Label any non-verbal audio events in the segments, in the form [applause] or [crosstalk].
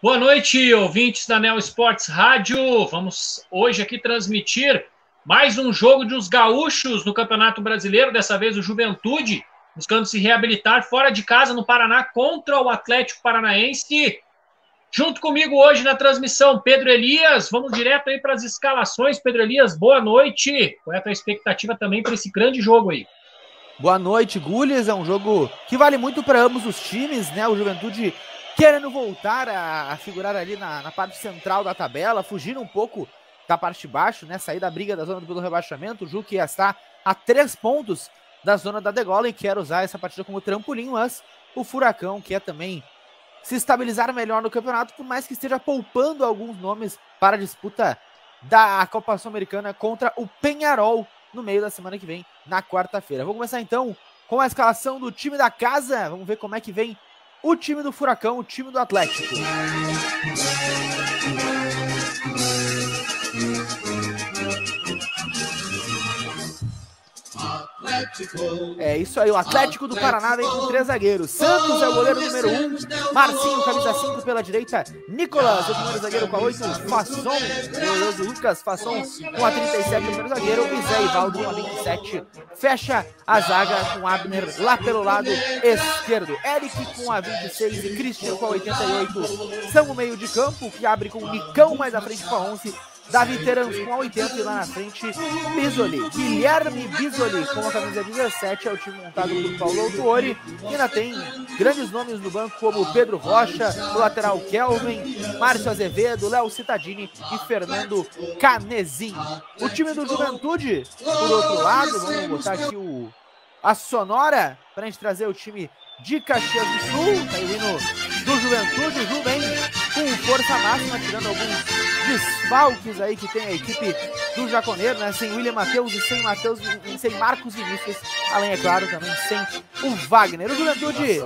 Boa noite, ouvintes da Neo Esportes Rádio. Vamos hoje aqui transmitir mais um jogo de os gaúchos no Campeonato Brasileiro, dessa vez o Juventude, buscando se reabilitar fora de casa no Paraná contra o Atlético Paranaense. Junto comigo hoje na transmissão, Pedro Elias. Vamos direto aí para as escalações. Pedro Elias, boa noite. Qual é a tua expectativa também para esse grande jogo aí? Boa noite, Gullies. É um jogo que vale muito para ambos os times, né? O Juventude querendo voltar a, a figurar ali na, na, parte central da tabela, fugir um pouco da parte de baixo, né? Sair da briga da zona do rebaixamento. O Ju que está a três pontos da zona da degola e quer usar essa partida como trampolim, mas o Furacão quer também se estabilizar melhor no campeonato, por mais que esteja poupando alguns nomes para a disputa da Copa Sul-Americana contra o Penharol no meio da semana que vem, na quarta-feira. Vou começar então com a escalação do time da casa. Vamos ver como é que vem o time do Furacão, o time do Atlético. É isso aí, o Atlético do Paraná vem com três zagueiros. Santos é o goleiro número um, Marcinho, camisa 5 pela direita, Nicolas, o primeiro zagueiro com a 8, Fasson, glorioso Lucas Fasson com a 37, o primeiro zagueiro, e Zé Ivaldo com a 27. Fecha a zaga com Abner lá pelo lado esquerdo. Eric com a 26 e Christian com a 88. São o meio de campo que abre com o Nicão mais à frente com a 11. Davi Terans com a 80 e lá na frente Bisoli. Guilherme Bisoli com a camisa 17 é o time montado por Paulo Autuori. E ainda tem grandes nomes no banco como Pedro Rocha, o lateral Kelvin, Márcio Azevedo, Léo Citadini e Fernando Canezin. O time do Juventude, por outro lado, vamos botar aqui o, a sonora para a gente trazer o time de Caxias do Sul, tá aí do Juventude, o Ju vem com força máxima, tirando alguns desfalques aí que tem a equipe do Jaconeiro, né? Sem William Matheus e sem Matheus sem Marcos Vinícius, além, é claro, também sem o Wagner. O Juventude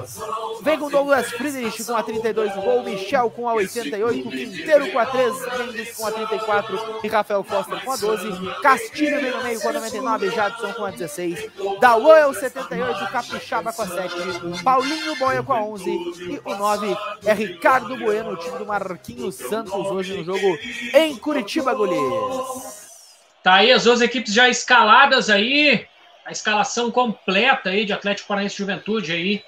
vem com Douglas Friedrich com a 32 no gol, Michel com a 88, Quinteiro com a 3, Mendes com a 34 e Rafael Foster com a 12, Castilho vem no meio com a 99, Jadson com a 16, Dauan é o 78, Capixaba com a 7, Paulinho Boia com a 11 e o 9 é Ricardo Bueno, o time do Marquinhos Santos hoje no jogo em Curitiba, Golias. Tá aí as duas equipes já escaladas aí, a escalação completa aí de Atlético Paranaense Juventude aí,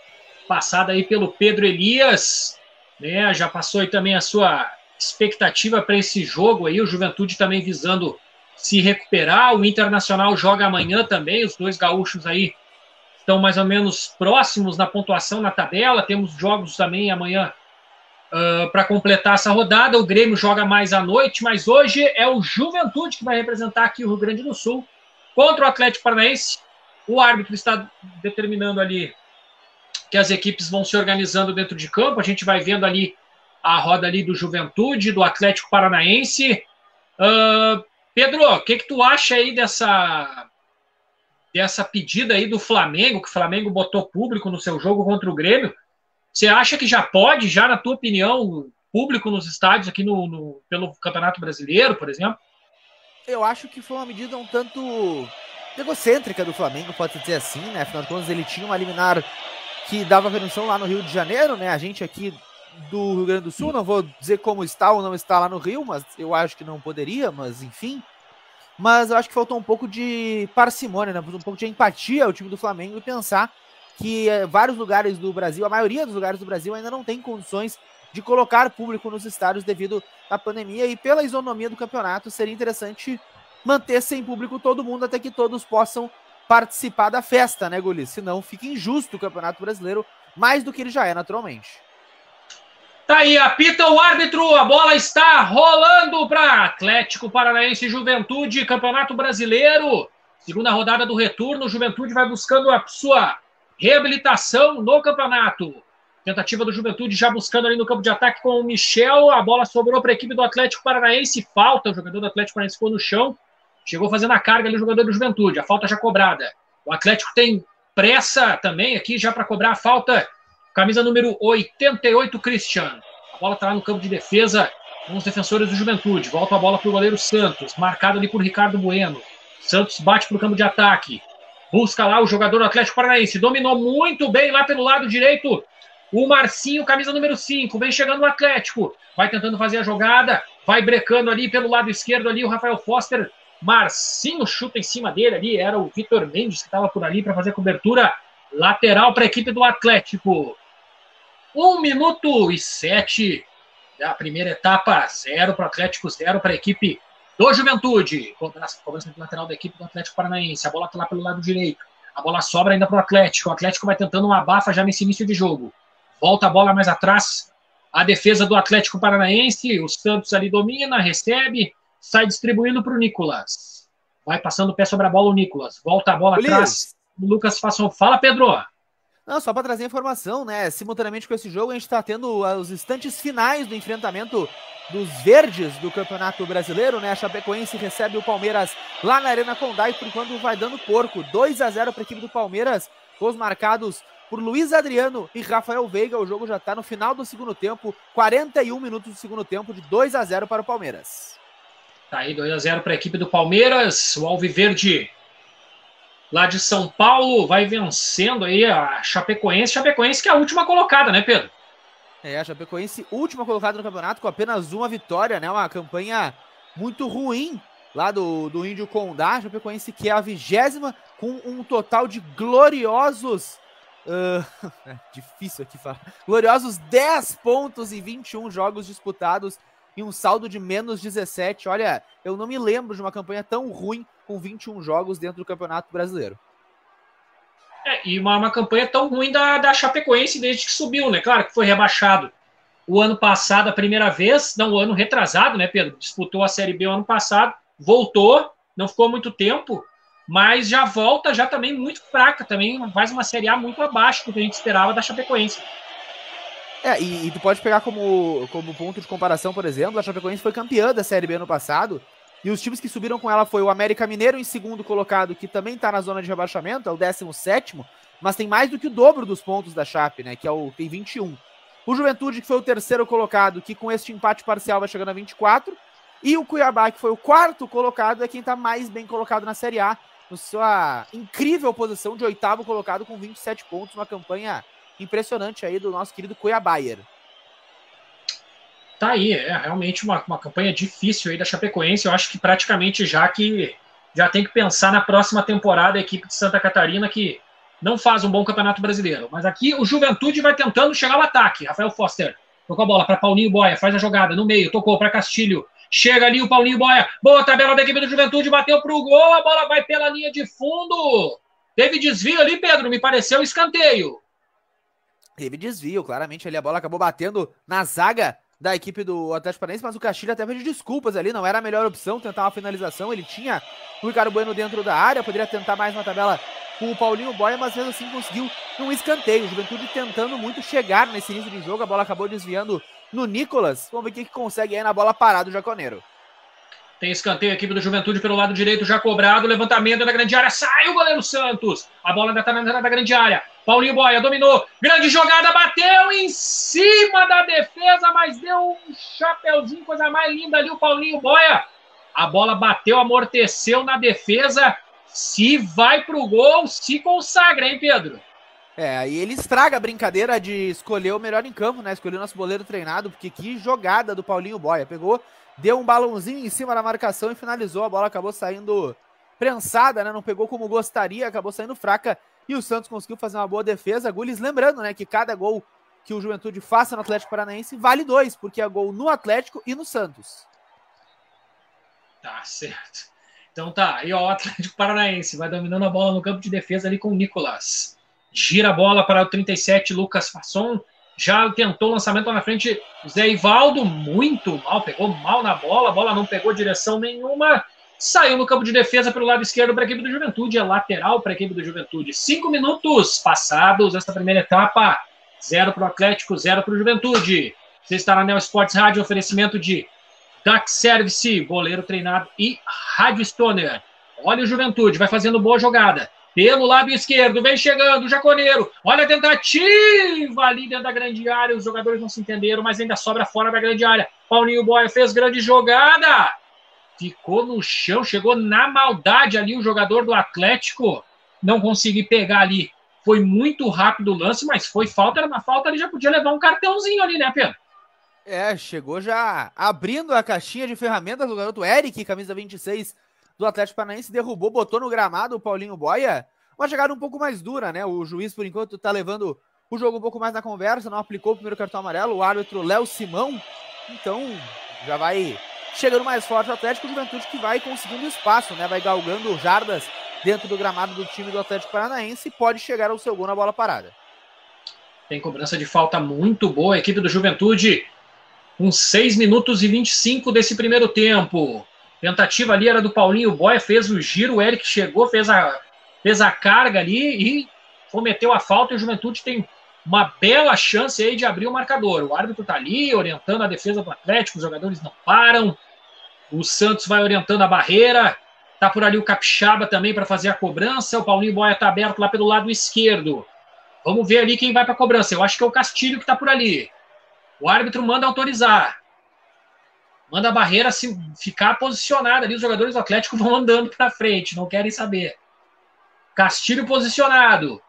passada aí pelo Pedro Elias, né? Já passou aí também a sua expectativa para esse jogo aí, o Juventude também visando se recuperar, o Internacional joga amanhã também, os dois gaúchos aí estão mais ou menos próximos na pontuação na tabela, temos jogos também amanhã Uh, para completar essa rodada. O Grêmio joga mais à noite, mas hoje é o Juventude que vai representar aqui o Rio Grande do Sul contra o Atlético Paranaense. O árbitro está determinando ali que as equipes vão se organizando dentro de campo. A gente vai vendo ali a roda ali do Juventude, do Atlético Paranaense. Uh, Pedro, o que, que tu acha aí dessa dessa pedida aí do Flamengo, que o Flamengo botou público no seu jogo contra o Grêmio? Você acha que já pode, já na tua opinião, público nos estádios aqui no, no, pelo Campeonato Brasileiro, por exemplo? Eu acho que foi uma medida um tanto egocêntrica do Flamengo, pode dizer assim, né? Afinal de contas, ele tinha uma liminar que dava permissão lá no Rio de Janeiro, né? A gente aqui do Rio Grande do Sul, não vou dizer como está ou não está lá no Rio, mas eu acho que não poderia, mas enfim. Mas eu acho que faltou um pouco de parcimônia, né? um pouco de empatia ao time do Flamengo e pensar que é, vários lugares do Brasil, a maioria dos lugares do Brasil ainda não tem condições de colocar público nos estádios devido à pandemia e pela isonomia do campeonato, seria interessante manter sem público todo mundo até que todos possam participar da festa, né, Guli? Senão fica injusto o Campeonato Brasileiro, mais do que ele já é naturalmente. Tá aí, apita o árbitro, a bola está rolando para Atlético Paranaense Juventude, Campeonato Brasileiro. Segunda rodada do retorno, Juventude vai buscando a sua Reabilitação no campeonato. Tentativa do Juventude já buscando ali no campo de ataque com o Michel. A bola sobrou para a equipe do Atlético Paranaense. Falta. O jogador do Atlético Paranaense ficou no chão. Chegou fazendo a carga ali o jogador do Juventude. A falta já cobrada. O Atlético tem pressa também aqui já para cobrar a falta. Camisa número 88, Christian. A bola está lá no campo de defesa com os defensores do Juventude. Volta a bola para o goleiro Santos. Marcado ali por Ricardo Bueno. Santos bate para o campo de ataque. Busca lá o jogador do Atlético Paranaense. Dominou muito bem lá pelo lado direito. O Marcinho, camisa número 5, vem chegando o Atlético. Vai tentando fazer a jogada. Vai brecando ali pelo lado esquerdo ali o Rafael Foster. Marcinho chuta em cima dele ali. Era o Vitor Mendes que estava por ali para fazer cobertura lateral para a equipe do Atlético. Um minuto e sete da primeira etapa, zero para o Atlético, zero para a equipe do Juventude. Cobrança, cobrança lateral da equipe do Atlético Paranaense. A bola está lá pelo lado direito. A bola sobra ainda para o Atlético. O Atlético vai tentando uma abafa já nesse início de jogo. Volta a bola mais atrás. A defesa do Atlético Paranaense. O Santos ali domina, recebe, sai distribuindo para o Nicolas. Vai passando o pé sobre a bola o Nicolas. Volta a bola atrás. O Lucas Fasson. Fala, Pedro. Não, só para trazer informação, né? Simultaneamente com esse jogo, a gente está tendo os instantes finais do enfrentamento dos verdes do Campeonato Brasileiro, né? A Chapecoense recebe o Palmeiras lá na Arena Condá e por enquanto vai dando porco. 2 a 0 para a equipe do Palmeiras, gols marcados por Luiz Adriano e Rafael Veiga. O jogo já está no final do segundo tempo, 41 minutos do segundo tempo, de 2 a 0 para o Palmeiras. Tá aí 2 a 0 para a equipe do Palmeiras. O Alviverde lá de São Paulo, vai vencendo aí a Chapecoense. Chapecoense que é a última colocada, né, Pedro? É, a Chapecoense última colocada no campeonato com apenas uma vitória, né? Uma campanha muito ruim lá do, do Índio Condá. A Chapecoense que é a vigésima com um total de gloriosos... Uh, [laughs] é difícil aqui falar. Gloriosos 10 pontos em 21 jogos disputados e um saldo de menos 17. Olha, eu não me lembro de uma campanha tão ruim com 21 jogos dentro do Campeonato Brasileiro. É, e uma, uma campanha tão ruim da, da Chapecoense desde que subiu, né? Claro que foi rebaixado o ano passado a primeira vez, não o ano retrasado, né, Pedro? Disputou a Série B o ano passado, voltou, não ficou muito tempo, mas já volta já também muito fraca, também faz uma Série A muito abaixo do que a gente esperava da Chapecoense. É, e, e, tu pode pegar como, como ponto de comparação, por exemplo, a Chapecoense foi campeã da Série B ano passado, e os times que subiram com ela foi o América Mineiro em segundo colocado, que também tá na zona de rebaixamento, é o 17 mas tem mais do que o dobro dos pontos da Chape, né, que é o tem 21. O Juventude, que foi o terceiro colocado, que com este empate parcial vai chegando a 24, e o Cuiabá, que foi o quarto colocado, é quem tá mais bem colocado na Série A, na sua incrível posição de oitavo colocado com 27 pontos, uma campanha impressionante aí do nosso querido Cuiabayer. Tá aí, é realmente uma, uma campanha difícil aí da Chapecoense. Eu acho que praticamente já que já tem que pensar na próxima temporada a equipe de Santa Catarina que não faz um bom campeonato brasileiro. Mas aqui o Juventude vai tentando chegar ao ataque. Rafael Foster tocou a bola para Paulinho Boia, faz a jogada no meio, tocou para Castilho. Chega ali o Paulinho Boia, boa tabela da equipe do Juventude, bateu pro gol, a bola vai pela linha de fundo. Teve desvio ali, Pedro, me pareceu escanteio. Teve desvio, claramente ali a bola acabou batendo na zaga da equipe do Atlético Paranaense, mas o Castilho até pediu desculpas ali, não era a melhor opção tentar uma finalização, ele tinha o Ricardo Bueno dentro da área, poderia tentar mais uma tabela com o Paulinho Boia, mas mesmo assim conseguiu um escanteio, o Juventude tentando muito chegar nesse início de jogo, a bola acabou desviando no Nicolas, vamos ver o que, consegue aí na bola parada do Jaconeiro. Tem escanteio a equipe do Juventude pelo lado direito, já cobrado, levantamento da grande área, sai o goleiro Santos, a bola ainda está na entrada da grande área, Paulinho Boia dominou. Grande jogada, bateu em cima da defesa, mas deu um chapeuzinho, coisa mais linda ali o Paulinho Boia. A bola bateu, amorteceu na defesa. Se vai pro gol, se consagra, hein, Pedro? É, aí ele estraga a brincadeira de escolher o melhor em campo, né? Escolher o nosso goleiro treinado, porque que jogada do Paulinho Boia. Pegou, deu um balãozinho em cima da marcação e finalizou. A bola acabou saindo prensada, né? Não pegou como gostaria, acabou saindo fraca e o Santos conseguiu fazer uma boa defesa. Gules, lembrando, né, que cada gol que o Juventude faça no Atlético Paranaense vale dois, porque é gol no Atlético e no Santos. Tá certo. Então tá, aí ó, o Atlético Paranaense vai dominando a bola no campo de defesa ali com o Nicolas. Gira a bola para o 37, Lucas Fasson. Já tentou o lançamento lá na frente, Zé Ivaldo, muito mal, pegou mal na bola, a bola não pegou direção nenhuma saiu no campo de defesa pelo lado esquerdo para a equipe do Juventude, é lateral para a equipe do Juventude. Cinco minutos passados essa primeira etapa, zero para o Atlético, zero para o Juventude. Você está na Neo Sports Rádio, oferecimento de Duck Service, goleiro treinado e Rádio Stoner. Olha o Juventude, vai fazendo boa jogada. Pelo lado esquerdo, vem chegando o Jaconeiro. Olha a tentativa ali dentro da grande área. Os jogadores não se entenderam, mas ainda sobra fora da grande área. Paulinho Boia fez grande jogada ficou no chão, chegou na maldade ali o jogador do Atlético, não consegui pegar ali. Foi muito rápido o lance, mas foi falta, era uma falta, ele já podia levar um cartãozinho ali, né, Pedro? É, chegou já abrindo a caixinha de ferramentas do garoto Eric, camisa 26 do Atlético Paranaense, derrubou, botou no gramado o Paulinho Boia. Uma chegada um pouco mais dura, né? O juiz, por enquanto, tá levando o jogo um pouco mais na conversa, não aplicou o primeiro cartão amarelo, o árbitro Léo Simão. Então, já vai chegando mais forte o Atlético, Juventude que vai conseguindo espaço, né? Vai galgando jardas dentro do gramado do time do Atlético Paranaense e pode chegar ao seu gol na bola parada. Tem cobrança de falta muito boa, a equipe do Juventude com 6 minutos e 25 desse primeiro tempo. Tentativa ali era do Paulinho Boia, fez o giro, o Eric chegou, fez a, fez a carga ali e cometeu a falta e o Juventude tem uma bela chance aí de abrir o marcador. O árbitro tá ali orientando a defesa do Atlético, os jogadores não param. O Santos vai orientando a barreira. Tá por ali o Capixaba também para fazer a cobrança. O Paulinho Boia tá aberto lá pelo lado esquerdo. Vamos ver ali quem vai para a cobrança. Eu acho que é o Castilho que tá por ali. O árbitro manda autorizar. Manda a barreira se ficar posicionada ali. Os jogadores do Atlético [laughs] vão andando para frente, não querem saber. Castilho posicionado.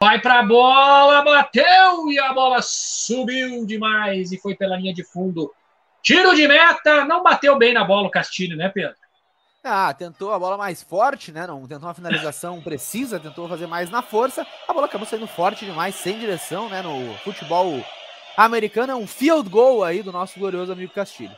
Vai para a bola, bateu e a bola subiu demais e foi pela linha de fundo. Tiro de meta, não bateu bem na bola o Castilho, né, Pedro? Ah, tentou a bola mais forte, né? Não tentou uma finalização [laughs] precisa, tentou fazer mais na força. A bola acabou saindo forte demais, sem direção, né? No futebol americano é um field goal aí do nosso glorioso amigo Castilho.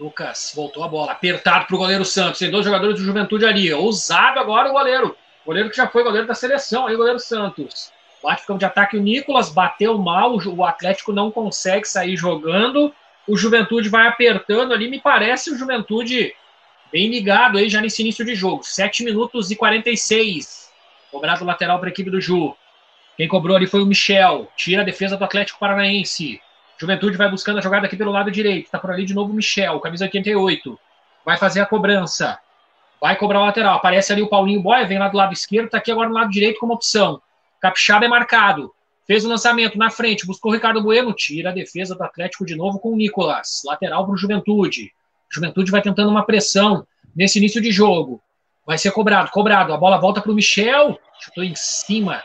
Lucas voltou a bola, apertado para o goleiro Santos. Tem dois jogadores do Juventude ali. Ousado agora o goleiro. Goleiro que já foi goleiro da seleção, aí o goleiro Santos. Bate campo de ataque o Nicolas, bateu mal, o Atlético não consegue sair jogando. O Juventude vai apertando ali, me parece o Juventude bem ligado aí já nesse início de jogo. 7 minutos e 46. Cobrado lateral para a equipe do Ju. Quem cobrou ali foi o Michel. Tira a defesa do Atlético Paranaense. Juventude vai buscando a jogada aqui pelo lado direito. Está por ali de novo o Michel, camisa 88. Vai fazer a cobrança. Vai cobrar o lateral. Aparece ali o Paulinho Boia, vem lá do lado esquerdo, está aqui agora no lado direito como opção. Capixaba é marcado. Fez o lançamento na frente, buscou o Ricardo Bueno, tira a defesa do Atlético de novo com o Nicolas. Lateral para o Juventude. Juventude vai tentando uma pressão nesse início de jogo. Vai ser cobrado, cobrado. A bola volta para o Michel. Chutou em cima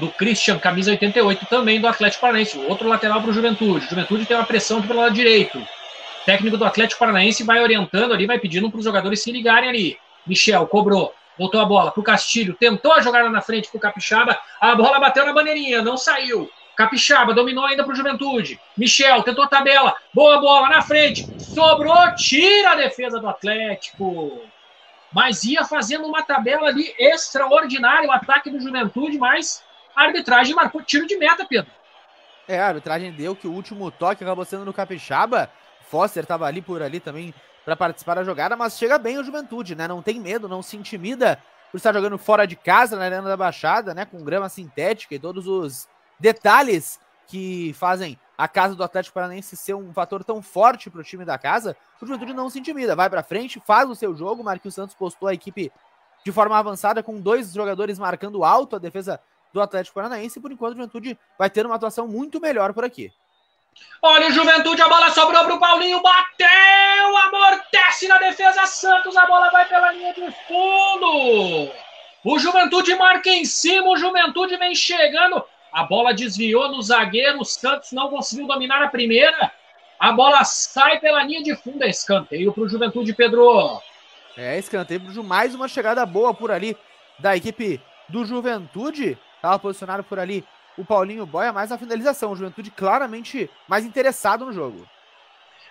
do Christian, camisa 88, também do Atlético Paranaense. Outro lateral para o Juventude. Juventude tem uma pressão aqui pelo lado direito técnico do Atlético Paranaense vai orientando ali, vai pedindo para os jogadores se ligarem ali. Michel cobrou, voltou a bola para o Castilho, tentou a jogada na frente para o Capixaba, a bola bateu na bandeirinha, não saiu. Capixaba dominou ainda para o Juventude. Michel tentou tabela, boa bola na frente, sobrou, tira a defesa do Atlético. Mas ia fazendo uma tabela ali extraordinária o ataque do Juventude, mas a arbitragem marcou tiro de meta, Pedro. É, a arbitragem deu que o último toque acabou sendo no Capixaba Foster estava ali por ali também para participar da jogada, mas chega bem o Juventude, né? Não tem medo, não se intimida por estar jogando fora de casa na Arena da Baixada, né? Com grama sintética e todos os detalhes que fazem a casa do Atlético Paranaense ser um fator tão forte para o time da casa. O Juventude não se intimida, vai para frente, faz o seu jogo. Marquinhos Santos postou a equipe de forma avançada com dois jogadores marcando alto a defesa do Atlético Paranaense. Por enquanto o Juventude vai ter uma atuação muito melhor por aqui. Olha o Juventude, a bola sobrou para o Paulinho, bateu, amortece na defesa Santos, a bola vai pela linha de fundo. O Juventude marca em cima, o Juventude vem chegando, a bola desviou no zagueiro, o Santos não conseguiu dominar a primeira, a bola sai pela linha de fundo, é escanteio para o Juventude, Pedro. É, escanteio mais uma chegada boa por ali da equipe do Juventude, estava posicionado por ali o Paulinho Boia mais na finalização. O Juventude claramente mais interessado no jogo.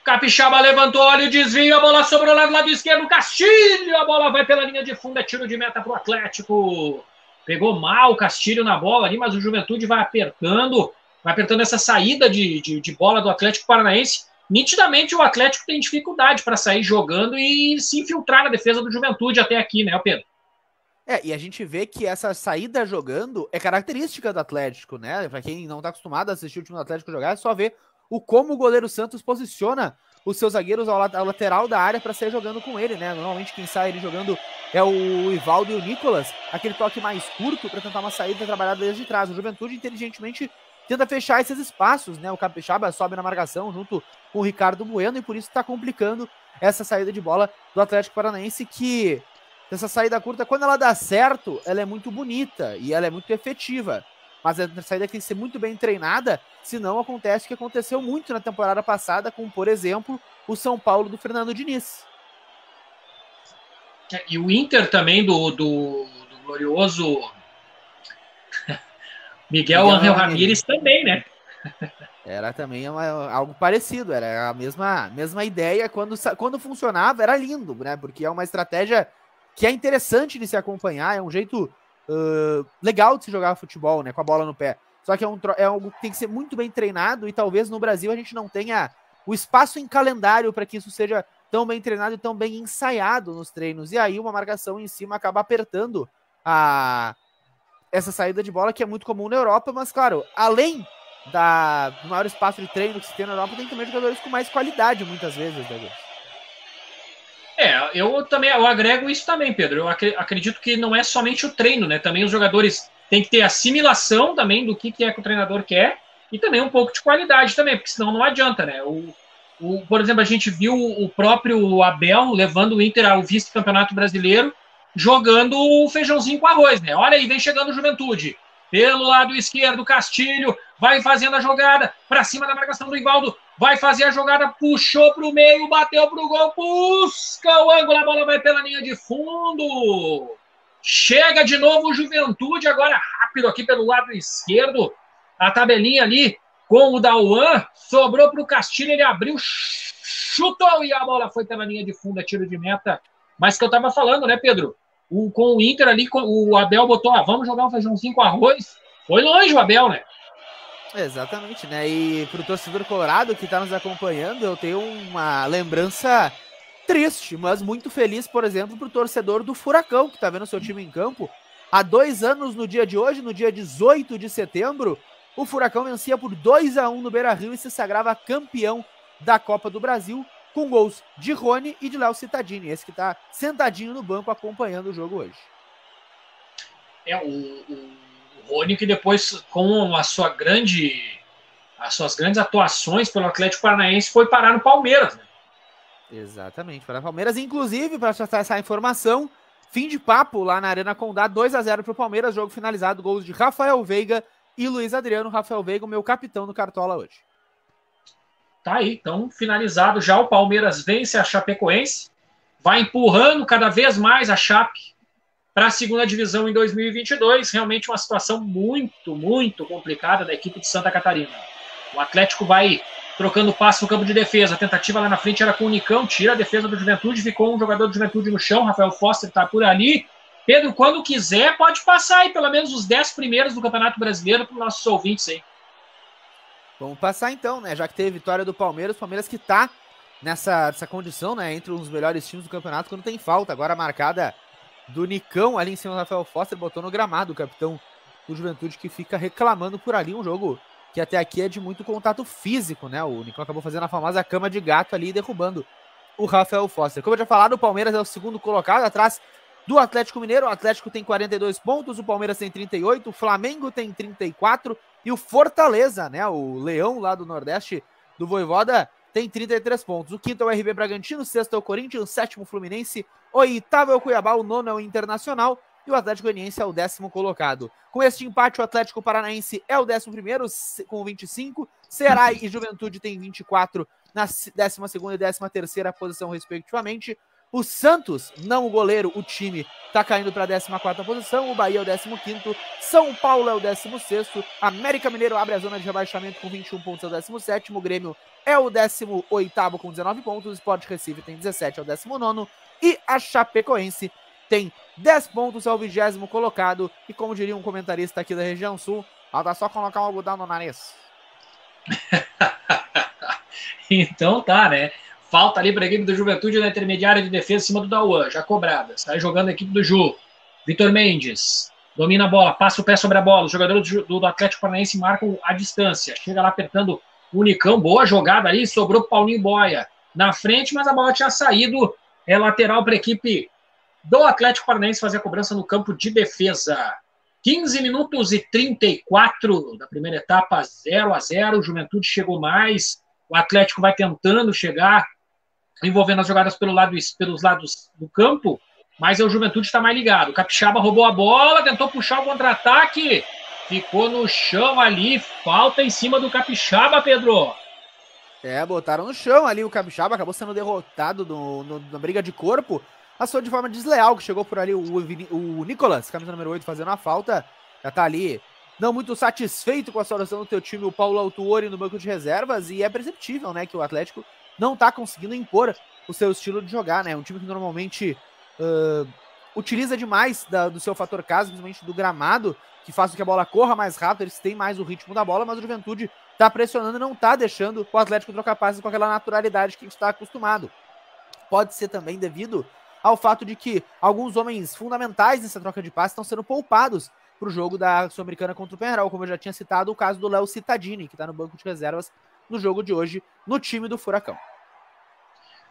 Capixaba levantou, olha o desvio, a bola sobrou lá do lado esquerdo, Castilho, a bola vai pela linha de fundo, é tiro de meta pro Atlético. Pegou mal o Castilho na bola ali, mas o Juventude vai apertando, vai apertando essa saída de, de, de bola do Atlético Paranaense. Nitidamente o Atlético tem dificuldade para sair jogando e se infiltrar na defesa do Juventude até aqui, né, Pedro? É, e a gente vê que essa saída jogando é característica do Atlético, né? Para quem não tá acostumado a assistir o time do Atlético jogar, é só ver o como o goleiro Santos posiciona os seus zagueiros ao, ao lateral da área para sair jogando com ele, né? Normalmente quem sai ele jogando é o Ivaldo e o Nicolas, aquele toque mais curto para tentar uma saída trabalhada desde trás. O Juventude inteligentemente tenta fechar esses espaços, né? O Capixaba sobe na marcação junto com o Ricardo Bueno e por isso está complicando essa saída de bola do Atlético Paranaense que dessa saída curta, quando ela dá certo, ela é muito bonita e ela é muito efetiva. Mas a saída tem que ser muito bem treinada, senão acontece o que aconteceu muito na temporada passada com, por exemplo, o São Paulo do Fernando Diniz. E o Inter também do, do, do glorioso [laughs] Miguel, Miguel Angel Ramírez também, né? Era também uma, algo parecido, era a mesma, mesma ideia. Quando, quando funcionava, era lindo, né? Porque é uma estratégia que é interessante de se acompanhar, é um jeito uh, legal de se jogar futebol, né? Com a bola no pé. Só que é, um, é algo que tem que ser muito bem treinado e talvez no Brasil a gente não tenha o espaço em calendário para que isso seja tão bem treinado e tão bem ensaiado nos treinos. E aí uma marcação em cima acaba apertando a essa saída de bola que é muito comum na Europa, mas claro, além da, do maior espaço de treino que se tem na Europa, tem também jogadores com mais qualidade, muitas vezes, Douglas. É, eu também eu agrego isso também, Pedro. Eu acredito que não é somente o treino, né? Também os jogadores têm que ter assimilação também do que, que é que o treinador quer e também um pouco de qualidade também, porque senão não adianta, né? O, o, por exemplo, a gente viu o próprio Abel levando o Inter ao vice-campeonato brasileiro, jogando o feijãozinho com arroz, né? Olha aí, vem chegando o Juventude. Pelo lado esquerdo, Castilho vai fazendo a jogada para cima da marcação do Ivaldo. Vai fazer a jogada, puxou para o meio, bateu para o gol, busca o ângulo, a bola vai pela linha de fundo. Chega de novo o Juventude, agora rápido aqui pelo lado esquerdo. A tabelinha ali com o Dauan, sobrou para o Castilho, ele abriu, chutou e a bola foi pela linha de fundo, é tiro de meta. Mas que eu estava falando, né, Pedro? o, com o Inter ali, o Abel botou, ah, vamos jogar um feijãozinho com arroz. Foi longe o Abel, né? Exatamente, né? E pro torcedor colorado que está nos acompanhando, eu tenho uma lembrança triste, mas muito feliz, por exemplo, pro torcedor do Furacão, que está vendo seu time em campo. Há dois anos, no dia de hoje, no dia 18 de setembro, o Furacão vencia por 2 a 1 no Beira Rio e se sagrava campeão da Copa do Brasil com gols de Rony e de Léo Cittadini, esse que está sentadinho no banco acompanhando o jogo hoje. É, o, o Rony que depois, com a sua grande, as suas grandes atuações pelo Atlético Paranaense, foi parar no Palmeiras, né? Exatamente, para o Palmeiras, inclusive, para tratar essa informação, fim de papo lá na Arena Condá, 2 a 0 para o Palmeiras, jogo finalizado, gols de Rafael Veiga e Luiz Adriano. Rafael Veiga, o meu capitão do Cartola hoje. Tá aí, então finalizado já. O Palmeiras vence a Chapecoense, vai empurrando cada vez mais a Chape para a segunda divisão em 2022. Realmente uma situação muito, muito complicada da equipe de Santa Catarina. O Atlético vai trocando passo no campo de defesa. A tentativa lá na frente era com o Nicão, tira a defesa do Juventude, ficou um jogador do Juventude no chão. Rafael Foster está por ali. Pedro, quando quiser, pode passar aí pelo menos os 10 primeiros do Campeonato Brasileiro para os nossos ouvintes aí. Vamos passar então, né? Já que teve vitória do Palmeiras, o Palmeiras que tá nessa, nessa condição, né? Entre os melhores times do campeonato quando tem falta. Agora marcada do Nicão ali em cima do Rafael Foster, botou no gramado o capitão do Juventude que fica reclamando por ali. Um jogo que até aqui é de muito contato físico, né? O Nicão acabou fazendo a famosa cama de gato ali, derrubando o Rafael Foster. Como eu já falado, o Palmeiras é o segundo colocado, atrás do Atlético Mineiro. O Atlético tem 42 pontos, o Palmeiras tem 38, o Flamengo tem 34 e o Fortaleza, né, o Leão lá do Nordeste do Voivoda, tem 33 pontos. O quinto é o RB Bragantino, o sexto é o Corinthians, o sétimo Fluminense, o oitavo é o Cuiabá, o nono é o Internacional e o Atlético Goianiense é o décimo colocado. Com este empate, o Atlético Paranaense é o décimo primeiro com 25, Ceará e Juventude tem 24 na décima segunda e décima terceira posição, respectivamente. O Santos, não o goleiro, o time, está caindo para a 14 posição. O Bahia é o 15. São Paulo é o 16. América Mineiro abre a zona de rebaixamento com 21 pontos, é o 17. O Grêmio é o 18 com 19 pontos. O Sport Recife tem 17, é o 19. E a Chapecoense tem 10 pontos, é o 20 colocado. E como diria um comentarista aqui da região sul, falta só colocar um algodão no nariz. [laughs] então tá, né? Falta ali para a equipe do Juventude na intermediária de defesa em cima do Dauan, já cobrada. Sai jogando a equipe do Ju. Vitor Mendes domina a bola, passa o pé sobre a bola. Os jogadores do, do Atlético Paranaense marcam a distância. Chega lá apertando o Unicão. Boa jogada ali, sobrou Paulinho Boia na frente, mas a bola tinha saído. É lateral para a equipe do Atlético Paranaense fazer a cobrança no campo de defesa. 15 minutos e 34 da primeira etapa, 0 a 0 O Juventude chegou mais. O Atlético vai tentando chegar envolvendo as jogadas pelo lado, pelos lados do campo, mas o Juventude está mais ligado. O Capixaba roubou a bola, tentou puxar o contra-ataque, ficou no chão ali, falta em cima do Capixaba, Pedro. É, botaram no chão ali o Capixaba, acabou sendo derrotado no, no, na briga de corpo. Passou de forma desleal, que chegou por ali o, o Nicolas, camisa número 8, fazendo a falta. Já tá ali não muito satisfeito com a situação do teu time, o Paulo Autuori no banco de reservas, e é perceptível, né, que o Atlético não tá conseguindo impor o seu estilo de jogar, né? Um time que normalmente uh, utiliza demais da, do seu fator casa, principalmente do gramado, que faz com que a bola corra mais rápido, eles têm mais o ritmo da bola, mas o Juventude tá pressionando e não tá deixando o Atlético trocar passes com aquela naturalidade que a gente está acostumado. Pode ser também devido ao fato de que alguns homens fundamentais nessa troca de passes estão sendo poupados para o jogo da Sul-Americana contra o Penharol, como eu já tinha citado, o caso do Léo Cittadini, que está no banco de reservas no jogo de hoje, no time do Furacão.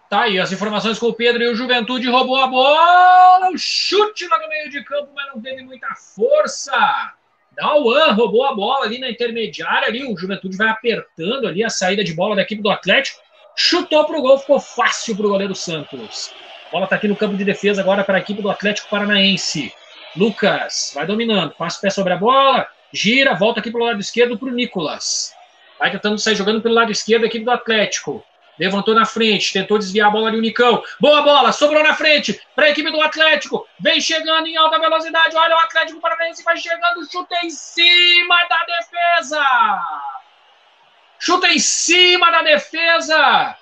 Tá aí as informações com o Pedro e o Juventude roubou a bola, o chute lá no meio de campo, mas não teve muita força. Dauan roubou a bola ali na intermediária, ali o Juventude vai apertando ali a saída de bola da equipe do Atlético, chutou para o gol, ficou fácil para o goleiro Santos. Bola está aqui no campo de defesa agora para a equipe do Atlético Paranaense. Lucas vai dominando, passa o pé sobre a bola, gira, volta aqui para o lado esquerdo para o Nicolas. Vai tentando sair jogando pelo lado esquerdo a equipe do Atlético. Levantou na frente, tentou desviar a bola de Unicão. Boa bola, sobrou na frente para a equipe do Atlético. Vem chegando em alta velocidade. Olha o Atlético Paranaense, vai chegando, chuta em cima da defesa. Chuta em cima da defesa.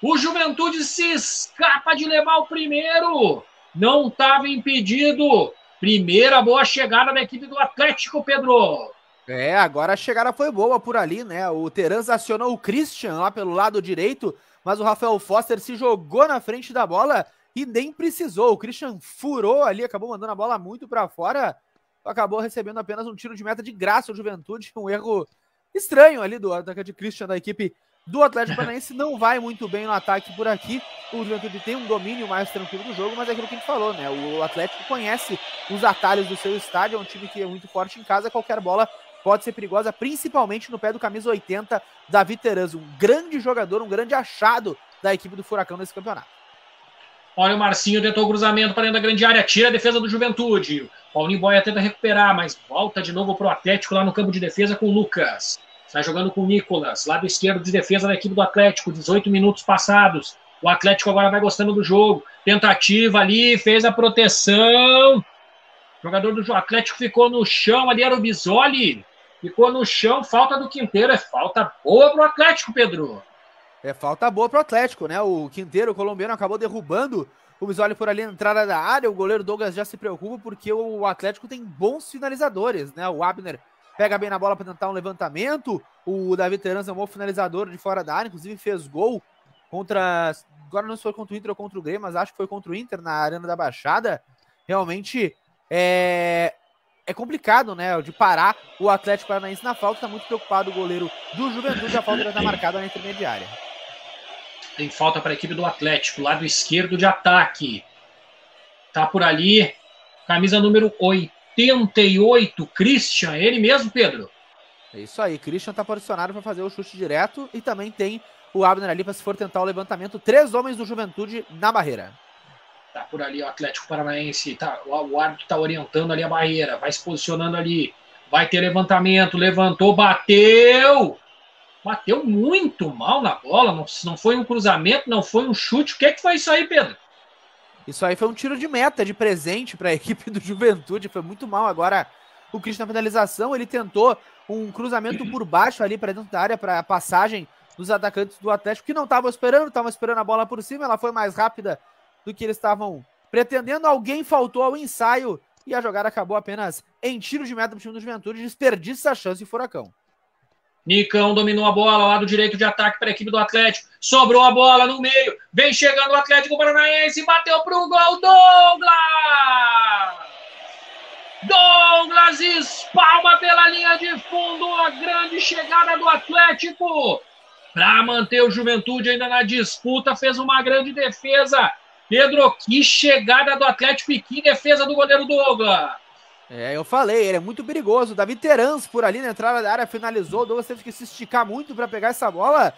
O Juventude se escapa de levar o primeiro. Não estava impedido. Primeira boa chegada da equipe do Atlético, Pedro. É, agora a chegada foi boa por ali, né? O Terans acionou o Christian lá pelo lado direito, mas o Rafael Foster se jogou na frente da bola e nem precisou. O Christian furou ali, acabou mandando a bola muito para fora, acabou recebendo apenas um tiro de meta de graça o Juventude, [laughs] um erro estranho ali do atacante Christian da equipe do Atlético Paranaense não vai muito bem no ataque por aqui. O Juventude tem um domínio mais tranquilo do jogo, mas é aquilo que a gente falou, né? O Atlético conhece os atalhos do seu estádio, é um time que é muito forte em casa, qualquer bola pode ser perigosa, principalmente no pé do camisa 80, Davi Teranzo, um grande jogador, um grande achado da equipe do Furacão nesse campeonato. Olha o Marcinho tentou o cruzamento para dentro da grande área, tira a defesa do Juventude. Paulinho Boia tenta recuperar, mas volta de novo para o Atlético lá no campo de defesa com o Lucas. Está jogando com o Nicolas, lado esquerdo de defesa da equipe do Atlético, 18 minutos passados. O Atlético agora vai gostando do jogo. Tentativa ali, fez a proteção. O jogador do Atlético ficou no chão, ali era o Bisoli ficou no chão, falta do Quinteiro, é falta boa pro Atlético, Pedro. É falta boa pro Atlético, né? O Quinteiro, o colombiano, acabou derrubando o Bisoli por ali na entrada da área. O goleiro Douglas já se preocupa porque o Atlético tem bons finalizadores, né? O Abner pega bem na bola para tentar um levantamento. O Davi Terança é um bom finalizador de fora da área, inclusive fez gol contra. Agora não foi contra o Inter ou contra o Grêmio, mas acho que foi contra o Inter na Arena da Baixada. Realmente é, é complicado, né, de parar o Atlético Paranaense na falta. Está muito preocupado o goleiro do Juventude. A falta já está marcada na intermediária. Tem falta para a equipe do Atlético, lado esquerdo de ataque. Tá por ali, camisa número 88, Christian. Ele mesmo, Pedro. É isso aí, Christian está posicionado para fazer o chute direto e também tem o Abner ali para se for tentar o levantamento. Três homens do Juventude na barreira. Tá por ali o Atlético Paranaense, tá, o, árbitro tá orientando ali a barreira, vai se posicionando ali, vai ter levantamento, levantou, bateu! Bateu muito mal na bola, não, não foi um cruzamento, não foi um chute. O que, é que foi isso aí, Pedro? Isso aí foi um tiro de meta, de presente para a [laughs] equipe do Juventude, foi muito mal. Agora, o Cristian na finalização, ele tentou um cruzamento por baixo ali para dentro da área, para a passagem dos atacantes do Atlético, que não estavam esperando, estavam esperando a bola por cima, ela foi mais rápida do que eles estavam pretendendo. Alguém faltou ao ensaio e a jogada acabou apenas em tiro de meta para o time do Juventude. Desperdiça a chance de Furacão. Nicão dominou a bola, lado direito de ataque para a equipe do Atlético. Sobrou a bola no meio. Vem chegando o Atlético Paranaense. Bateu para o gol. Douglas! Douglas espalma pela linha de fundo. A grande chegada do Atlético. Para manter o Juventude ainda na disputa. Fez uma grande defesa. Pedro, que chegada do Atlético e que defesa do goleiro Douglas. É, eu falei, ele é muito perigoso. Davi Terans por ali na entrada da área finalizou. O Douglas teve que se esticar muito para pegar essa bola.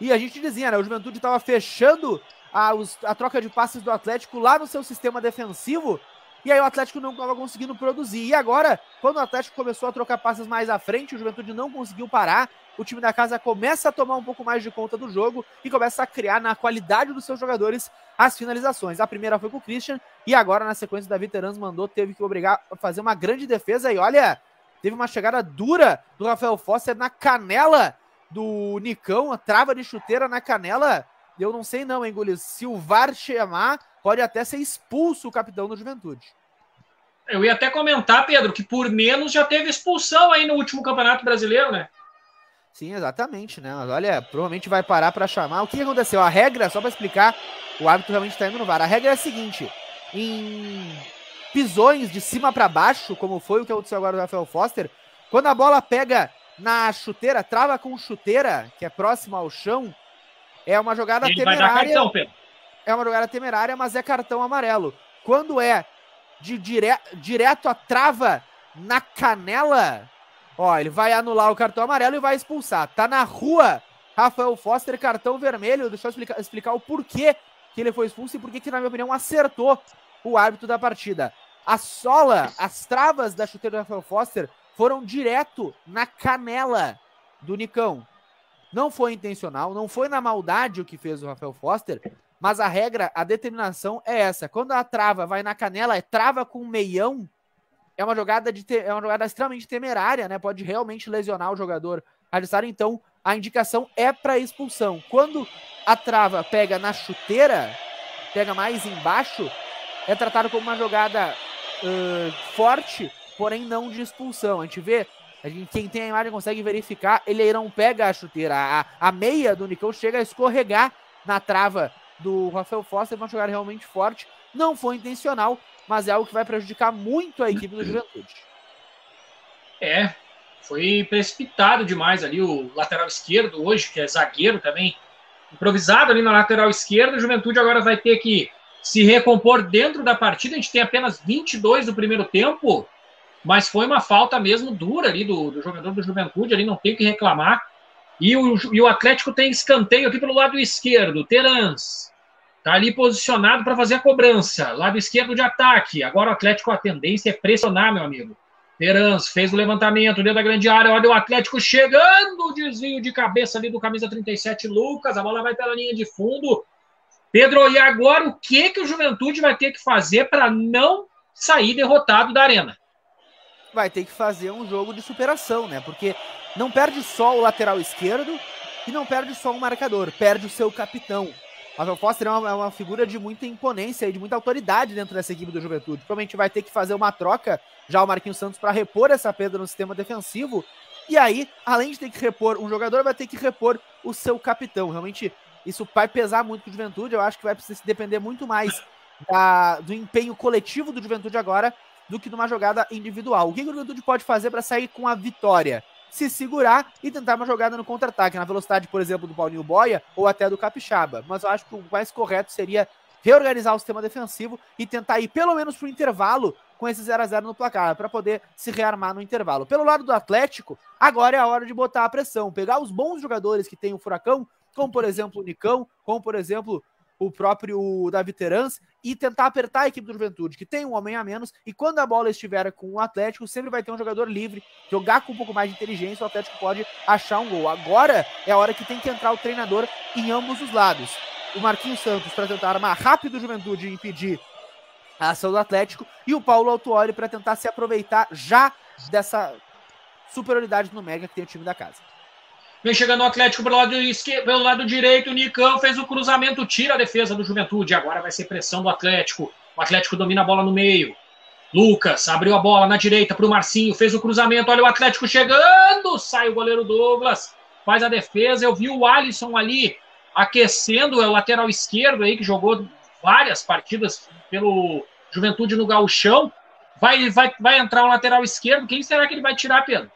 E a gente dizia, né? O Juventude estava fechando a, os, a troca de passes do Atlético lá no seu sistema defensivo. E aí o Atlético não estava conseguindo produzir. E agora, quando o Atlético começou a trocar passes mais à frente, o Juventude não conseguiu parar. O time da casa começa a tomar um pouco mais de conta do jogo e começa a criar na qualidade dos seus jogadores as finalizações. A primeira foi com o Christian e agora na sequência da Veterans mandou, teve que obrigar a fazer uma grande defesa e olha, teve uma chegada dura do Rafael Foster na canela do Nicão, a trava de chuteira na canela eu não sei não, hein, Gulis? Se o VAR chamar, pode até ser expulso o capitão do Juventude. Eu ia até comentar, Pedro, que por menos já teve expulsão aí no último Campeonato Brasileiro, né? Sim, exatamente, né? Mas olha, provavelmente vai parar para chamar. O que aconteceu? A regra, só para explicar, o árbitro realmente está indo no VAR. A regra é a seguinte: em pisões de cima para baixo, como foi o que aconteceu agora no Rafael Foster, quando a bola pega na chuteira, trava com chuteira, que é próxima ao chão, é uma jogada Ele temerária. Cartão, é uma jogada temerária, mas é cartão amarelo. Quando é de dire... direto a trava na canela, ó, ele vai anular o cartão amarelo e vai expulsar. Tá na rua, Rafael Foster, cartão vermelho. Deixa eu explicar, explicar o porquê que ele foi expulso e porquê que, na minha opinião, acertou o árbitro da partida. A sola, as travas da chuteira do Rafael Foster foram direto na canela do Nicão. Não foi intencional, não foi na maldade o que fez o Rafael Foster, mas a regra, a determinação é essa. Quando a trava vai na canela, é trava com meião, é uma jogada de te, é uma jogada extremamente temerária, né? Pode realmente lesionar o jogador adversário, então a indicação é para expulsão. Quando a trava pega na chuteira, pega mais embaixo, é tratado como uma jogada uh, forte, porém não de expulsão. A gente vê a gente, quem tem a imagem consegue verificar, ele não pega a chuteira. A, a meia do Nicão chega a escorregar na trava do Rafael Foster, uma jogada realmente forte. Não foi intencional, mas é algo que vai prejudicar muito a equipe do Juventude. É, foi precipitado demais ali o lateral esquerdo hoje, que é zagueiro também, improvisado ali na lateral esquerda. O Juventude agora vai ter que se recompor dentro da partida. A gente tem apenas 22 do primeiro tempo mas foi uma falta mesmo dura ali do, do jogador do Juventude, ali não tem que reclamar. E o, e o Atlético tem escanteio aqui pelo lado esquerdo, Terans. Tá ali posicionado para fazer a cobrança. Lado esquerdo de ataque. Agora o Atlético, a tendência é pressionar, meu amigo. Terans fez o levantamento dentro da grande área. Olha o Atlético chegando. Desvio de cabeça ali do camisa 37, Lucas. A bola vai pela linha de fundo. Pedro, e agora o que, que o Juventude vai ter que fazer para não sair derrotado da arena? vai ter que fazer um jogo de superação, né? Porque não perde só o lateral esquerdo e não perde só o marcador, perde o seu capitão. Rafael Foster é uma, é uma, figura de muita imponência e de muita autoridade dentro dessa equipe do Juventude. Provavelmente vai ter que fazer uma troca já o Marquinhos Santos para repor essa perda no sistema defensivo. E aí, além de ter que repor um jogador, vai ter que repor o seu capitão. Realmente, isso vai pesar muito pro Juventude. Eu acho que vai precisar depender muito mais da, do empenho coletivo do Juventude agora do que numa jogada individual. O que o Juventude pode fazer para sair com a vitória? Se segurar e tentar uma jogada no contra-ataque, na velocidade, por exemplo, do Paulinho Boia ou até do Capixaba. Mas eu acho que o mais correto seria reorganizar o sistema defensivo e tentar ir pelo menos para o intervalo com esse 0 a 0 no placar, para poder se rearmar no intervalo. Pelo lado do Atlético, agora é a hora de botar a pressão, pegar os bons jogadores que tem o Furacão, como por exemplo o Nicão, como por exemplo o próprio Davi Terans e tentar apertar a equipe do Juventude, que tem um homem a menos, e quando a bola estiver com o Atlético, sempre vai ter um jogador livre, jogar com um pouco mais de inteligência, o Atlético pode achar um gol. Agora é a hora que tem que entrar o treinador em ambos os lados. O Marquinhos Santos para tentar armar rápido o Juventude e impedir a ação do Atlético, e o Paulo Autuori para tentar se aproveitar já dessa superioridade numérica que tem o time da casa. Vem chegando o Atlético pelo lado, esquerdo, pelo lado direito. O Nicão fez o cruzamento, tira a defesa do Juventude. Agora vai ser pressão do Atlético. O Atlético domina a bola no meio. Lucas abriu a bola na direita para o Marcinho, fez o cruzamento. Olha o Atlético chegando. Sai o goleiro Douglas, faz a defesa. Eu vi o Alisson ali aquecendo, é o lateral esquerdo aí que jogou várias partidas pelo Juventude no Gauchão. Vai, vai, vai entrar o lateral esquerdo. Quem será que ele vai tirar, Pedro?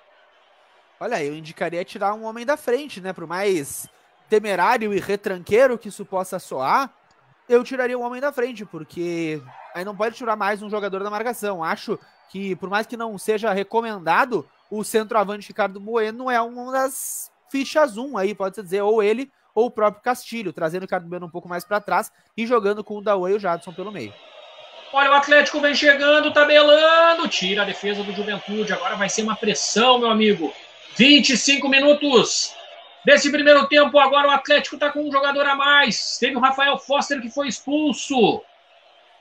Olha, eu indicaria tirar um homem da frente, né? Por mais temerário e retranqueiro que isso possa soar, eu tiraria um homem da frente, porque aí não pode tirar mais um jogador da marcação. Acho que, por mais que não seja recomendado, o centroavante Ricardo Bueno é uma das fichas um aí, pode-se dizer, ou ele ou o próprio Castilho, trazendo o Ricardo Bueno um pouco mais para trás e jogando com o Dawe e o Jadson pelo meio. Olha, o Atlético vem chegando, tabelando, tira a defesa do Juventude. Agora vai ser uma pressão, meu amigo. 25 minutos desse primeiro tempo. Agora o Atlético está com um jogador a mais. Teve o Rafael Foster que foi expulso.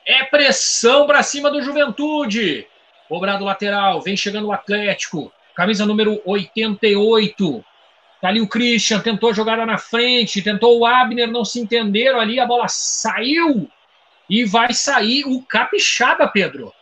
É pressão para cima do Juventude. Cobrado lateral, vem chegando o Atlético. Camisa número 88. Tá ali o Christian, tentou jogar lá na frente, tentou o Abner, não se entenderam ali, a bola saiu e vai sair o Capixaba, Pedro.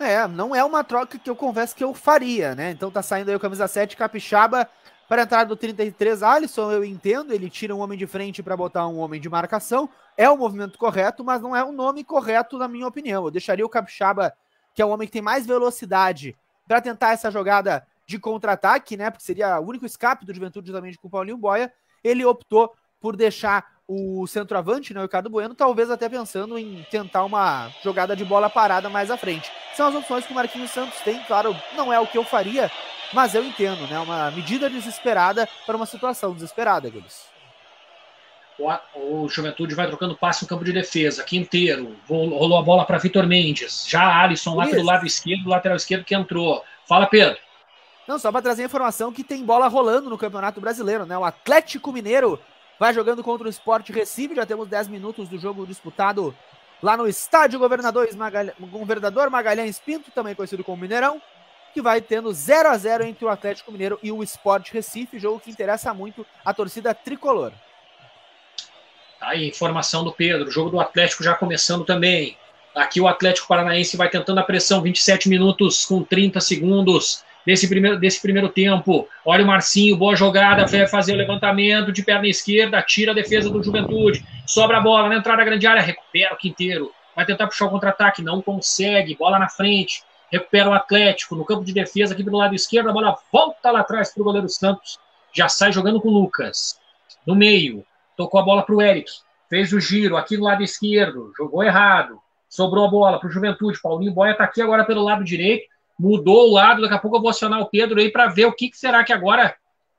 É, não é uma troca que eu confesso que eu faria, né? Então tá saindo aí o camisa 7 Capixaba para entrar do 33 Alisson, eu entendo, ele tira um homem de frente para botar um homem de marcação. É o movimento correto, mas não é o nome correto na minha opinião. Eu deixaria o Capixaba, que é o homem que tem mais velocidade, para tentar essa jogada de contra-ataque, né? Porque seria o único escape do Juventude justamente com o Paulinho Boia. Ele optou por deixar o centroavante, né, o Ricardo Bueno, talvez até pensando em tentar uma jogada de bola parada mais à frente. São as opções que o Marquinhos Santos tem, claro, não é o que eu faria, mas eu entendo, né? Uma medida desesperada para uma situação desesperada, Guilherme. O, o Juventude vai trocando passe no campo de defesa, Quinteiro, rolou a bola para Vitor Mendes, já Alisson lá Isso. pelo lado esquerdo, lateral esquerdo que entrou. Fala, Pedro. Não, só para trazer a informação que tem bola rolando no Campeonato Brasileiro, né? O Atlético Mineiro vai jogando contra o Sport Recife, já temos 10 minutos do jogo disputado lá no Estádio Governador Magalhães, Governador Magalhães Pinto, também conhecido como Mineirão, que vai tendo 0 a 0 entre o Atlético Mineiro e o Sport Recife, jogo que interessa muito a torcida tricolor. Tá aí, informação do Pedro, jogo do Atlético já começando também. Aqui o Atlético Paranaense vai tentando a pressão, 27 minutos com 30 segundos desse primeiro, desse primeiro tempo. Olha o Marcinho, boa jogada, vai fazer o levantamento de perna esquerda, tira a defesa do Juventude, sobra a bola na entrada da grande área, recupera o Quinteiro, vai tentar puxar o contra-ataque, não consegue, bola na frente, recupera o Atlético no campo de defesa aqui do lado esquerdo, a bola volta lá atrás para o goleiro Santos, já sai jogando com o Lucas. No meio, tocou a bola para o Eric, fez o giro aqui do lado esquerdo, jogou errado, sobrou a bola para o Juventude, Paulinho Boia está aqui agora pelo lado direito, mudou o lado, daqui a pouco eu vou acionar o Pedro aí para ver o que, que, será que agora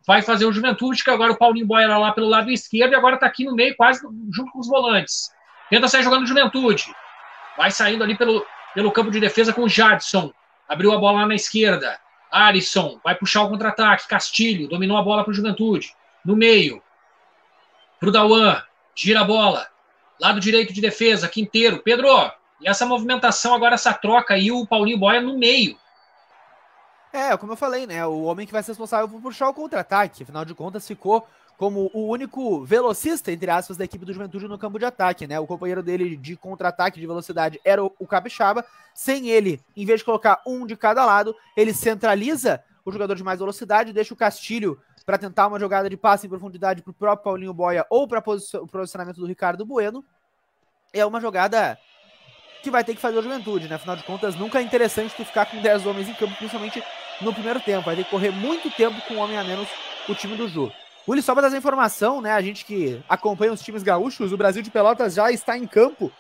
vai fazer o Juventude, que agora o Paulinho Boia era lá pelo lado esquerdo e agora está aqui no meio, quase junto com os volantes. Tenta sair jogando Juventude. Vai saindo ali pelo, pelo campo de defesa com o Jadson. Abriu a bola lá na esquerda. Alisson vai puxar o contra-ataque. Castilho dominou a bola para o Juventude. No meio. Para. Gira a bola. Lado direito de defesa. Quinteiro. Pedro. E essa movimentação agora, essa troca aí, o Paulinho Boia no meio. É, como eu falei, né? O homem que vai ser responsável por puxar o contra-ataque. Afinal de contas, ficou como o único velocista, entre aspas, da equipe do Juventude no campo de ataque, né? O companheiro dele de contra-ataque de velocidade era o, Capixaba. Sem ele, em vez de colocar um de cada lado, ele centraliza o jogador de mais velocidade, deixa o Castilho para tentar uma jogada de passe em profundidade para o próprio Paulinho Boia ou para o posicionamento do Ricardo Bueno. É uma jogada que vai ter que fazer o Juventude, né? Afinal de contas, nunca é interessante tu ficar com 10 homens em campo, principalmente no primeiro tempo. Vai ter que correr muito tempo com um homem a menos o time do Ju. Willi, só para dar informação, né? A gente que acompanha os times gaúchos, o Brasil de Pelotas já está em campo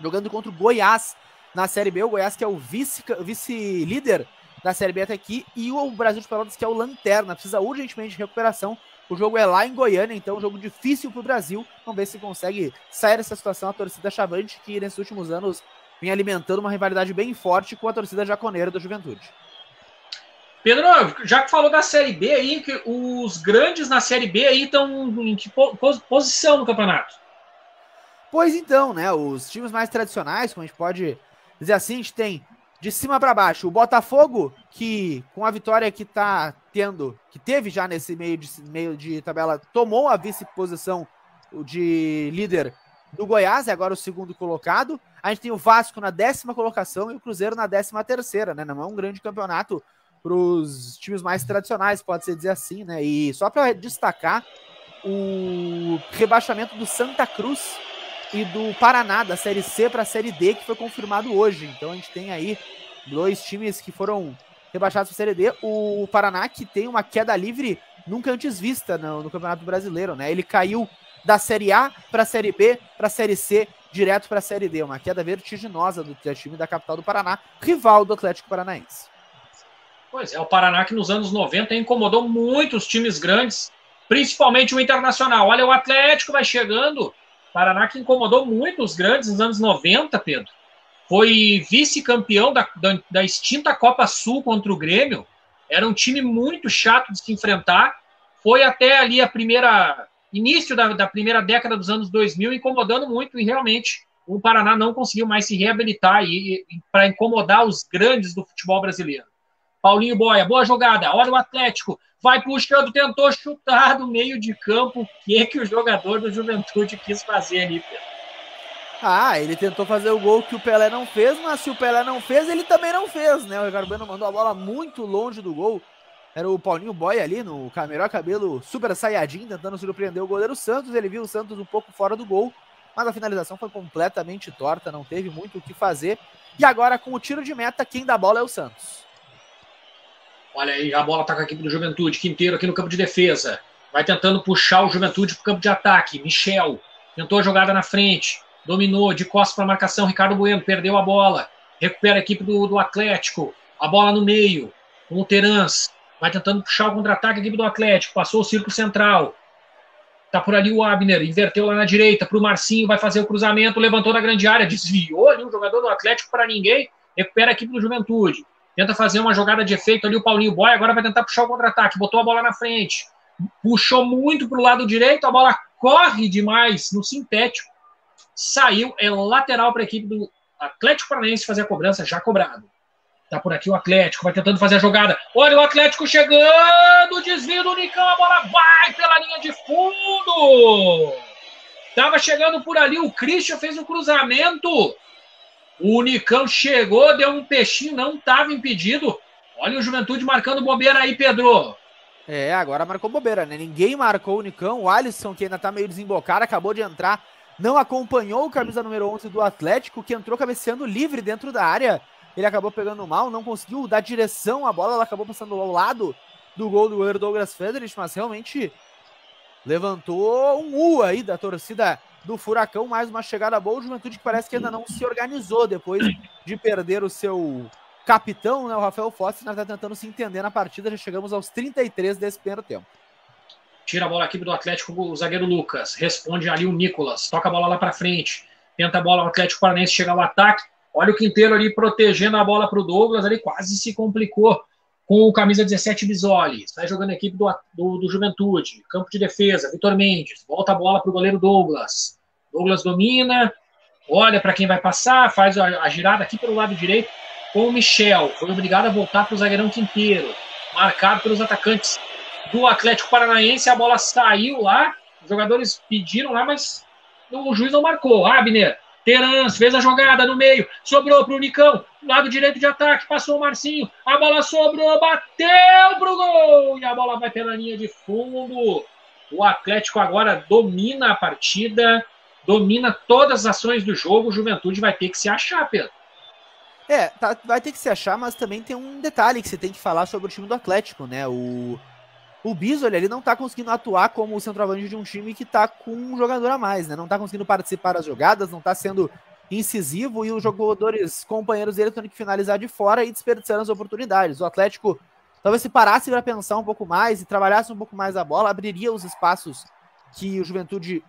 jogando contra o Goiás na Série B. O Goiás que é o vice-líder vice da Série B até aqui e o Brasil de Pelotas que é o lanterna. Precisa urgentemente de recuperação. O jogo é lá em Goiânia, então um jogo difícil para o Brasil. Vamos ver se consegue sair dessa situação a torcida Chavante, que nesses últimos anos vem alimentando uma rivalidade bem forte com a torcida jaconeira do Juventude. Pedro, já que falou da Série B aí, que os grandes na Série B aí estão em que posição no campeonato? Pois então, né? Os times mais tradicionais, como a gente pode dizer assim, a gente tem de cima para baixo o Botafogo, que com a vitória que tá tendo, que teve já nesse meio de, meio de tabela, tomou a vice-posição de líder do Goiás, é agora o segundo colocado. A gente tem o Vasco na décima colocação e o Cruzeiro na décima terceira, né? Não é um grande campeonato para os times mais tradicionais, pode-se dizer assim, né? E só para destacar o rebaixamento do Santa Cruz e do Paraná, da Série C para a Série D, que foi confirmado hoje. Então a gente tem aí dois times que foram rebaixados para a Série D. O Paraná, que tem uma queda livre nunca antes vista no, no Campeonato Brasileiro, né? Ele caiu da Série A para a Série B, para a Série C, direto para a Série D. Uma queda vertiginosa do time da capital do Paraná, rival do Atlético Paranaense. Pois é, o Paraná que nos anos 90 incomodou muitos times grandes, principalmente o Internacional. Olha, o Atlético vai chegando. Paraná que incomodou muito os grandes nos anos 90, Pedro. Foi vice-campeão da, da, da extinta Copa Sul contra o Grêmio. Era um time muito chato de se enfrentar. Foi até ali a primeira início da, da primeira década dos anos 2000, incomodando muito e realmente o Paraná não conseguiu mais se reabilitar para incomodar os grandes do futebol brasileiro. Paulinho Boia, boa jogada. Olha o Atlético, vai puxando, tentou chutar do meio de campo. O que, que o jogador do Juventude quis fazer ali, Pedro? Ah, ele tentou fazer o gol que o Pelé não fez, mas se o Pelé não fez, ele também não fez, né? O Ricardo Bueno mandou a bola muito longe do gol. Era o Paulinho Boy ali no melhor cabelo super saiadinho, tentando surpreender o goleiro Santos. Ele viu o Santos um pouco fora do gol, mas a finalização foi completamente torta, não teve muito o que fazer. E agora, com o tiro de meta, quem dá bola é o Santos. Olha aí, a bola tá com a equipe do Juventude, Quinteiro aqui no campo de defesa. Vai tentando puxar o Juventude pro campo de ataque. Michel tentou a jogada na frente, dominou de costas para marcação. Ricardo Bueno perdeu a bola, recupera a equipe do, do Atlético. A bola no meio, com o Terans. Vai tentando puxar o contra-ataque a equipe do Atlético. Passou o círculo central. Tá por ali o Abner, inverteu lá na direita para o Marcinho, vai fazer o cruzamento, levantou na grande área, desviou ali o jogador do Atlético para ninguém, recupera a equipe do Juventude. Tenta fazer uma jogada de efeito ali o Paulinho Boy, agora vai tentar puxar o contra-ataque, botou a bola na frente, puxou muito para o lado direito, a bola corre demais no sintético, saiu, é lateral para a equipe do Atlético Paranaense fazer a cobrança, já cobrado. Tá por aqui o Atlético, vai tentando fazer a jogada. Olha o Atlético chegando, desvio do Nicão, a bola vai pela linha de fundo. Tava chegando por ali, o Christian fez um cruzamento. O Nicão chegou, deu um peixinho, não estava impedido. Olha o Juventude marcando bobeira aí, Pedro. É, agora marcou bobeira, né? Ninguém marcou o Nicão. O Alisson, que ainda tá meio desembocado, acabou de entrar, não acompanhou o camisa número 11 do Atlético, que entrou cabeceando livre dentro da área ele acabou pegando mal, não conseguiu dar direção à bola, ela acabou passando ao lado do gol do goleiro Douglas Federich, mas realmente levantou um U aí da torcida do Furacão, mais uma chegada boa, o Juventude que parece que ainda não se organizou depois de perder o seu capitão, né, o Rafael Foster, está tentando se entender na partida, já chegamos aos 33 desse primeiro tempo. Tira a bola aqui do Atlético, o zagueiro Lucas, responde ali o Nicolas, toca a bola lá para frente, tenta a bola, o Atlético Paranense chega ao ataque, Olha o Quinteiro ali protegendo a bola para o Douglas, ali quase se complicou com o camisa 17 Bisoli. Está jogando a equipe do, do, do, Juventude. Campo de defesa, Vitor Mendes. Volta a bola para o goleiro Douglas. Douglas domina, olha para quem vai passar, faz a, girada aqui pelo lado direito com o Michel. Foi obrigado a voltar para o zagueirão Quinteiro. Marcado pelos atacantes do Atlético Paranaense. A bola saiu lá. Os jogadores pediram lá, mas o juiz não marcou. Abner Terans fez a jogada no meio, sobrou para o Nicão, lado direito de ataque, passou o Marcinho, a bola sobrou, bateu pro gol e a bola vai pela linha de fundo. O Atlético agora domina a partida, domina todas as ações do jogo. O Juventude vai ter que se achar, Pedro. É, tá, vai ter que se achar, mas também tem um detalhe que você tem que falar sobre o time do Atlético, né? O, o Bisoli, ele não tá conseguindo atuar como o centroavante de um time que tá com um jogador a mais, né? Não tá conseguindo participar das jogadas, não tá sendo incisivo e os jogadores, companheiros dele, tendo que finalizar de fora e desperdiçando as oportunidades. O Atlético talvez se parasse para pensar um pouco mais e trabalhasse um pouco mais a bola, abriria os espaços que o Juventude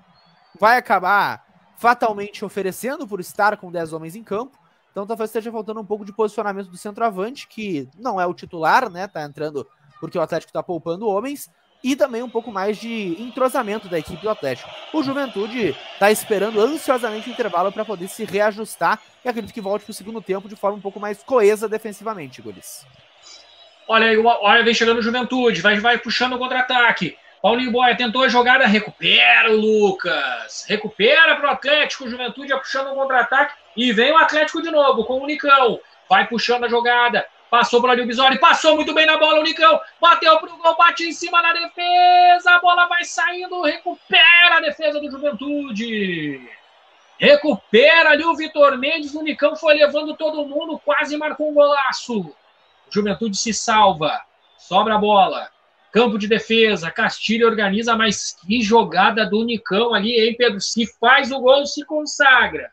vai acabar fatalmente oferecendo por estar com 10 homens em campo. Então talvez esteja faltando um pouco de posicionamento do centroavante, que não é o titular, né? Tá entrando porque o Atlético está poupando homens, e também um pouco mais de entrosamento da equipe do Atlético. O Juventude está esperando ansiosamente o intervalo para poder se reajustar e acredito que volte para o segundo tempo de forma um pouco mais coesa defensivamente, Guris. Olha aí, olha, vem chegando o Juventude, vai, vai puxando o contra-ataque. Paulinho Boia tentou a jogada, recupera o Lucas. Recupera para o Atlético, Juventude puxando o contra-ataque. E vem o Atlético de novo com o Unicão. Vai puxando a jogada. Passou para o Bisoli, passou muito bem na bola o Nicão, bateu para o gol, bate em cima da defesa, a bola vai saindo, recupera a defesa do Juventude. Recupera ali o Vitor Mendes, o Nicão foi levando todo mundo, quase marcou um golaço. Juventude se salva, sobra a bola. Campo de defesa, Castilho organiza, mas que jogada do Nicão ali, hein, Pedro? Se faz o gol, se consagra.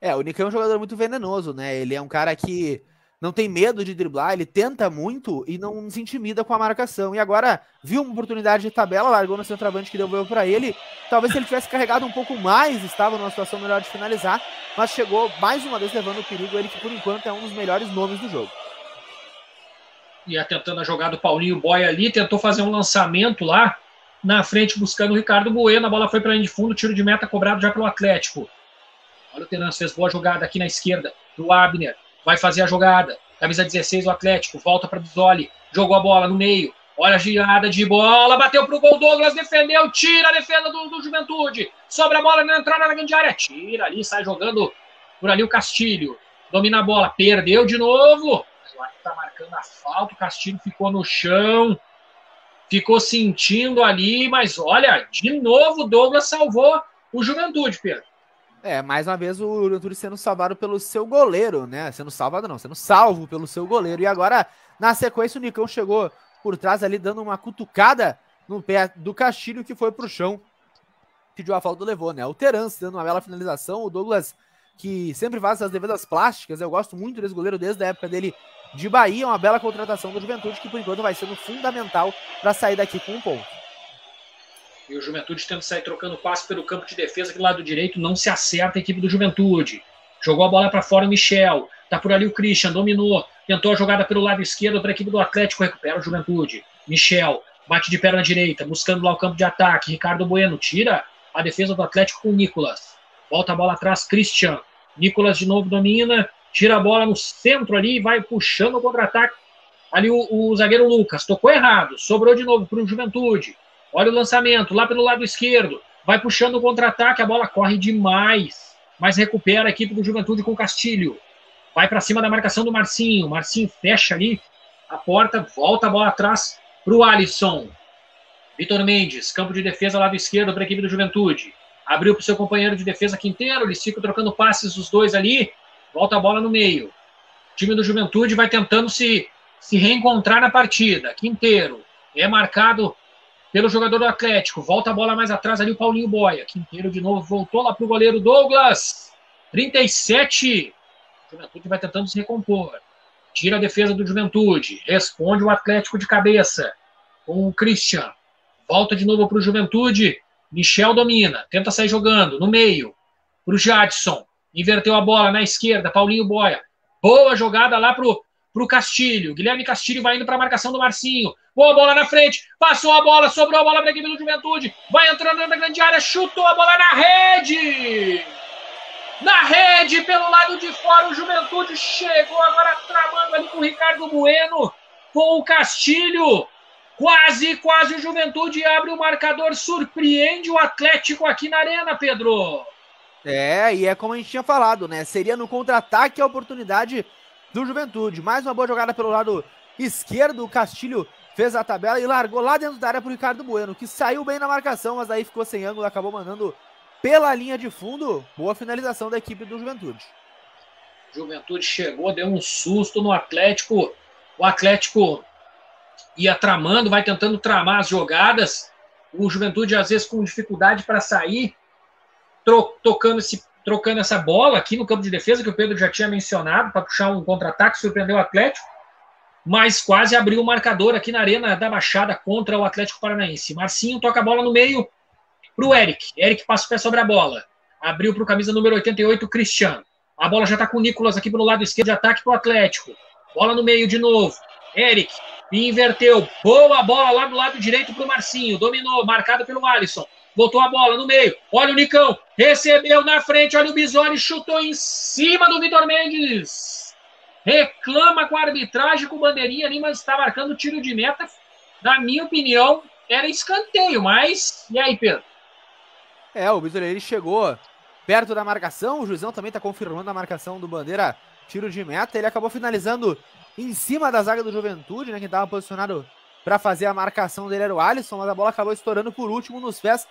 É, o Nicão é um jogador muito venenoso, né? Ele é um cara que não tem medo de driblar, ele tenta muito e não se intimida com a marcação. E agora viu uma oportunidade de tabela, largou no centroavante que devolveu para ele. Talvez se ele tivesse carregado um pouco mais, estava numa situação melhor de finalizar, mas chegou mais uma vez levando o perigo, ele que por enquanto é um dos melhores nomes do jogo. Ia tentando a jogada do Paulinho Boy ali, tentou fazer um lançamento lá na frente buscando o Ricardo Bueno, a bola foi para linha de fundo, tiro de meta cobrado já pelo Atlético. Olha o Terence, fez boa jogada aqui na esquerda do Abner vai fazer a jogada. Camisa 16 o Atlético, volta para Bisoli, jogou a bola no meio. Olha a girada de bola, bateu pro gol, Douglas defendeu, tira a defesa do, do Juventude. Sobra a bola na entrada na grande área, tira ali, sai jogando por ali o Castilho. Domina a bola, perdeu de novo. O Atlético tá marcando a falta, o Castilho ficou no chão, ficou sentindo ali, mas olha, de novo o Douglas salvou o Juventude, Pedro. É, mais uma vez o Juventude sendo salvado pelo seu goleiro, né? Sendo salvado não, sendo salvo pelo seu goleiro. E agora, na sequência, o Nicão chegou por trás ali, dando uma cutucada no pé do Castilho, que foi pro chão. Pediu a falta, levou, né? O Terence dando uma bela finalização. O Douglas, que sempre faz as devidas plásticas. Eu gosto muito desse goleiro desde a época dele de Bahia. Uma bela contratação do Juventude, que por enquanto vai sendo fundamental para sair daqui com um ponto. E o Juventude tenta sair trocando passe pelo campo de defesa, que do lado direito não se acerta a equipe do Juventude. Jogou a bola para fora o Michel. Tá por ali o Christian, dominou. Tentou a jogada pelo lado esquerdo para a equipe do Atlético, recupera o Juventude. Michel, bate de perna direita, buscando lá o campo de ataque. Ricardo Bueno tira a defesa do Atlético com o Nicolas. Volta a bola atrás, Christian. Nicolas de novo domina, tira a bola no centro ali e vai puxando o contra-ataque. Ali o, o zagueiro Lucas tocou errado, sobrou de novo para o Juventude. Olha o lançamento lá pelo lado esquerdo. Vai puxando o contra-ataque, a bola corre demais. Mas recupera a equipe do Juventude com Castilho. Vai para cima da marcação do Marcinho. Marcinho fecha ali a porta, volta a bola atrás para o Alisson. Vitor Mendes, campo de defesa lado esquerdo para a equipe do Juventude. Abriu para o seu companheiro de defesa Quinteiro. Eles ficam trocando passes os dois ali. Volta a bola no meio. O time do Juventude vai tentando se, se reencontrar na partida. Quinteiro é marcado pelo jogador do Atlético. Volta a bola mais atrás ali o Paulinho Boia. Quinteiro de novo voltou lá para o goleiro Douglas. 37. O Juventude vai tentando se recompor. Tira a defesa do Juventude. Responde o Atlético de cabeça. Com o Christian. Volta de novo para o Juventude. Michel domina. Tenta sair jogando. No meio. Para o Jadson. Inverteu a bola na esquerda. Paulinho Boia. Boa jogada lá para o Castilho. Guilherme Castilho vai indo para a marcação do Marcinho. Boa bola na frente. Passou a bola, sobrou a bola para a equipe do Juventude. Vai entrando na grande área, chutou a bola na rede. Na rede, pelo lado de fora, o Juventude chegou agora tramando ali com o Ricardo Bueno, com o Castilho. Quase, quase o Juventude abre o marcador, surpreende o Atlético aqui na Arena, Pedro. É, e é como a gente tinha falado, né? Seria no contra-ataque a oportunidade do Juventude. Mais uma boa jogada pelo lado esquerdo, o Castilho fez a tabela e largou lá dentro da área para o Ricardo Bueno, que saiu bem na marcação, mas aí ficou sem ângulo, acabou mandando pela linha de fundo. Boa finalização da equipe do Juventude. Juventude chegou, deu um susto no Atlético. O Atlético ia tramando, vai tentando tramar as jogadas. O Juventude, às vezes, com dificuldade para sair, tro tocando, esse, trocando essa bola aqui no campo de defesa, que o Pedro já tinha mencionado, para puxar um contra-ataque, surpreendeu o Atlético mas quase abriu o marcador aqui na Arena da Baixada contra o Atlético Paranaense. Marcinho toca a bola no meio para o Eric. Eric passa o pé sobre a bola. Abriu para o camisa número 88, Cristiano. A bola já está com o Nicolas aqui pelo lado esquerdo de ataque para o Atlético. Bola no meio de novo. Eric inverteu. Boa bola lá do lado direito para o Marcinho. Dominou, marcado pelo Alisson. Botou a bola no meio. Olha o Nicão. Recebeu na frente. Olha o Bisoni. Chutou em cima do Vitor Mendes reclama com a arbitragem, com bandeirinha ali, mas está marcando tiro de meta. Na minha opinião, era escanteio, mas. E aí, Pedro? É, o Bisoleiro chegou perto da marcação, o Juizão também está confirmando a marcação do Bandeira, tiro de meta. Ele acabou finalizando em cima da zaga do Juventude, né? Quem estava posicionado para fazer a marcação dele era o Alisson, mas a bola acabou estourando por último nos pés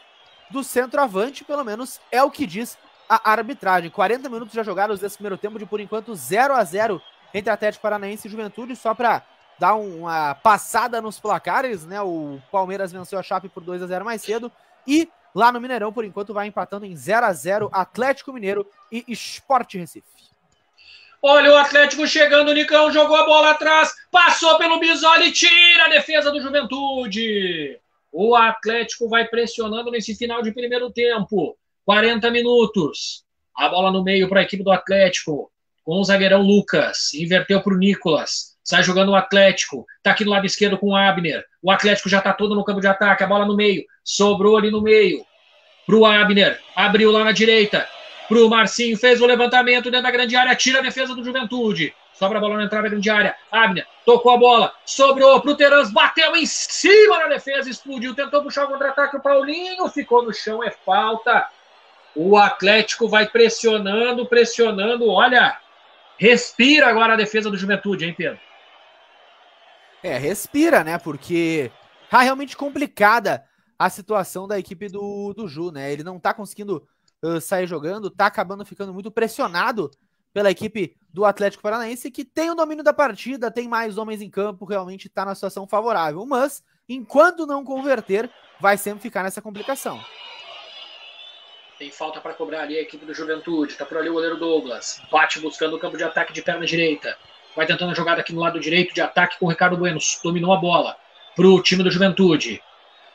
do centroavante, pelo menos é o que diz a arbitragem. 40 minutos já jogados desse primeiro tempo, de por enquanto 0 a 0 entre Atlético Paranaense e Juventude, só para dar uma passada nos placares, né? O Palmeiras venceu a Chape por 2 a 0 mais cedo e lá no Mineirão, por enquanto, vai empatando em 0 a 0 Atlético Mineiro e Esporte Recife. Olha o Atlético chegando, o Nicão jogou a bola atrás, passou pelo Bisoli, tira a defesa do Juventude. O Atlético vai pressionando nesse final de primeiro tempo. 40 minutos. A bola no meio para a equipe do Atlético. Com o zagueirão Lucas. Inverteu para o Nicolas. Sai jogando o Atlético. Tá aqui no lado esquerdo com o Abner. O Atlético já tá todo no campo de ataque. A bola no meio. Sobrou ali no meio. Pro Abner. Abriu lá na direita pro Marcinho, fez o levantamento dentro da grande área, tira a defesa do Juventude. Sobra a bola na entrada da grande área. Abner tocou a bola, sobrou pro Terans, bateu em cima da defesa, explodiu, tentou puxar o contra-ataque. O Paulinho ficou no chão, é falta. O Atlético vai pressionando, pressionando. Olha, respira agora a defesa do Juventude, hein, Pedro? É, respira, né? Porque tá realmente complicada a situação da equipe do, do Ju, né? Ele não tá conseguindo sair jogando, tá acabando ficando muito pressionado pela equipe do Atlético Paranaense, que tem o domínio da partida, tem mais homens em campo, realmente está na situação favorável. Mas, enquanto não converter, vai sempre ficar nessa complicação. Tem falta para cobrar ali a equipe do Juventude. Tá por ali o goleiro Douglas. Bate buscando o campo de ataque de perna direita. Vai tentando a jogada aqui no lado direito de ataque com o Ricardo Bueno. Dominou a bola pro time do Juventude.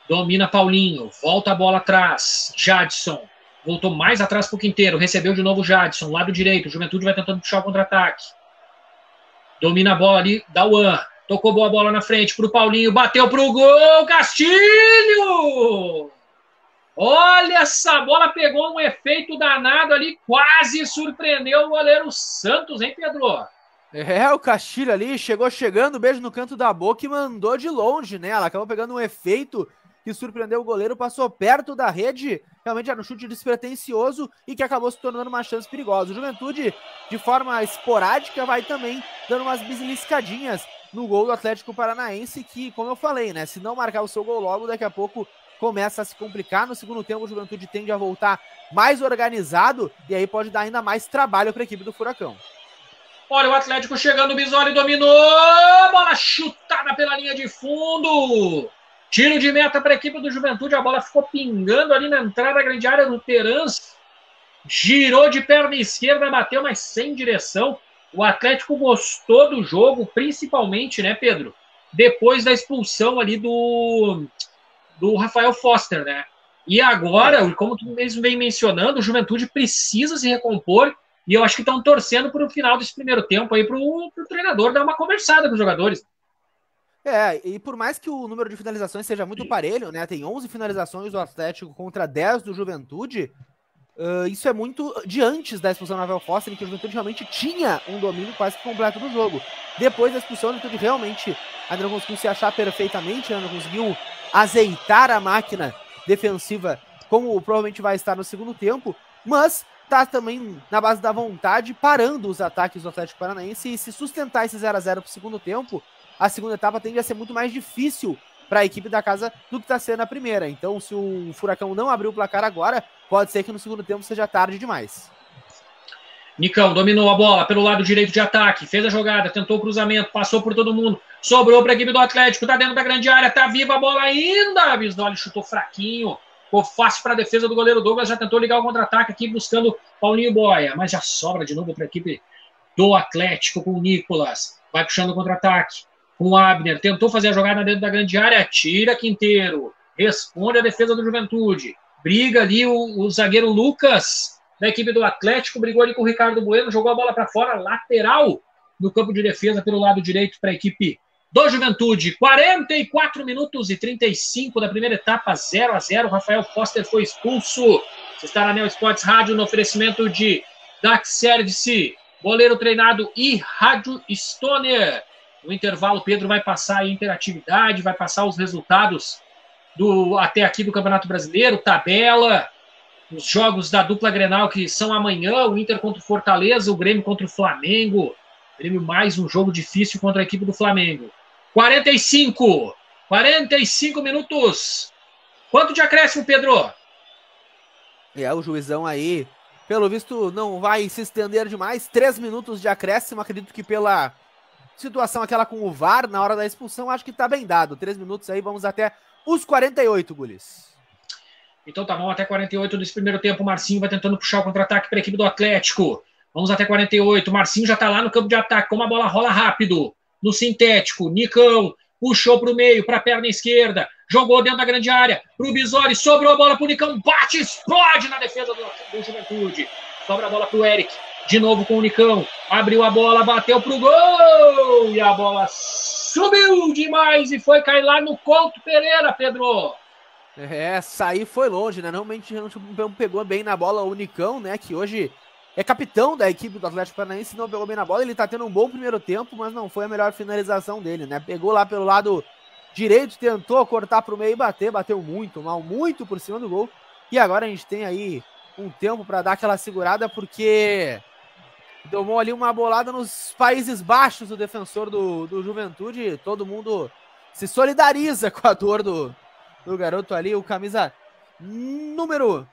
Domina Paulinho. Volta a bola atrás. Jadson. Voltou mais atrás para o Quinteiro. Recebeu de novo o Jadson, lado direito. Juventude vai tentando puxar o contra-ataque. Domina a bola ali, da One. Tocou boa bola na frente para o Paulinho. Bateu para o gol. Castilho! Olha, essa bola pegou um efeito danado ali. Quase surpreendeu o goleiro Santos, hein, Pedro? É, o Castilho ali chegou chegando, beijo no canto da boca e mandou de longe, né? Ela acabou pegando um efeito que surpreendeu o goleiro, passou perto da rede, realmente era um chute despretensioso e que acabou se tornando uma chance perigosa. O Juventude, de forma esporádica, vai também dando umas bisliscadinhas no gol do Atlético Paranaense, que, como eu falei, né, se não marcar o seu gol logo, daqui a pouco começa a se complicar. No segundo tempo, o Juventude tende a voltar mais organizado e aí pode dar ainda mais trabalho para a equipe do Furacão. Olha o Atlético chegando, o Bisoli dominou, bola chutada pela linha de fundo. Tiro de meta para a equipe do Juventude. A bola ficou pingando ali na entrada da grande área do Terans. Girou de perna esquerda, bateu, mas sem direção. O Atlético gostou do jogo, principalmente, né, Pedro? Depois da expulsão ali do, do Rafael Foster, né? E agora, como tu mesmo vem mencionando, o Juventude precisa se recompor. E eu acho que estão torcendo para o final desse primeiro tempo aí para o treinador dar uma conversada com os jogadores. É, e por mais que o número de finalizações seja muito parelho, né? Tem 11 finalizações do Atlético contra 10 do Juventude. Uh, isso é muito de antes da expulsão do Ravel Foster, em que o Juventude realmente tinha um domínio quase completo do jogo. Depois da expulsão, o Juventude realmente ainda não conseguiu se achar perfeitamente, ainda não conseguiu azeitar a máquina defensiva como provavelmente vai estar no segundo tempo, mas tá também na base da vontade, parando os ataques do Atlético Paranaense e se sustentar esse 0 a 0 pro segundo tempo, a segunda etapa tende a ser muito mais difícil para a equipe da casa do que está sendo a primeira. Então, se o Furacão não abrir o placar agora, pode ser que no segundo tempo seja tarde demais. Nicão dominou a bola pelo lado direito de ataque, fez a jogada, tentou o cruzamento, passou por todo mundo, sobrou para a equipe do Atlético, tá dentro da grande área, tá viva a bola ainda. Visnoli chutou fraquinho, ficou fácil para a defesa do goleiro Douglas, já tentou ligar o contra-ataque aqui buscando Paulinho Boia, mas já sobra de novo para a equipe do Atlético com o Nicolas. Vai puxando o contra-ataque com o Abner, tentou fazer a jogada dentro da grande área, tira Quinteiro, responde a defesa do Juventude, briga ali o, o zagueiro Lucas, da equipe do Atlético, brigou ali com o Ricardo Bueno, jogou a bola para fora, lateral no campo de defesa pelo lado direito para a equipe do Juventude. 44 minutos e 35 da primeira etapa, 0 a 0 Rafael Foster foi expulso. Você está na Neo Sports Rádio no oferecimento de Dax Service, goleiro treinado e Rádio Stoner. No intervalo, Pedro vai passar a interatividade, vai passar os resultados do até aqui do Campeonato Brasileiro, tabela, os jogos da dupla Grenal que são amanhã, o Inter contra o Fortaleza, o Grêmio contra o Flamengo. Grêmio mais um jogo difícil contra a equipe do Flamengo. 45! 45 minutos! Quanto de acréscimo, Pedro? É, o juizão aí, pelo visto, não vai se estender demais. Três minutos de acréscimo, acredito que pela situação aquela com o VAR na hora da expulsão, acho que tá bem dado. Três minutos aí, vamos até os 48, Gulis. Então tá bom, até 48 desse primeiro tempo, o Marcinho vai tentando puxar o contra-ataque para a equipe do Atlético. Vamos até 48. Marcinho já tá lá no campo de ataque. Como a bola rola rápido. No sintético. Nicão puxou para o meio, para a perna esquerda, jogou dentro da grande área, para o Bisoli, sobrou a bola para o Nicão, bate, explode na defesa do, do Juventude. Sobra a bola para o Eric, de novo com o Nicão, abriu a bola, bateu para o gol, e a bola subiu demais e foi cair lá no Couto Pereira, Pedro. É, sair foi longe, né? Realmente não pegou bem na bola o Nicão, né? Que hoje é capitão da equipe do Atlético Paranaense, não pegou bem na bola. Ele tá tendo um bom primeiro tempo, mas não foi a melhor finalização dele, né? Pegou lá pelo lado direito, tentou cortar pro meio e bater, bateu muito mal, muito por cima do gol. E agora a gente tem aí um tempo para dar aquela segurada, porque tomou ali uma bolada nos Países Baixos o defensor do, do Juventude. Todo mundo se solidariza [laughs] com a dor do, do garoto ali, o camisa número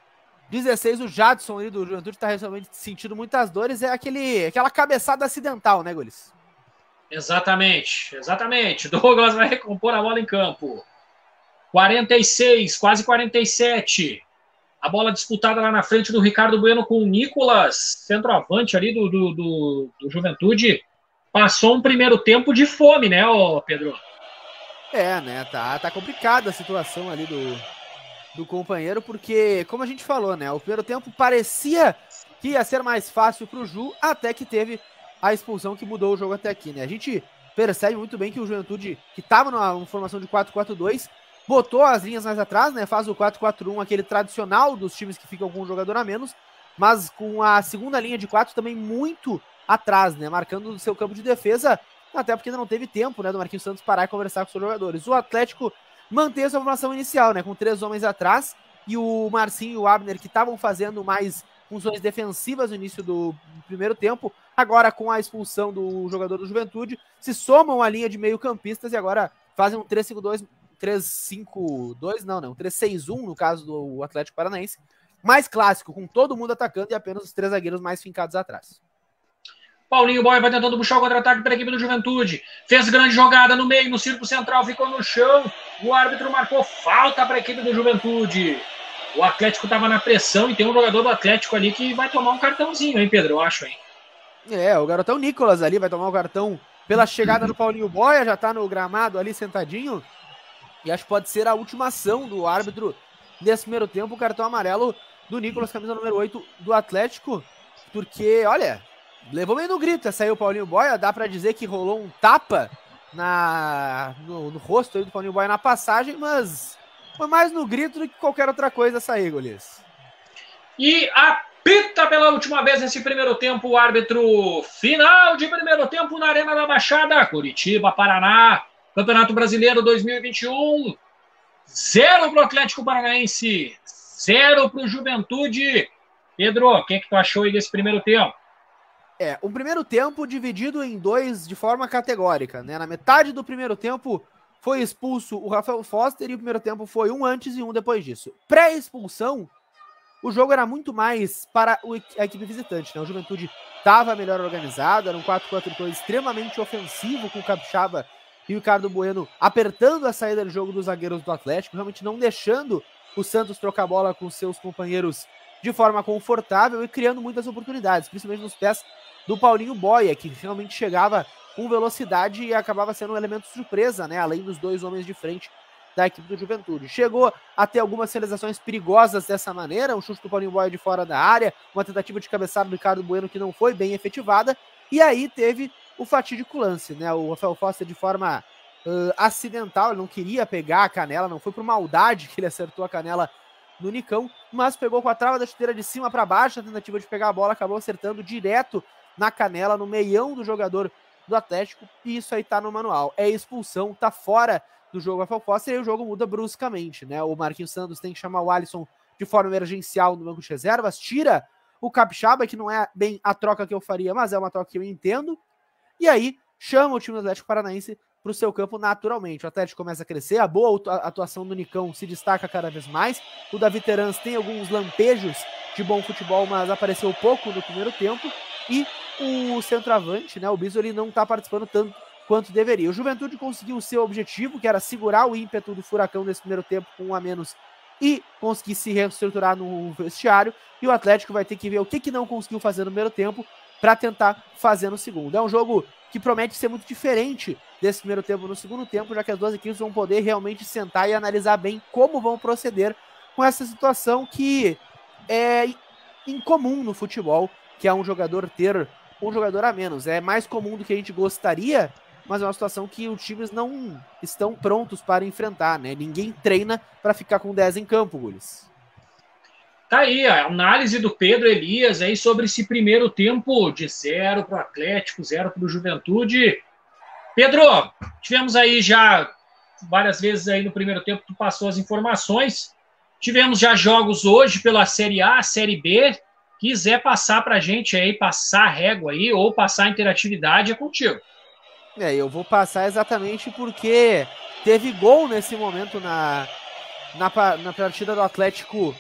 16, o Jadson ali do Juventude tá realmente sentindo muitas dores. É aquele, aquela cabeçada acidental, né, Golis? Exatamente, exatamente. [laughs] Douglas vai recompor a bola em campo. 46, quase 47. A bola disputada lá na frente do Ricardo Bueno com o Nicolas, centroavante ali do, do, do, do Juventude. Passou um primeiro tempo de fome, né, Pedro? É, né? Tá, tá complicada a situação ali do, do companheiro, porque, como a gente falou, né? O primeiro tempo parecia que ia ser mais fácil para o Ju, até que teve a expulsão que mudou o jogo até aqui, né? A gente percebe muito bem que o Juventude, que estava numa formação de 4-4-2, botou as linhas mais atrás, né? Faz o 4-4-1, aquele tradicional dos times que ficam com um jogador a menos, mas com a segunda linha de quatro também muito atrás, né? Marcando o seu campo de defesa, até porque ainda não teve tempo, né, do Marquinhos Santos parar e conversar com seus jogadores. O Atlético manter a sua formação inicial, né? Com três homens atrás e o Marcinho e o Abner que estavam fazendo mais funções defensivas no início do primeiro tempo, agora com a expulsão do jogador do Juventude, se somam à linha de meio-campistas e agora fazem um 3-5-2, 3-5-2, não, não, 3-6-1 no caso do Atlético Paranaense, mais clássico, com todo mundo atacando e apenas os três zagueiros mais fincados atrás. Paulinho Boy vai tentando puxar o contra-ataque para a equipe do Juventude. Fez grande jogada no meio, no círculo central, ficou no chão. O árbitro marcou falta para a equipe do Juventude. O Atlético estava na pressão e tem um jogador do Atlético ali que vai tomar um cartãozinho, hein, Pedro? Eu acho, hein? É, o garotão Nicolas ali vai tomar o cartão pela chegada do Paulinho Boia, já está no gramado ali sentadinho. E acho que pode ser a última ação do árbitro nesse primeiro tempo, o cartão amarelo do Nicolas, camisa número 8 do Atlético. Porque, olha, levou meio no grito aí o Paulinho Boia. Dá para dizer que rolou um tapa na no, no rosto do Paulinho Boia na passagem, mas foi mais no grito do que qualquer outra coisa essa aí, Golias. E apita pela última vez nesse primeiro tempo o árbitro final de primeiro tempo na Arena da Baixada, Curitiba, Paraná, Campeonato Brasileiro 2021. Zero para o Atlético Paranaense, zero para o Juventude. Pedro, o que, é que tu achou aí desse primeiro tempo? É, um primeiro tempo dividido em dois de forma categórica, né? Na metade do primeiro tempo foi expulso o Rafael Foster e o primeiro tempo foi um antes e um depois disso. Pré-expulsão, o jogo era muito mais para a equipe visitante, né? O Juventude estava melhor organizado, era um 4-4-2 extremamente ofensivo com o Capixaba e o Ricardo Bueno apertando a saída do jogo dos zagueiros do Atlético, realmente não deixando o Santos trocar bola com seus companheiros de forma confortável e criando muitas oportunidades, principalmente nos pés do Paulinho Boia, que realmente chegava com velocidade e acabava sendo um elemento surpresa, né? Além dos dois homens de frente da equipe do Juventude. Chegou a ter algumas finalizações perigosas dessa maneira, um chute do Paulinho Boia de fora da área, uma tentativa de cabeçada do Ricardo Bueno que não foi bem efetivada, e aí teve o fatídico lance, né? O Rafael Foster de forma uh, acidental, ele não queria pegar a canela, não foi por maldade que ele acertou a canela no Nicão, mas pegou com a trava da chuteira de cima para baixo, a tentativa de pegar a bola acabou acertando direto na canela, no meião do jogador do Atlético, e isso aí tá no manual. É expulsão, tá fora do jogo Rafael Foster, e o jogo muda bruscamente, né? O Marquinhos Santos tem que chamar o Alisson de forma emergencial no banco de reservas, tira o Capixaba, que não é bem a troca que eu faria, mas é uma troca que eu entendo, e aí chama o time do Atlético Paranaense para o seu campo naturalmente. O Atlético começa a crescer, a boa atuação do Nicão se destaca cada vez mais. O Davi Terans tem alguns lampejos de bom futebol, mas apareceu pouco no primeiro tempo. E o centroavante, né, o Biso, ele não está participando tanto quanto deveria. O Juventude conseguiu o seu objetivo, que era segurar o ímpeto do Furacão nesse primeiro tempo com um a menos e conseguir se reestruturar no vestiário. E o Atlético vai ter que ver o que, que não conseguiu fazer no primeiro tempo para tentar fazer no segundo. É um jogo que promete ser muito diferente desse primeiro tempo no segundo tempo, já que as duas equipes vão poder realmente sentar e analisar bem como vão proceder com essa situação que é incomum no futebol, que é um jogador ter um jogador a menos. É mais comum do que a gente gostaria, mas é uma situação que os times não estão prontos para enfrentar, né? Ninguém treina para ficar com 10 em campo, Gulis. Tá aí a análise do Pedro Elias aí sobre esse primeiro tempo de zero para o Atlético, zero para o Juventude. Pedro, tivemos aí já várias vezes aí no primeiro tempo, tu passou as informações. Tivemos já jogos hoje pela Série A, Série B. Quiser passar para a gente aí, passar régua aí, ou passar interatividade, é contigo. É, eu vou passar exatamente porque teve gol nesse momento na, na, na partida do Atlético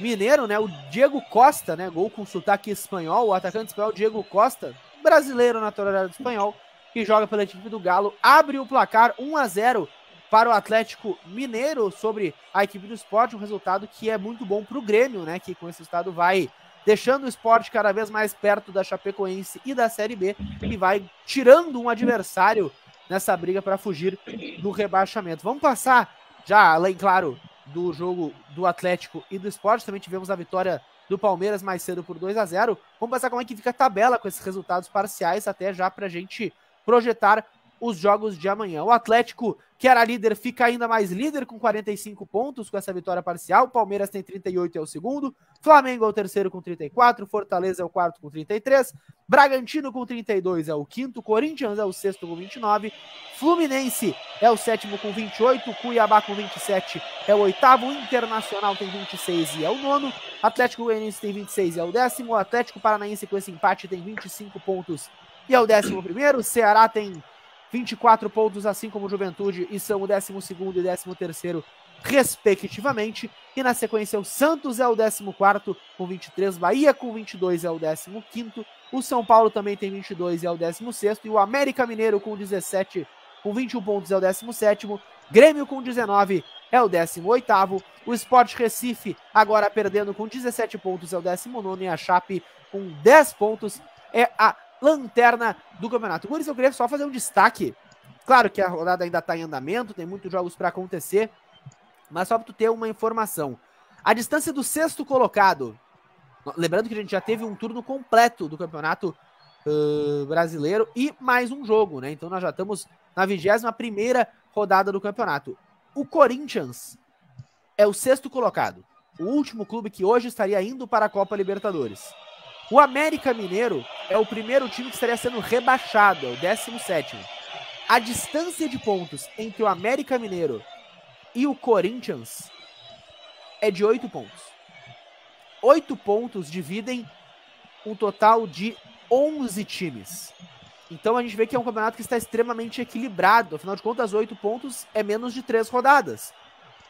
Mineiro, né? O Diego Costa, né? Gol com sotaque espanhol, o atacante espanhol Diego Costa, brasileiro naturalizado espanhol, que joga pela equipe do Galo, abre o placar 1 a 0 para o Atlético Mineiro sobre a equipe do esporte, um resultado que é muito bom para o Grêmio, né? Que com esse resultado vai deixando o esporte cada vez mais perto da Chapecoense e da Série B e vai tirando um adversário nessa briga para fugir do rebaixamento. Vamos passar já, além, claro, do jogo do Atlético e do esporte, também tivemos a vitória do Palmeiras mais cedo por 2 a 0 Vamos passar como é que fica a tabela com esses resultados parciais, até já para a gente projetar os jogos de amanhã. O Atlético, que era líder, fica ainda mais líder com 45 pontos com essa vitória parcial. Palmeiras tem 38 é o segundo. Flamengo é o terceiro com 34. Fortaleza é o quarto com 33. Bragantino com 32 é o quinto. Corinthians é o sexto com 29. Fluminense é o sétimo com 28. Cuiabá com 27 é o oitavo. Internacional tem 26 e é o nono. Atlético Goianiense tem 26 e é o décimo. O Atlético Paranaense com esse empate tem 25 pontos e é o décimo primeiro. Ceará tem 24 pontos, assim como Juventude, e são o 12 e 13 respectivamente. E na sequência, o Santos é o 14 com 23, Bahia com 22 é o 15. O São Paulo também tem 22 e é o 16. E o América Mineiro com 17, com 21 pontos é o 17. Grêmio com 19 é o 18. O Sport Recife, agora perdendo com 17 pontos, é o 19. E a Chape com 10 pontos é a lanterna do campeonato. Por isso eu queria só fazer um destaque. Claro que a rodada ainda está em andamento, tem muitos jogos para acontecer, mas só para tu ter uma informação. A distância do sexto colocado, lembrando que a gente já teve um turno completo do campeonato uh, brasileiro e mais um jogo, né? Então nós já estamos na 21 primeira rodada do campeonato. O Corinthians é o sexto colocado, o último clube que hoje estaria indo para a Copa Libertadores. O América Mineiro é o primeiro time que estaria sendo rebaixado, é o 17. A distância de pontos entre o América Mineiro e o Corinthians é de 8 pontos. 8 pontos dividem um total de 11 times. Então a gente vê que é um campeonato que está extremamente equilibrado. Afinal de contas, 8 pontos é menos de 3 rodadas.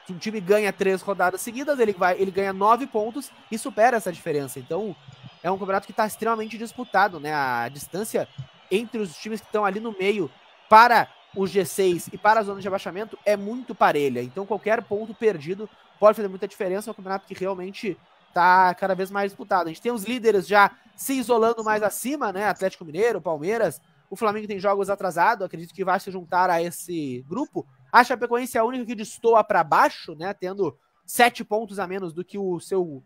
Se um time ganha 3 rodadas seguidas, ele, vai, ele ganha 9 pontos e supera essa diferença. Então é um campeonato que está extremamente disputado, né? A distância entre os times que estão ali no meio para o G6 e para a zona de abaixamento é muito parelha. Então qualquer ponto perdido pode fazer muita diferença. É um campeonato que realmente está cada vez mais disputado. A gente tem os líderes já se isolando mais acima, né? Atlético Mineiro, Palmeiras. O Flamengo tem jogos atrasados, acredito que vai se juntar a esse grupo. A Chapecoense é a única que destoa para baixo, né? Tendo sete pontos a menos do que o seu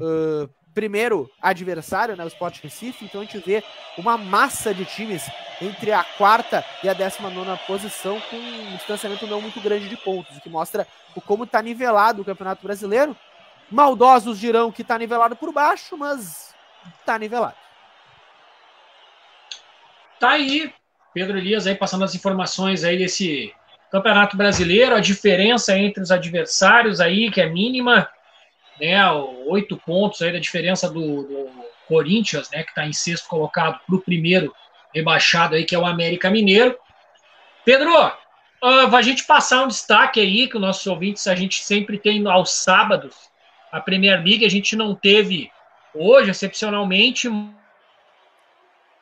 uh, primeiro adversário, né, o Sport Recife, então a gente vê uma massa de times entre a quarta e a décima nona posição com um distanciamento não muito grande de pontos, o que mostra o como está nivelado o Campeonato Brasileiro. Maldosos dirão que está nivelado por baixo, mas está nivelado. Tá aí, Pedro Elias aí passando as informações aí desse Campeonato Brasileiro, a diferença entre os adversários aí, que é mínima, né, oito pontos aí da diferença do, do Corinthians, né, que está em sexto colocado, para o primeiro rebaixado aí, que é o América Mineiro. Pedro, uh, a gente passar um destaque aí, que os nossos ouvintes a gente sempre tem aos sábados, a Premier League a gente não teve hoje, excepcionalmente,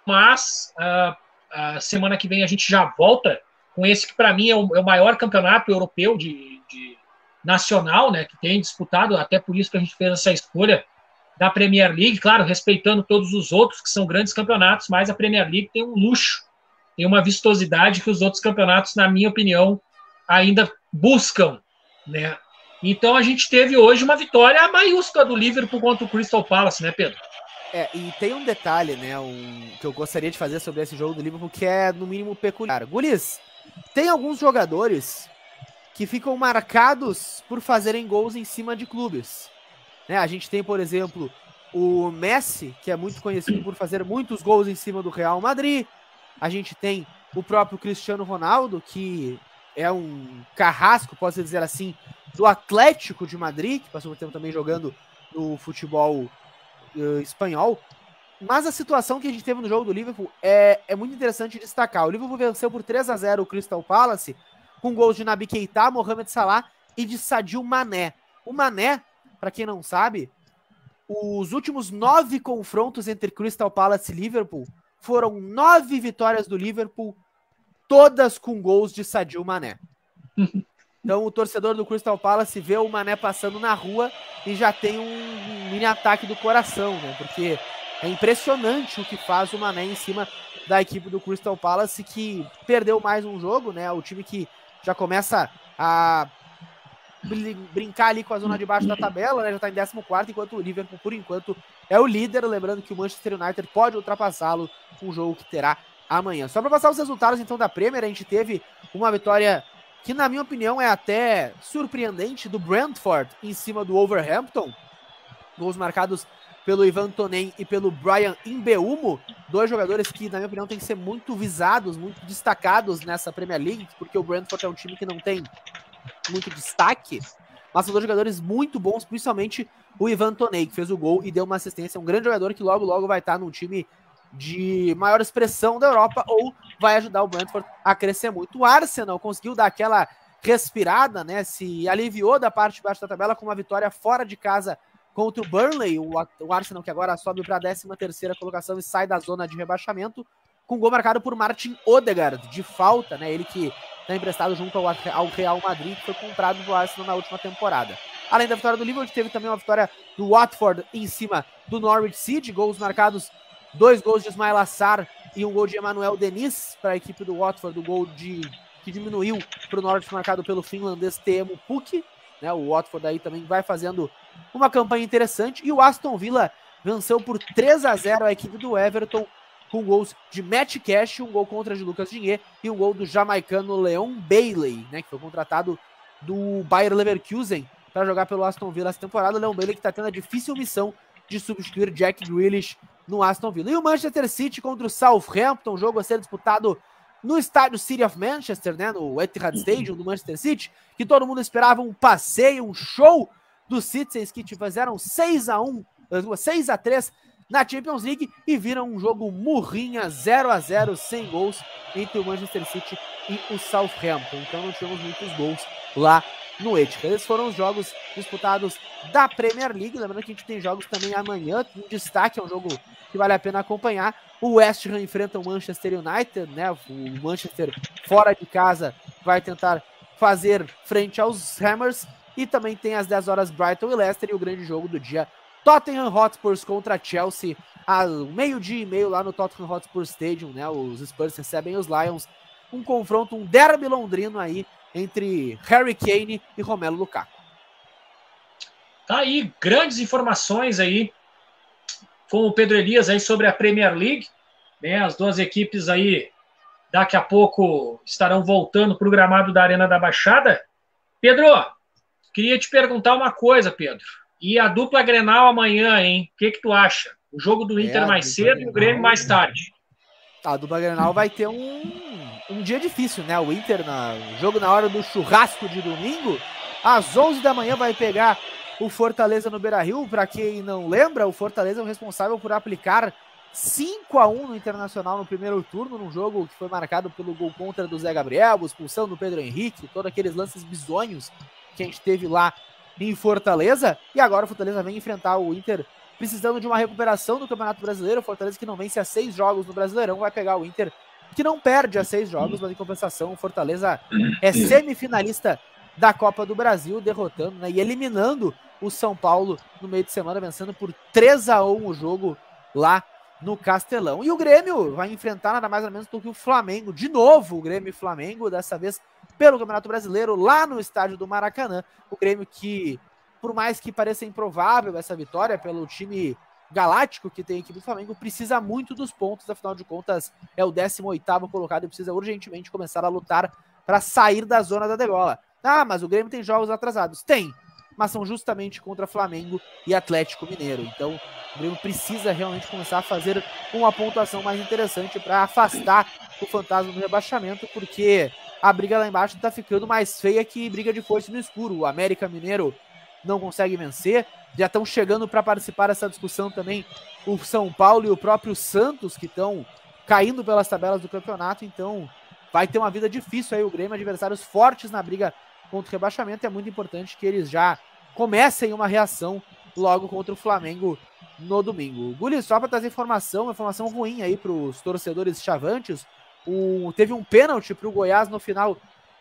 mas uh, a semana que vem a gente já volta com esse que para mim é o, é o, maior campeonato europeu de nacional, né, que tem disputado, até por isso que a gente fez essa escolha da Premier League, claro, respeitando todos os outros que são grandes campeonatos, mas a Premier League tem um luxo, tem uma vistosidade que os outros campeonatos, na minha opinião, ainda buscam, né? Então a gente teve hoje uma vitória maiúscula do Liverpool contra o Crystal Palace, né, Pedro? É, e tem um detalhe, né, um, que eu gostaria de fazer sobre esse jogo do Liverpool que é no mínimo peculiar. Gulis, tem alguns jogadores que ficam marcados por fazerem gols em cima de clubes. Né? A gente tem, por exemplo, o Messi, que é muito conhecido por fazer muitos gols em cima do Real Madrid. A gente tem o próprio Cristiano Ronaldo, que é um carrasco, posso dizer assim, do Atlético de Madrid, que passou por tempo também jogando no futebol uh, espanhol. Mas a situação que a gente teve no jogo do Liverpool é, é muito interessante destacar. O Liverpool venceu por 3 a 0 o Crystal Palace, com gols de Nabi Keita, Mohamed Salah e de Sadio Mané. O Mané para quem não sabe, os últimos nove confrontos entre Crystal Palace e Liverpool foram nove vitórias do Liverpool, todas com gols de Sadio Mané. [laughs] Então o torcedor do Crystal Palace vê o Mané passando na rua e já tem um mini ataque do coração, né? Porque é impressionante o que faz o Mané em cima da equipe do Crystal Palace que perdeu mais um jogo, né? O time que já começa a brincar ali com a zona de baixo da tabela, né? Já está em 14, enquanto o Liverpool, por enquanto, é o líder. Lembrando que o Manchester United pode ultrapassá-lo com o jogo que terá amanhã. Só para passar os resultados, então, da Premier, a gente teve uma vitória que, na minha opinião, é até surpreendente do Brentford em cima do Overhampton. Gols marcados pelo Ivan Tonen e pelo Brian Imbeumo, dois jogadores que, na minha opinião, têm que ser muito visados, muito destacados nessa Premier League, porque o Brentford é um time que não tem muito destaque, mas são dois jogadores muito bons, principalmente o Ivan Toney, que fez o gol e deu uma assistência. Um grande jogador que logo, logo vai estar num time de maior expressão da Europa ou vai ajudar o Brentford a crescer muito. O Arsenal conseguiu dar aquela respirada, né? Se aliviou da parte de baixo da tabela com uma vitória fora de casa contra o Burnley, o, Arsenal que agora sobe para a 13 terceira colocação e sai da zona de rebaixamento, com gol marcado por Martin Odegaard, de falta, né? Ele que está emprestado junto ao, Real Madrid, que foi comprado do Arsenal na última temporada. Além da vitória do Liverpool, teve também uma vitória do Watford em cima do Norwich City, gols marcados, dois gols de Ismail Assar e um gol de Emmanuel Denis para a equipe do Watford, o gol de que diminuiu para o Norwich marcado pelo finlandês Teemu Pukki, né? O Watford aí também vai fazendo uma campanha interessante e o Aston Villa venceu por 3 a 0 a equipe do Everton com gols de Matt Cash, um gol contra de Lucas Dinhe e um gol do jamaicano Leon Bailey, né, que foi contratado do Bayer Leverkusen para jogar pelo Aston Villa essa temporada. Leon Bailey que está tendo a difícil missão de substituir Jack Grealish no Aston Villa. E o Manchester City contra o Southampton, jogo a ser disputado no estádio City of Manchester, né, no Etihad Stadium do Manchester City, que todo mundo esperava um passeio, um show dos Citizens que fizeram 6 a 1, 6 a 3 na Champions League e viram um jogo murrinha 0 a 0 sem gols entre o Manchester City e o Southampton. Então não tivemos muitos gols lá no Etihad. Esses foram os jogos disputados da Premier League. Lembrando que a gente tem jogos também amanhã. Um destaque é um jogo que vale a pena acompanhar. O West Ham enfrenta o Manchester United, né? O Manchester fora de casa vai tentar fazer frente aos Hammers. E também tem às 10 horas Brighton e Leicester e o grande jogo do dia Tottenham Hotspurs contra Chelsea, ao meio-dia e meio lá no Tottenham Hotspur Stadium, né? Os Spurs recebem os Lions. Um confronto, um derby londrino aí entre Harry Kane e Romelo Lukaku. Tá aí, grandes informações aí com o Pedro Elias aí sobre a Premier League. Né? As duas equipes aí daqui a pouco estarão voltando para o gramado da Arena da Baixada. Pedro, queria te perguntar uma coisa, Pedro. E a dupla Grenal amanhã, hein? O que, que tu acha? O jogo do é, Inter é, mais cedo Grenal, e o Grêmio mais tarde. A dupla Grenal vai ter um, um dia difícil, né? O Inter, na, jogo na hora do churrasco de domingo, às 11 da manhã vai pegar o Fortaleza no Beira-Rio. Para quem não lembra, o Fortaleza é o responsável por aplicar 5 a 1 no Internacional no primeiro turno, num jogo que foi marcado pelo gol contra do Zé Gabriel, expulsão do Pedro Henrique, todos aqueles lances bizonhos que a gente teve lá em Fortaleza. E agora o Fortaleza vem enfrentar o Inter precisando de uma recuperação do Campeonato Brasileiro. O Fortaleza que não vence a seis jogos no Brasileirão vai pegar o Inter que não perde a seis jogos, mas em compensação o Fortaleza é semifinalista da Copa do Brasil, derrotando né, e eliminando o São Paulo no meio de semana, vencendo por 3 a 1 o jogo lá no Castelão. E o Grêmio vai enfrentar nada mais ou menos do que o Flamengo, de novo o Grêmio e Flamengo, dessa vez pelo Campeonato Brasileiro, lá no estádio do Maracanã. O Grêmio que, por mais que pareça improvável essa vitória pelo time galáctico que tem a equipe do Flamengo, precisa muito dos pontos, afinal de contas é o 18º colocado e precisa urgentemente começar a lutar para sair da zona da degola. Ah, mas o Grêmio tem jogos atrasados. Tem, mas são justamente contra Flamengo e Atlético Mineiro. Então, o Grêmio precisa realmente começar a fazer uma pontuação mais interessante para afastar o fantasma do rebaixamento, porque a briga lá embaixo está ficando mais feia que briga de força no escuro. O América Mineiro não consegue vencer, já estão chegando para participar dessa discussão também o São Paulo e o próprio Santos, que estão caindo pelas tabelas do campeonato, então vai ter uma vida difícil aí o Grêmio, adversários fortes na briga contra o rebaixamento, é muito importante que eles já comecem uma reação logo contra o Flamengo no domingo. Guli, só para trazer informação, informação ruim aí para os torcedores chavantes, o, teve um pênalti para o Goiás no final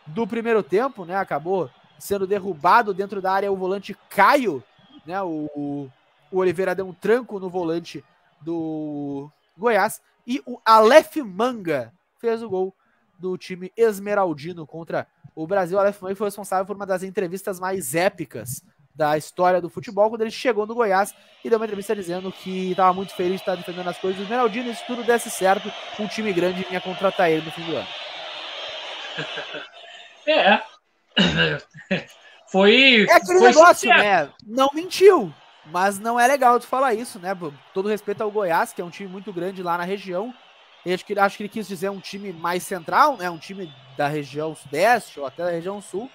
do primeiro tempo, né? Acabou sendo derrubado dentro da área o volante Caio, né? O, o Oliveira deu um tranco no volante do Goiás e o Aleph Manga fez o gol do time esmeraldino contra o Brasil. O Aleph Manga foi responsável por uma das entrevistas mais épicas da história do futebol, quando ele chegou no Goiás e deu uma entrevista dizendo que estava muito feliz de estar defendendo as coisas do Esmeraldino, e se tudo desse certo, um time grande vinha contratar ele no fim do ano. [laughs] É. [laughs] Foi. É aquele foi negócio, sincero. né? Não mentiu. Mas não é legal tu falar isso, né? Todo respeito ao Goiás, que é um time muito grande lá na região. Eu acho que, acho que ele quis dizer um time mais central, né? Um time da região sudeste ou até da região sul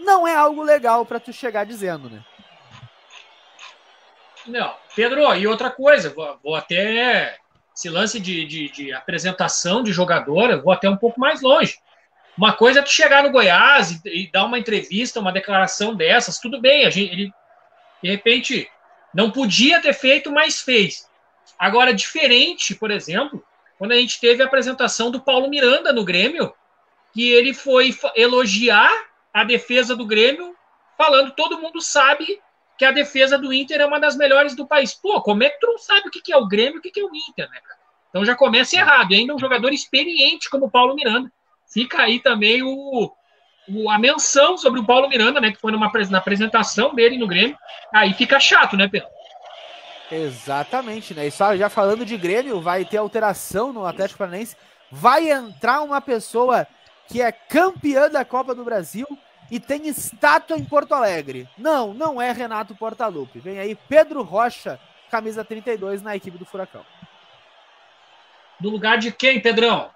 não é algo legal para tu chegar dizendo, né? Não, Pedro, e outra coisa, vou, vou até esse lance de, de, de, apresentação de jogador, vou até um pouco mais longe. Uma coisa é tu chegar no Goiás e, e dar uma entrevista, uma declaração dessas, tudo bem, a gente, ele de repente não podia ter feito, mas fez. Agora, diferente, por exemplo, quando a gente teve a apresentação do Paulo Miranda no Grêmio, que ele foi elogiar a defesa do Grêmio, falando todo mundo sabe que a defesa do Inter é uma das melhores do país. Pô, como é que tu não sabe o que é o Grêmio e o que é o Inter, né, cara? Então já começa errado. E ainda um jogador experiente como o Paulo Miranda. Fica aí também o, o, a menção sobre o Paulo Miranda, né? Que foi numa, na apresentação dele no Grêmio. Aí fica chato, né, Pedro? Exatamente, né? E só já falando de Grêmio, vai ter alteração no Atlético Paranaense. Vai entrar uma pessoa que é campeã da Copa do Brasil e tem estátua em Porto Alegre. Não, não é Renato Portaluppi. Vem aí Pedro Rocha, camisa 32 na equipe do Furacão. No lugar de quem, Pedrão?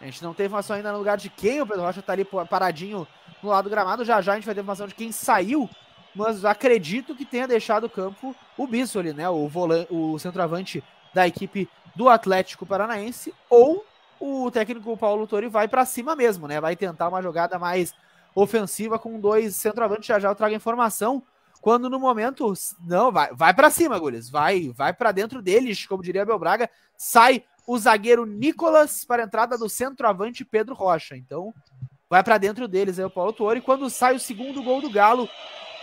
A gente não tem informação ainda no lugar de quem. O Pedro Rocha tá ali paradinho no lado do gramado. Já já a gente vai ter informação de quem saiu. Mas acredito que tenha deixado o campo o Bissoli, né? O, volante, o centroavante da equipe do Atlético Paranaense. Ou o técnico Paulo Tori vai para cima mesmo, né? Vai tentar uma jogada mais ofensiva com dois centroavantes. Já já eu trago informação. Quando no momento, não, vai, vai para cima, Gules. Vai, vai para dentro deles, como diria Abel Braga. Sai o zagueiro Nicolas para a entrada do centroavante Pedro Rocha. Então, vai para dentro deles aí o Paulo Tori. Quando sai o segundo gol do Galo,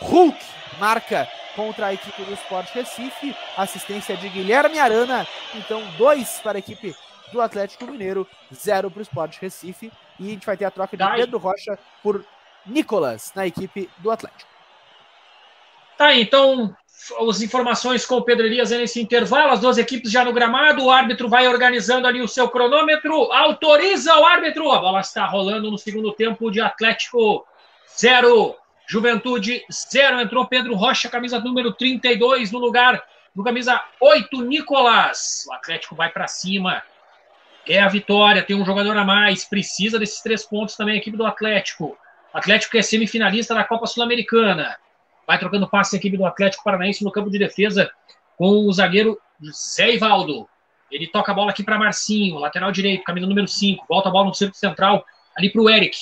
Hulk marca contra a equipe do Sport Recife. Assistência de Guilherme Arana. Então, dois para a equipe do Atlético Mineiro, zero para o Sport Recife. E a gente vai ter a troca de Pedro Rocha por Nicolas na equipe do Atlético. Tá, então as informações com o Pedro Elias nesse intervalo, as duas equipes já no gramado, o árbitro vai organizando ali o seu cronômetro, autoriza o árbitro, a bola está rolando no segundo tempo de Atlético. Zero, Juventude zero, entrou Pedro Rocha, camisa número 32 no lugar no camisa 8, Nicolas, o Atlético vai para cima, é a vitória, tem um jogador a mais, precisa desses três pontos também a equipe do Atlético. Atlético que é semifinalista da Copa Sul-Americana. Vai trocando passe a equipe do Atlético Paranaense no campo de defesa com o zagueiro Zé Ivaldo. Ele toca a bola aqui para Marcinho, lateral direito, caminho número 5. Volta a bola no círculo central, ali para o Eric.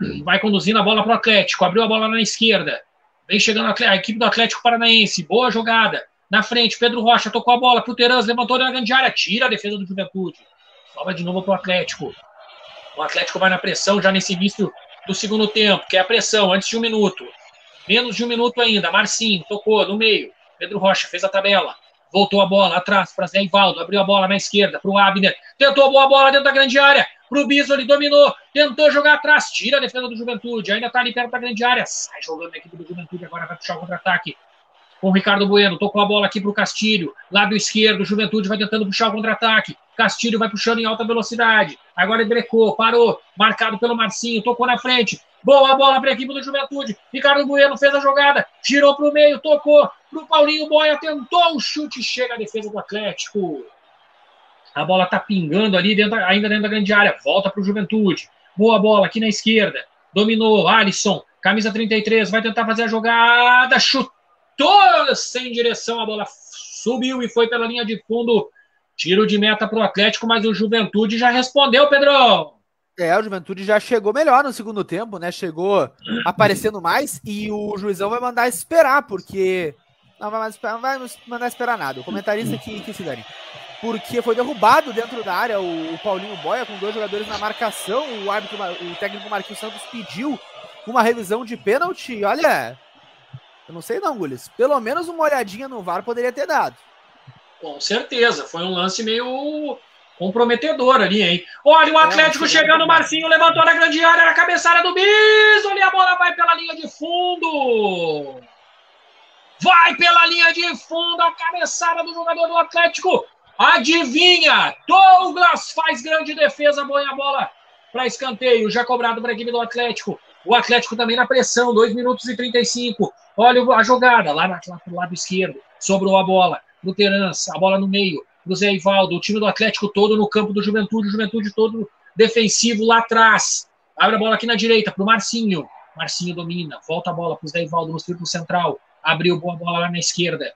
[clears throat] Vai conduzindo a bola para o Atlético. Abriu a bola na esquerda. Vem chegando a equipe do Atlético Paranaense. Boa jogada. Na frente, Pedro Rocha tocou a bola para o levantou na grande área, tira a defesa do Juventude. Sobra de novo para o Atlético. O Atlético vai na pressão já nesse início do segundo tempo, que é a pressão, antes de um minuto. Menos de um minuto ainda. Marcinho tocou no meio. Pedro Rocha fez a tabela. Voltou a bola atrás para Zé Ivaldo. Abriu a bola na esquerda para o Abner. Tentou boa bola dentro da grande área. Para o Bisoli, dominou. Tentou jogar atrás. Tira a defesa do Juventude. Ainda está ali perto da grande área. Sai jogando a equipe do Juventude. Agora vai puxar o contra-ataque com o Ricardo Bueno. Tocou a bola aqui para o Castilho. Lado esquerdo. Juventude vai tentando puxar o contra-ataque. Castilho vai puxando em alta velocidade. Agora ele brecou, parou. Marcado pelo Marcinho. Tocou na frente. Boa bola para a equipe do Juventude. Ricardo Bueno fez a jogada. Girou para o meio. Tocou para o Paulinho Boia. Tentou o chute. Chega a defesa do Atlético. A bola está pingando ali, dentro, ainda dentro da grande área. Volta para o Juventude. Boa bola aqui na esquerda. Dominou. Alisson. Camisa 33. Vai tentar fazer a jogada. Chutou sem direção. A bola subiu e foi pela linha de fundo. Tiro de meta para o Atlético, mas o Juventude já respondeu, Pedrão. É, o Juventude já chegou melhor no segundo tempo, né? Chegou aparecendo mais e o juizão vai mandar esperar, porque. Não vai, mais, não vai mandar esperar nada. O comentarista que, que se dane. Porque foi derrubado dentro da área o, o Paulinho Boia com dois jogadores na marcação. O árbitro, o técnico Marquinhos Santos pediu uma revisão de pênalti. Olha, eu não sei não, Gulis. Pelo menos uma olhadinha no VAR poderia ter dado. Com certeza. Foi um lance meio comprometedor ali, hein? Olha o é, Atlético é, chegando, o Marcinho levantou na grande área, na cabeçada do Bisoli, a bola vai pela linha de fundo. Vai pela linha de fundo, a cabeçada do jogador do Atlético. Adivinha? Douglas faz grande defesa, boa a bola para escanteio, já cobrado para a equipe do Atlético. O Atlético também na pressão, 2 minutos e 35. Olha a jogada lá, lá pro lado esquerdo. Sobrou a bola pro a bola no meio do Zé Ivaldo, o time do Atlético todo no campo do Juventude, Juventude todo defensivo lá atrás. Abre a bola aqui na direita para o Marcinho. Marcinho domina, volta a bola para o Zé Ivaldo no círculo central. Abriu boa bola lá na esquerda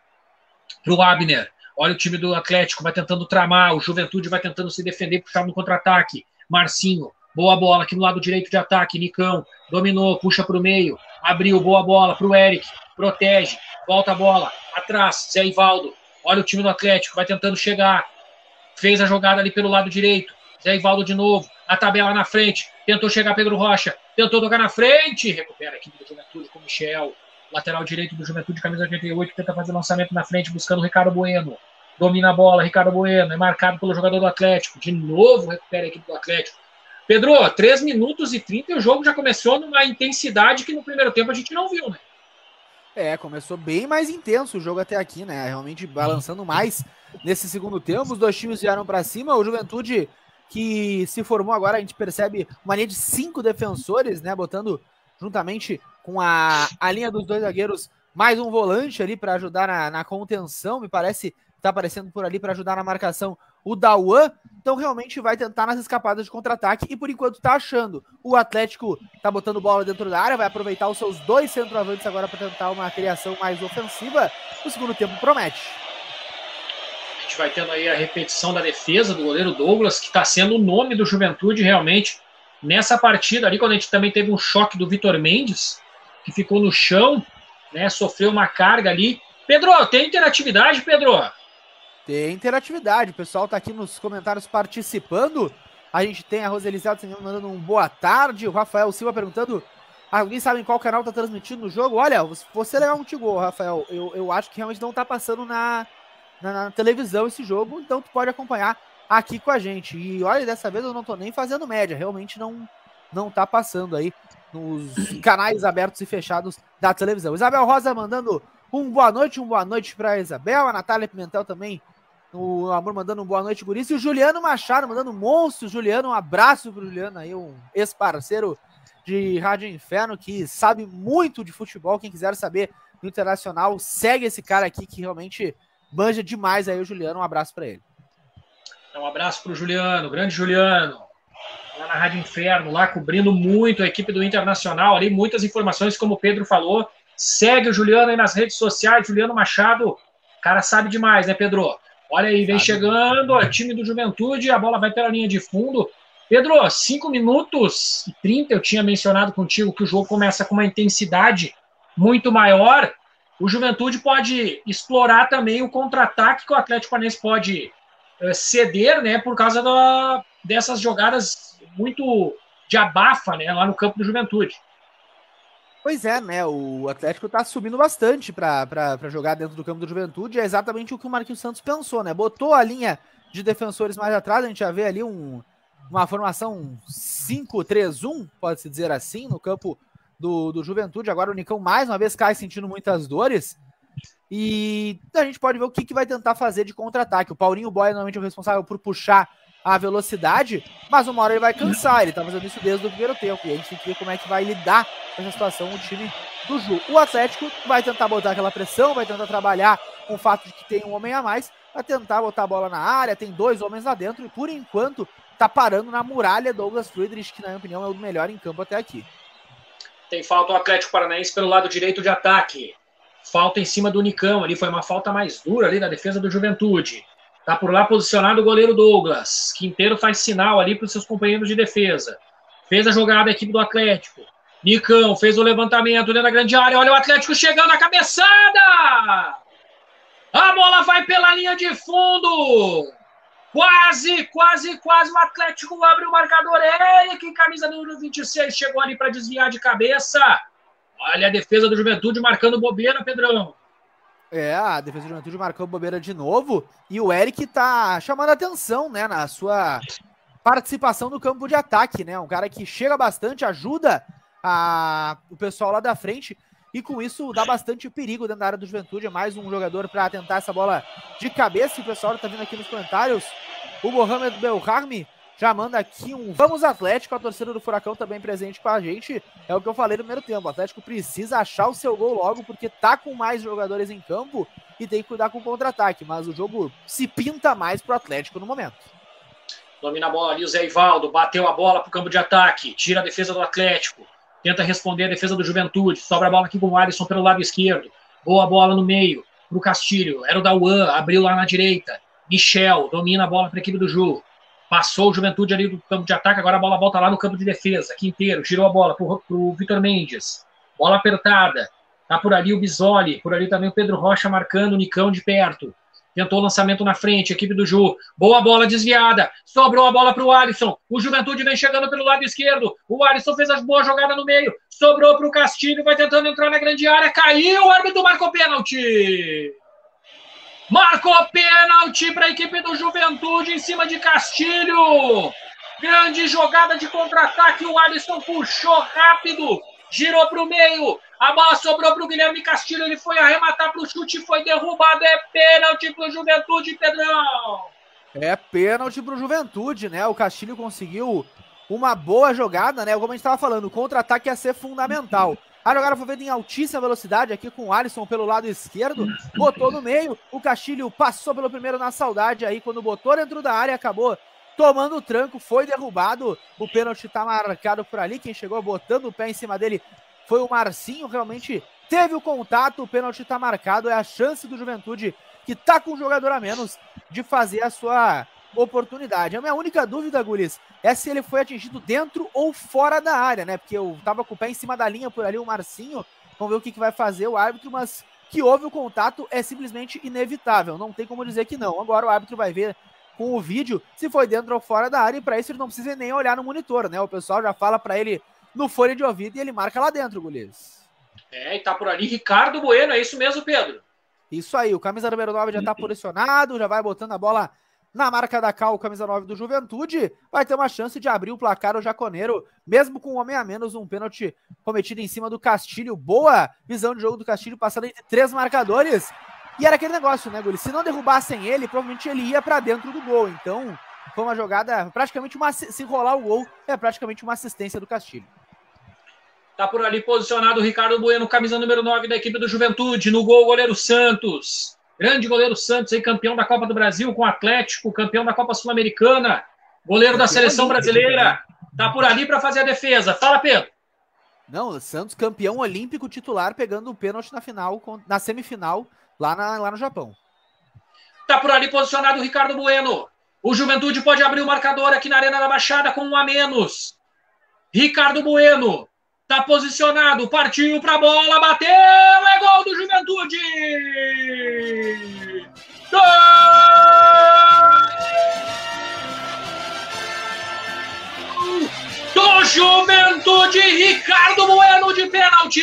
para o Abner. Olha o time do Atlético, vai tentando tramar. O Juventude vai tentando se defender, puxar no contra-ataque. Marcinho, boa bola aqui no lado direito de ataque. Nicão, dominou, puxa para o meio. Abriu, boa bola para o Eric. Protege, volta a bola. Atrás, Zé Ivaldo. Olha o time do Atlético, vai tentando chegar. Fez a jogada ali pelo lado direito. Zé Ivaldo de novo. A tabela na frente. Tentou chegar Pedro Rocha. Tentou tocar na frente. Recupera aqui do Juventude com o Michel. Lateral direito do Juventude, camisa 88. Tenta fazer lançamento na frente, buscando o Ricardo Bueno. Domina a bola, Ricardo Bueno. É marcado pelo jogador do Atlético. De novo recupera a equipe do Atlético. Pedro, 3 minutos e 30 e o jogo já começou numa intensidade que no primeiro tempo a gente não viu, né? É, começou bem mais intenso o jogo até aqui, né? Realmente balançando mais nesse segundo tempo. Os dois times vieram para cima. O Juventude, que se formou agora, a gente percebe uma linha de cinco defensores, né? Botando juntamente com a, a linha dos dois zagueiros mais um volante ali para ajudar na, na contenção. Me parece tá aparecendo por ali para ajudar na marcação o Dawan. Então realmente vai tentar nas escapadas de contra-ataque e por enquanto tá achando. O Atlético tá botando bola dentro da área, vai aproveitar os seus dois centroavantes agora para tentar uma criação mais ofensiva. O segundo tempo promete. A gente vai tendo aí a repetição da defesa do goleiro Douglas, que está sendo o nome do Juventude realmente nessa partida ali, quando a gente também teve um choque do Vitor Mendes, que ficou no chão, né, sofreu uma carga ali. Pedro, tem interatividade, Pedro? Tem interatividade, o pessoal tá aqui nos comentários participando. A gente tem a Roselizada mandando um boa tarde, o Rafael Silva perguntando Alguém sabe em qual canal tá transmitindo o jogo? Olha, você legal contigo, Rafael. Eu, eu acho que realmente não tá passando na, na, na, televisão esse jogo, então tu pode acompanhar aqui com a gente. E olha, dessa vez eu não tô nem fazendo média, realmente não, não tá passando aí nos [clears throat] canais abertos e fechados da televisão. Isabel Rosa mandando um boa noite, um boa noite para Isabel, a Natália Pimentel também o Amor mandando um boa noite, Guris. E o Juliano Machado mandando um monstro. Juliano, um abraço pro Juliano aí, um ex-parceiro de Rádio Inferno que sabe muito de futebol. Quem quiser saber do Internacional, segue esse cara aqui que realmente manja demais aí, o Juliano. Um abraço para ele. Um abraço pro Juliano, grande Juliano. Lá na Rádio Inferno, lá cobrindo muito a equipe do Internacional, ali muitas informações, como o Pedro falou. Segue o Juliano aí nas redes sociais, Juliano Machado. cara sabe demais, né, Pedro? Olha aí, vem chegando, ó, time do Juventude, a bola vai pela linha de fundo. Pedro, 5 minutos e 30, eu tinha mencionado contigo que o jogo começa com uma intensidade muito maior. O Juventude pode explorar também o contra-ataque que o Atlético Paranaense pode uh, ceder, né, por causa da, dessas jogadas muito de abafa, né, lá no campo do Juventude. Pois é, né? O Atlético tá subindo bastante para jogar dentro do campo do Juventude. É exatamente o que o Marquinhos Santos pensou, né? Botou a linha de defensores mais atrás, a gente já vê ali um, uma formação 5-3-1, pode-se dizer assim, no campo do, do Juventude. Agora o Nicão mais uma vez cai sentindo muitas dores. E a gente pode ver o que, que vai tentar fazer de contra-ataque. O Paulinho Boy é normalmente é o responsável por puxar a velocidade, mas uma hora ele vai cansar. Ele tá fazendo isso desde o primeiro tempo. E a gente tem que ver como é que vai lidar com essa situação o time do Ju. O Atlético vai tentar botar aquela pressão, vai tentar trabalhar com o fato de que tem um homem a mais, vai tentar botar a bola na área, tem dois homens lá dentro, e por enquanto tá parando na muralha Douglas Friedrich, que na minha opinião é o melhor em campo até aqui. Tem falta o Atlético Paranaense pelo lado direito de ataque. Falta em cima do Nicão, ali foi uma falta mais dura ali na defesa do Juventude. Tá por lá posicionado o goleiro Douglas. Quinteiro faz sinal ali para os seus companheiros de defesa. Fez a jogada a equipe do Atlético. Nicão fez o levantamento dentro da grande área. Olha o Atlético chegando, a cabeçada! A bola vai pela linha de fundo. Quase, quase, quase o Atlético abre o marcador. Eric, camisa número 26, chegou ali para desviar de cabeça. Olha a defesa do Juventude marcando bobeira, Pedrão. É, a defesa do Juventude marcou bobeira de novo. E o Eric tá chamando atenção, né, na sua participação no campo de ataque, né? Um cara que chega bastante, ajuda a, o pessoal lá da frente. E com isso dá bastante perigo dentro da área do Juventude. É mais um jogador para tentar essa bola de cabeça. E o pessoal tá vindo aqui nos comentários. O Mohamed Belharmi já manda aqui um Vamos Atlético, a torcida do Furacão também presente com a gente. É o que eu falei no primeiro tempo. O Atlético precisa achar o seu gol logo, porque tá com mais jogadores em campo e tem que cuidar com o contra-ataque. Mas o jogo se pinta mais pro Atlético no momento. Domina a bola ali o Zé Ivaldo, bateu a bola pro campo de ataque, tira a defesa do Atlético, tenta responder a defesa do Juventude, sobra a bola aqui com o Alisson pelo lado esquerdo. Boa bola no meio, pro Castilho, era o Dauan, abriu lá na direita. Michel domina a bola para a equipe do Ju. Passou o Juventude ali do campo de ataque, agora a bola volta lá no campo de defesa. Quinteiro, girou a bola para o Vitor Mendes. Bola apertada. Tá por ali o Bisoli, por ali também o Pedro Rocha marcando o Nicão de perto. Tentou o lançamento na frente, equipe do Ju. Boa bola desviada. Sobrou a bola para o Alisson. O Juventude vem chegando pelo lado esquerdo. O Alisson fez a boa jogada no meio. Sobrou para o Castilho, vai tentando entrar na grande área. Caiu, o árbitro marcou pênalti. Marcou pênalti para a equipe do Juventude em cima de Castilho. Grande jogada de contra-ataque. O Alisson puxou rápido, girou para o meio. A bola sobrou para o Guilherme Castilho. Ele foi arrematar para o chute, foi derrubado. É pênalti para o Juventude, Pedrão. É pênalti para o Juventude, né? O Castilho conseguiu uma boa jogada, né? Como a gente estava falando, o contra-ataque ia ser fundamental. A jogada foi feita em altíssima velocidade aqui com o Alisson pelo lado esquerdo, botou no meio, o Castilho passou pelo primeiro na saudade aí, quando botou dentro da área, acabou tomando o tranco, foi derrubado, o pênalti tá marcado por ali, quem chegou botando o pé em cima dele foi o Marcinho, realmente teve o contato, o pênalti tá marcado, é a chance do Juventude, que tá com um jogador a menos, de fazer a sua oportunidade. A minha única dúvida, Gulis, é se ele foi atingido dentro ou fora da área, né? Porque eu tava com o pé em cima da linha por ali, o Marcinho. Vamos ver o que, que vai fazer o árbitro, mas que houve o contato é simplesmente inevitável. Não tem como dizer que não. Agora o árbitro vai ver com o vídeo se foi dentro ou fora da área, e para isso ele não precisa nem olhar no monitor, né? O pessoal já fala para ele no fone de ouvido e ele marca lá dentro, Gulis. É, e tá por ali Ricardo Bueno, é isso mesmo, Pedro? Isso aí, o camisa número 9 já tá posicionado, já vai botando a bola na marca da Cal, camisa 9 do Juventude, vai ter uma chance de abrir o placar o Jaconeiro, mesmo com um homem a menos, um pênalti cometido em cima do Castilho. Boa visão de jogo do Castilho, passando entre três marcadores. E era aquele negócio, né, Guli? Se não derrubassem ele, provavelmente ele ia para dentro do gol. Então, foi uma jogada, praticamente uma. Se rolar o gol, é praticamente uma assistência do Castilho. Tá por ali posicionado o Ricardo Bueno, camisa número 9 da equipe do Juventude. No gol, o goleiro Santos. Grande goleiro Santos, aí, campeão da Copa do Brasil com o Atlético, campeão da Copa Sul-Americana, goleiro da seleção brasileira. Tá por ali para fazer a defesa. Fala, Pedro. Não, Santos campeão olímpico titular pegando o pênalti na final, na semifinal, lá, na, lá no Japão. Tá por ali posicionado o Ricardo Bueno. O Juventude pode abrir o marcador aqui na Arena da Baixada com um a menos. Ricardo Bueno Tá posicionado, partiu pra bola, bateu, é gol do Juventude! Gol! Do Juventude de Ricardo Bueno de pênalti.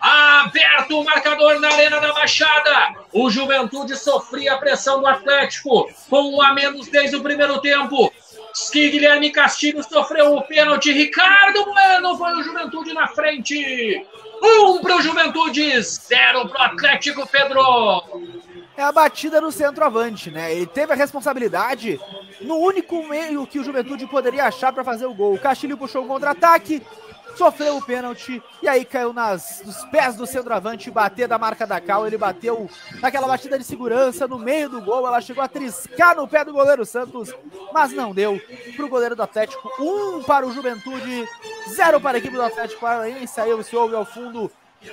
Aberto o marcador na Arena da Baixada. O Juventude sofria a pressão do Atlético com um a menos desde o primeiro tempo. Que Guilherme Castilho sofreu o pênalti. Ricardo Bueno foi o Juventude na frente. Um para o Juventude, zero para o Atlético, Pedro. É a batida no centroavante, né? Ele teve a responsabilidade no único meio que o Juventude poderia achar para fazer o gol. O Castilho puxou o contra-ataque, sofreu o pênalti e aí caiu nas, nos pés do centroavante bater da marca da Cal. Ele bateu naquela batida de segurança no meio do gol. Ela chegou a triscar no pé do goleiro Santos, mas não deu para o goleiro do Atlético. Um para o Juventude, zero para a equipe do Atlético Paranaense. Saiu se ouve ao fundo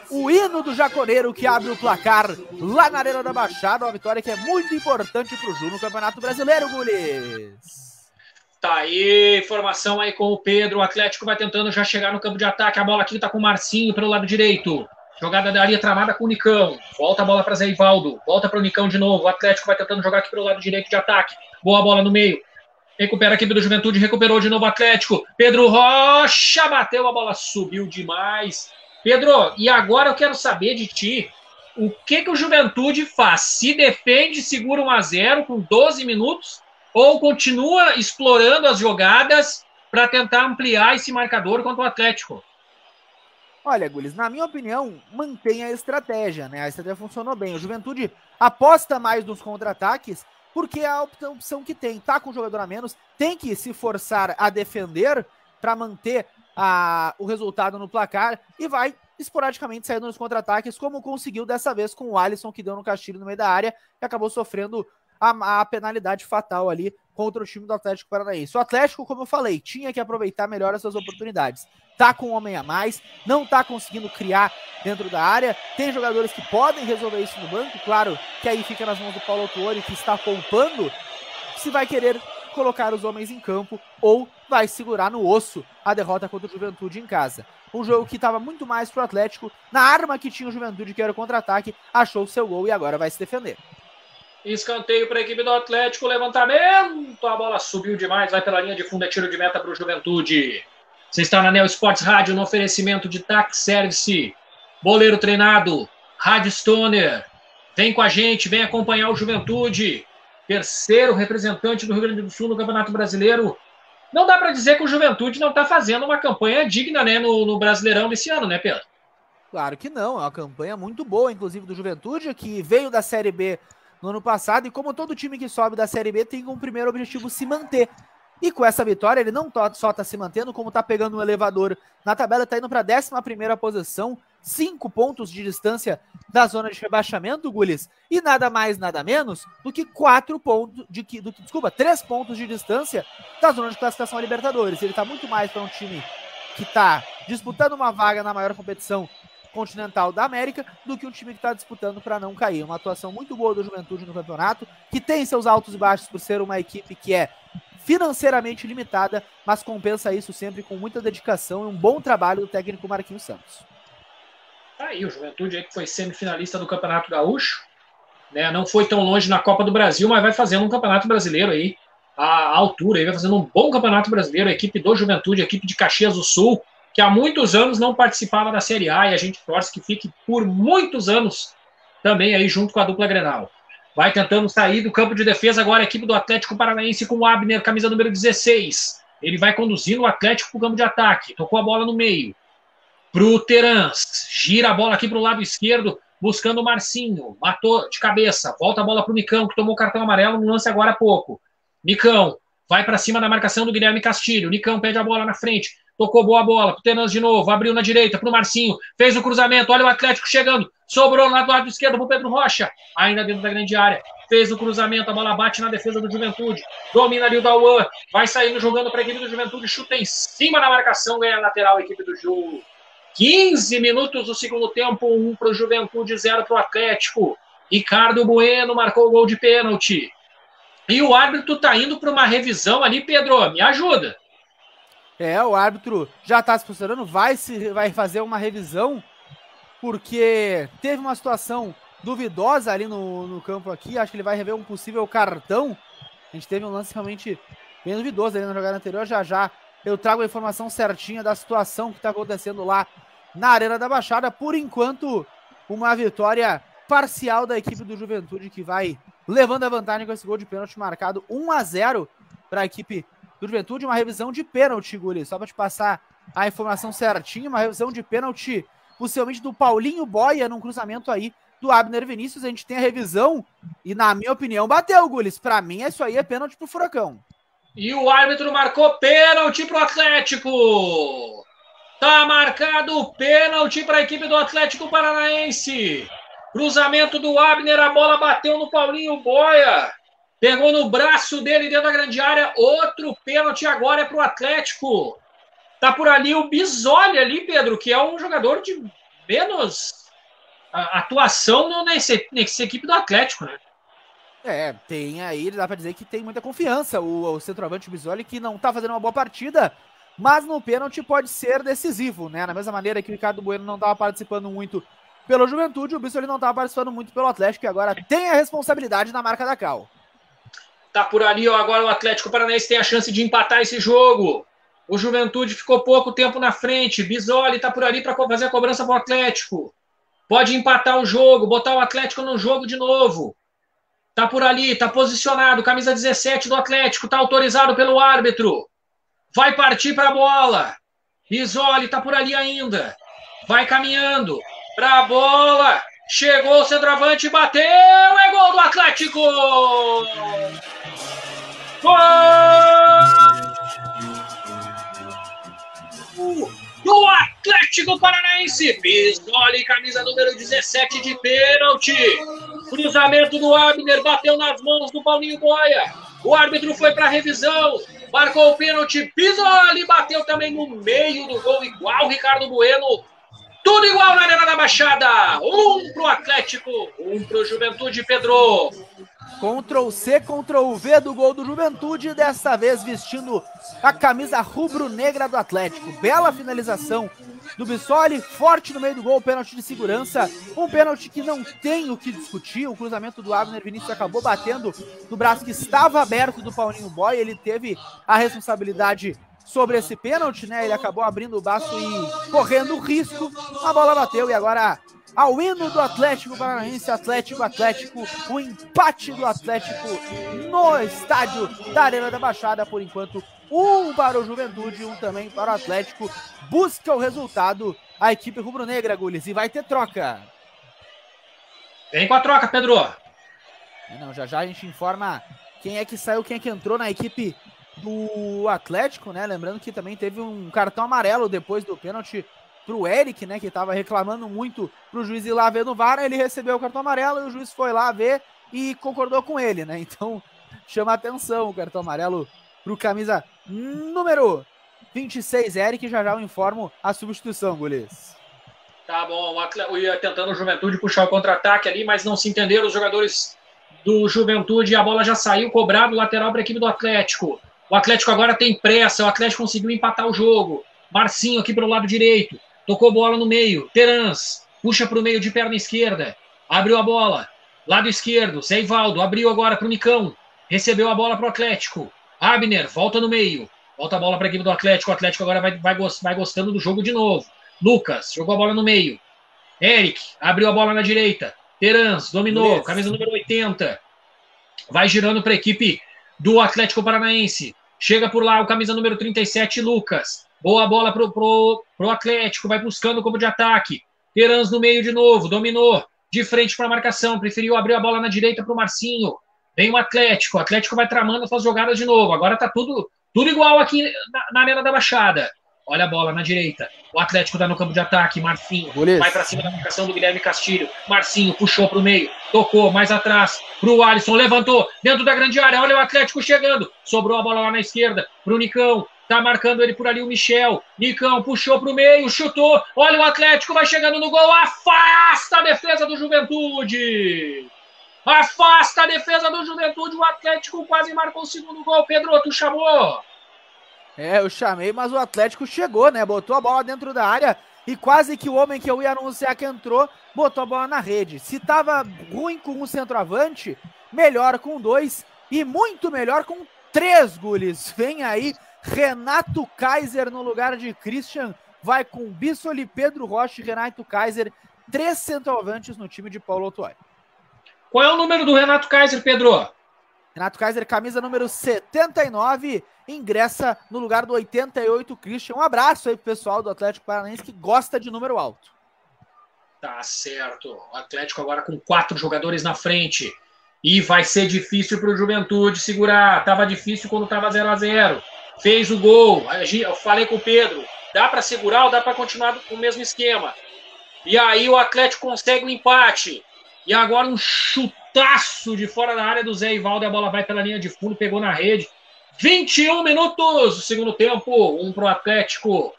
o hino do Jaconeiro que abre o placar lá na Arena da Baixada. Uma vitória que é muito importante para o Ju no Campeonato Brasileiro, Gules. Tá aí, informação aí com o Pedro. O Atlético vai tentando já chegar no campo de ataque. A bola aqui tá com o Marcinho pelo lado direito. Jogada da área travada com o Nicão. Volta a bola para Zé Ivaldo. Volta para o Nicão de novo. O Atlético vai tentando jogar aqui pelo lado direito de ataque. Boa bola no meio. Recupera a equipe do Juventude. Recuperou de novo o Atlético. Pedro Rocha bateu. A bola subiu demais. Pedro, e agora eu quero saber de ti. O que, que o Juventude faz? Se defende, segura 1 a 0 com 12 minutos ou continua explorando as jogadas para tentar ampliar esse marcador contra o Atlético? Olha, Gulis, na minha opinião, mantém a estratégia, né? A estratégia funcionou bem. O Juventude aposta mais nos contra-ataques porque é a opção que tem. Tá com o jogador a menos, tem que se forçar a defender para manter a, o resultado no placar e vai esporadicamente saindo nos contra-ataques, como conseguiu dessa vez com o Alisson, que deu no Castilho no meio da área e acabou sofrendo a, a, penalidade fatal ali contra o time do Atlético Paranaense. O Atlético, como eu falei, tinha que aproveitar melhor essas oportunidades. Tá com um homem a mais, não tá conseguindo criar dentro da área. Tem jogadores que podem resolver isso no banco, claro que aí fica nas mãos do Paulo Tuori, que está poupando, se vai querer colocar os homens em campo ou vai segurar no osso a derrota contra o Juventude em casa. Um jogo que estava muito mais pro Atlético, na arma que tinha o Juventude, que era o contra-ataque, achou o seu gol e agora vai se defender. Escanteio para a equipe do Atlético, levantamento, a bola subiu demais, vai pela linha de fundo, é tiro de meta para o Juventude. Você está na Neo Sports Rádio no oferecimento de Tax Service, boleiro treinado, Rádio Stoner. Vem com a gente, vem acompanhar o Juventude, terceiro representante do Rio Grande do Sul no Campeonato Brasileiro. Não dá para dizer que o Juventude não está fazendo uma campanha digna né, no, no Brasileirão desse ano, né, Pedro? Claro que não, é uma campanha muito boa, inclusive do Juventude, que veio da Série B no ano passado. E como todo time que sobe da Série B tem um primeiro objetivo se manter. E com essa vitória, ele não só está se mantendo, como está pegando um elevador na tabela, está indo para a 11 posição, cinco pontos de distância da zona de rebaixamento, Gulis, e nada mais, nada menos do que quatro pontos, de que, do, desculpa, três pontos de distância da zona de classificação a Libertadores. Ele está muito mais para um time que está disputando uma vaga na maior competição continental da América do que um time que está disputando para não cair. Uma atuação muito boa do Juventude no campeonato, que tem seus altos e baixos por ser uma equipe que é financeiramente limitada, mas compensa isso sempre com muita dedicação e um bom trabalho do técnico Marquinhos Santos. Tá aí, o Juventude aí que foi semifinalista do Campeonato Gaúcho, né? Não foi tão longe na Copa do Brasil, mas vai fazendo um Campeonato Brasileiro aí, à altura, aí vai fazendo um bom Campeonato Brasileiro, a equipe do Juventude, a equipe de Caxias do Sul, que há muitos anos não participava da Série A e a gente torce que fique por muitos anos também aí junto com a dupla Grenal. Vai tentando sair do campo de defesa agora a equipe do Atlético Paranaense com o Abner, camisa número 16. Ele vai conduzindo o Atlético para o campo de ataque. Tocou a bola no meio. Pro Terans. Gira a bola aqui para o lado esquerdo, buscando o Marcinho. Matou de cabeça. Volta a bola para o Nicão, que tomou o cartão amarelo no lance agora há pouco. Nicão vai para cima da marcação do Guilherme Castilho. Nicão pede a bola na frente. Tocou boa bola pro Tenans de novo. Abriu na direita pro Marcinho. Fez o cruzamento. Olha o Atlético chegando. Sobrou lá do lado esquerdo pro Pedro Rocha. Ainda dentro da grande área. Fez o cruzamento. A bola bate na defesa do Juventude. Domina ali o Dauan. Vai saindo jogando para a equipe do Juventude. Chuta em cima da marcação. Ganha a lateral a equipe do Ju. 15 minutos do segundo tempo. 1 um pro Juventude, 0 pro Atlético. Ricardo Bueno marcou o gol de pênalti. E o árbitro tá indo para uma revisão ali, Pedro. Me ajuda. É, o árbitro já está se posicionando, vai, se, vai fazer uma revisão, porque teve uma situação duvidosa ali no, no campo aqui. Acho que ele vai rever um possível cartão. A gente teve um lance realmente bem duvidoso ali na jogada anterior. Já já eu trago a informação certinha da situação que está acontecendo lá na Arena da Baixada. Por enquanto, uma vitória parcial da equipe do Juventude que vai levando a vantagem com esse gol de pênalti marcado 1 a 0 para a equipe Juventude. Uma revisão de pênalti, Guri, só para te passar a informação certinha. Uma revisão de pênalti, possivelmente do Paulinho Boia, num cruzamento aí do Abner Vinícius. A gente tem a revisão e, na minha opinião, bateu, Gulis. Para mim, isso aí é pênalti pro Furacão. E o árbitro marcou pênalti pro Atlético. Tá marcado pênalti para a equipe do Atlético Paranaense. Cruzamento do Abner, a bola bateu no Paulinho Boia. Pegou no braço dele dentro da grande área. Outro pênalti agora é para o Atlético. Tá por ali o Bisoli ali, Pedro, que é um jogador de menos atuação nessa, nessa equipe do Atlético, né? É, tem aí, dá para dizer que tem muita confiança o, o centroavante Bisoli, que não tá fazendo uma boa partida, mas no pênalti pode ser decisivo, né? Na mesma maneira que o Ricardo Bueno não tava participando muito pelo Juventude, o Bissoli não estava participando muito pelo Atlético e agora tem a responsabilidade na marca da Cal. Tá por ali, ó, agora o Atlético Paranaense tem a chance de empatar esse jogo. O Juventude ficou pouco tempo na frente. Bisoli tá por ali para fazer a cobrança pro Atlético. Pode empatar o jogo, botar o Atlético no jogo de novo. Tá por ali, tá posicionado, camisa 17 do Atlético, tá autorizado pelo árbitro. Vai partir para a bola. Bisoli tá por ali ainda. Vai caminhando para a bola. Chegou o centroavante, bateu, é gol do Atlético! Gol! Do Atlético Paranaense, Pisoli, camisa número 17 de pênalti. Cruzamento do Abner, bateu nas mãos do Paulinho Boia. O árbitro foi para revisão, marcou o pênalti. Pisoli bateu também no meio do gol, igual Ricardo Bueno. Tudo igual na Arena da Baixada. Um pro Atlético, um pro Juventude, Pedro. Ctrl C, Ctrl V do gol do Juventude, desta vez vestindo a camisa rubro-negra do Atlético. Bela finalização do Bissoli, forte no meio do gol, pênalti de segurança. Um pênalti que não tem o que discutir. O cruzamento do Abner Vinícius acabou batendo no braço que estava aberto do Paulinho Boy. Ele teve a responsabilidade sobre esse pênalti, né? Ele acabou abrindo o braço e correndo risco. A bola bateu e agora ao hino do Atlético Paranaense, Atlético Atlético, o empate do Atlético no estádio da Arena da Baixada, por enquanto, um para o Juventude, um também para o Atlético. Busca o resultado a equipe rubro-negra, Gules, e vai ter troca. Vem com a troca, Pedro. É, não, já já a gente informa quem é que saiu, quem é que entrou na equipe do Atlético, né? Lembrando que também teve um cartão amarelo depois do pênalti pro Eric, né? Que tava reclamando muito pro juiz ir lá ver no VAR. Ele recebeu o cartão amarelo e o juiz foi lá ver e concordou com ele, né? Então chama atenção o cartão amarelo pro camisa número 26, Eric. Já já eu informo a substituição, Gulis. Tá bom, o ia tentando o Juventude puxar o contra-ataque ali, mas não se entenderam os jogadores do Juventude a bola já saiu cobrado lateral para a equipe do Atlético. O Atlético agora tem pressa, o Atlético conseguiu empatar o jogo. Marcinho aqui pelo lado direito, tocou bola no meio. Terans puxa para o meio de perna esquerda, abriu a bola. Lado esquerdo, Zeivaldo abriu agora para o Nicão, recebeu a bola para o Atlético. Abner volta no meio, volta a bola para a equipe do Atlético. O Atlético agora vai, vai, vai gostando do jogo de novo. Lucas jogou a bola no meio. Eric abriu a bola na direita. Terans dominou, camisa número 80. Vai girando para a equipe do Atlético Paranaense. Chega por lá o camisa número 37, Lucas. Boa bola pro, pro, pro Atlético, vai buscando como de ataque. Terans no meio de novo, dominou. De frente para a marcação, preferiu abrir a bola na direita para o Marcinho. Vem o Atlético, o Atlético vai tramando suas jogadas de novo. Agora tá tudo, tudo igual aqui na, na Arena da Baixada. Olha a bola na direita. O Atlético tá no campo de ataque. Marcinho vai para cima da marcação do Guilherme Castilho. Marcinho puxou para o meio. Tocou mais atrás pro Alisson. Levantou dentro da grande área. Olha o Atlético chegando. Sobrou a bola lá na esquerda pro Nicão. Tá marcando ele por ali o Michel. Nicão puxou para o meio, chutou. Olha o Atlético, vai chegando no gol. Afasta a defesa do Juventude. Afasta a defesa do Juventude. O Atlético quase marcou o segundo gol. Pedro, tu chamou? É, eu chamei, mas o Atlético chegou, né? Botou a bola dentro da área e quase que o homem que eu ia anunciar que entrou botou a bola na rede. Se tava ruim com o centroavante, melhor com dois e muito melhor com três gules. Vem aí Renato Kaiser no lugar de Christian. Vai com Bissoli, Pedro Rocha e Renato Kaiser. Três centroavantes no time de Paulo Otuai. Qual é o número do Renato Kaiser, Pedro? Renato Kaiser, camisa número 79, ingressa no lugar do 88, Christian. Um abraço aí pro pessoal do Atlético Paranaense que gosta de número alto. Tá certo. O Atlético agora com quatro jogadores na frente. E vai ser difícil para o Juventude segurar. Tava difícil quando tava 0 a 0 Fez o gol. Eu falei com o Pedro. Dá para segurar ou dá para continuar com o mesmo esquema? E aí o Atlético consegue o um empate. E agora um chutaço de fora da área do Zé Ivaldo. A bola vai pela linha de fundo, pegou na rede. 21 minutos do segundo tempo. Um para o Atlético,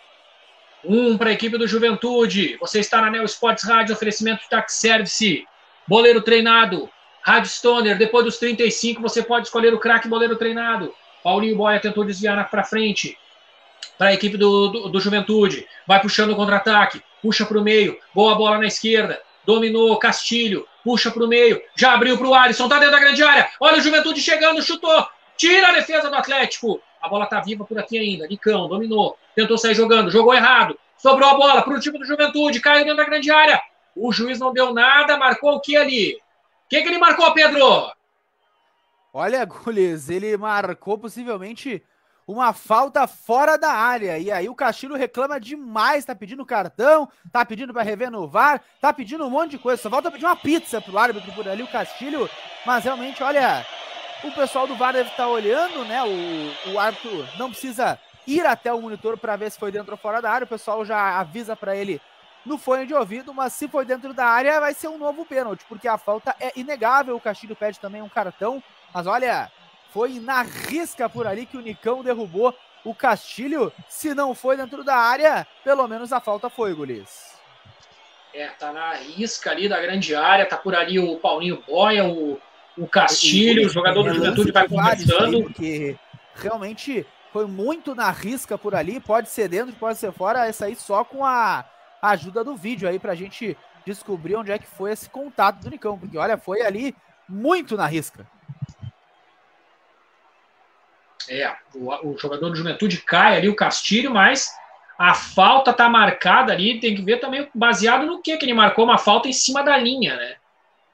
um para a equipe do Juventude. Você está na Neo Sports Rádio, oferecimento de Tax Service. Boleiro treinado. Rádio Stoner, depois dos 35, você pode escolher o craque boleiro treinado. Paulinho Boia tentou desviar para frente. Para a equipe do, do, do, Juventude. Vai puxando o contra-ataque. Puxa para o meio. Boa bola na esquerda. Dominou Castilho. Puxa para o meio. Já abriu para o Alisson. Tá dentro da grande área. Olha o Juventude chegando. Chutou. Tira a defesa do Atlético. A bola tá viva por aqui ainda. Nicão dominou. Tentou sair jogando. Jogou errado. Sobrou a bola para o time do Juventude. Caiu dentro da grande área. O juiz não deu nada. Marcou o que ali? O que, ele marcou, Pedro? Olha, Gules, ele marcou possivelmente uma falta fora da área. E aí o Castilho reclama demais, tá pedindo cartão, tá pedindo para rever no VAR, tá pedindo um monte de coisa. Só volta a pedir uma pizza pro árbitro por ali, o Castilho. Mas realmente, olha, o pessoal do VAR deve estar tá olhando, né? O, o árbitro não precisa ir até o monitor para ver se foi dentro ou fora da área. O pessoal já avisa para ele no fone de ouvido, mas se foi dentro da área, vai ser um novo pênalti, porque a falta é inegável. O Castilho pede também um cartão, mas olha, foi na risca por ali que o Nicão derrubou o Castilho. Se não foi dentro da área, pelo menos a falta foi, Gulis. É, tá na risca ali da grande área, tá por ali o Paulinho Boia, o, o Castilho, o, o jogador do Juventude vai conversando. Porque realmente foi muito na risca por ali, pode ser dentro, pode ser fora, essa aí só com a ajuda do vídeo aí pra gente descobrir onde é que foi esse contato do Nicão, porque olha, foi ali muito na risca. É, o, o jogador do Juventude cai ali, o Castilho, mas a falta tá marcada ali, tem que ver também baseado no que que ele marcou uma falta em cima da linha, né?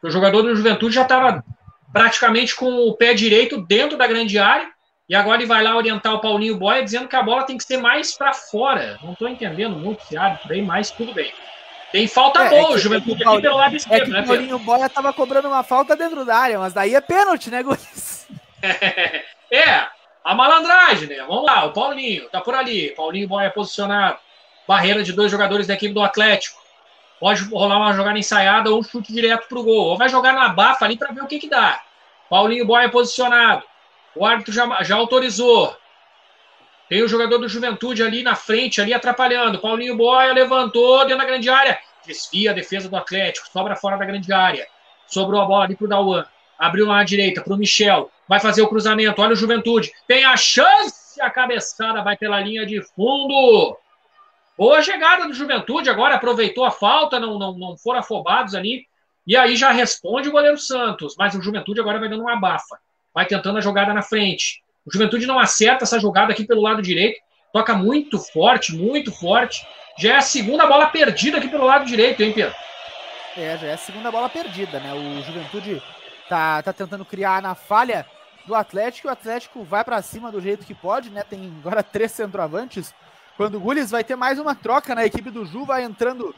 O jogador do Juventude já estava praticamente com o pé direito dentro da grande área e agora ele vai lá orientar o Paulinho Boia dizendo que a bola tem que ser mais para fora. Não estou entendendo muito árbitro aí, mas tudo bem. Tem falta é, boa, é o Juventude aqui pelo lado esquerdo, é que né, O Paulinho Boia tava cobrando uma falta dentro da área, mas daí é pênalti, né, Guris? [laughs] é, a malandragem, né? Vamos lá, o Paulinho tá por ali. Paulinho Boia posicionado. Barreira de dois jogadores da equipe do Atlético. Pode rolar uma jogada ensaiada ou um chute direto pro gol. Ou vai jogar na bafa ali para ver o que que dá. Paulinho Boia posicionado. O árbitro já, já autorizou. Tem o jogador do Juventude ali na frente, ali atrapalhando. Paulinho Boia levantou dentro da grande área. Desvia a defesa do Atlético. Sobra fora da grande área. Sobrou a bola ali pro Dauan. Abriu lá na direita pro Michel. Vai fazer o cruzamento. Olha o Juventude. Tem a chance. A cabeçada vai pela linha de fundo. Boa chegada do Juventude. Agora aproveitou a falta. Não, não, não foram afobados ali. E aí já responde o goleiro Santos. Mas o Juventude agora vai dando uma bafa vai tentando a jogada na frente. O Juventude não acerta essa jogada aqui pelo lado direito, toca muito forte, muito forte. Já é a segunda bola perdida aqui pelo lado direito, hein, Pedro? É, já é a segunda bola perdida, né? O Juventude tá, tá tentando criar na falha do Atlético, o Atlético vai para cima do jeito que pode, né? Tem agora três centroavantes. Quando o Gules vai ter mais uma troca na equipe do Ju, vai entrando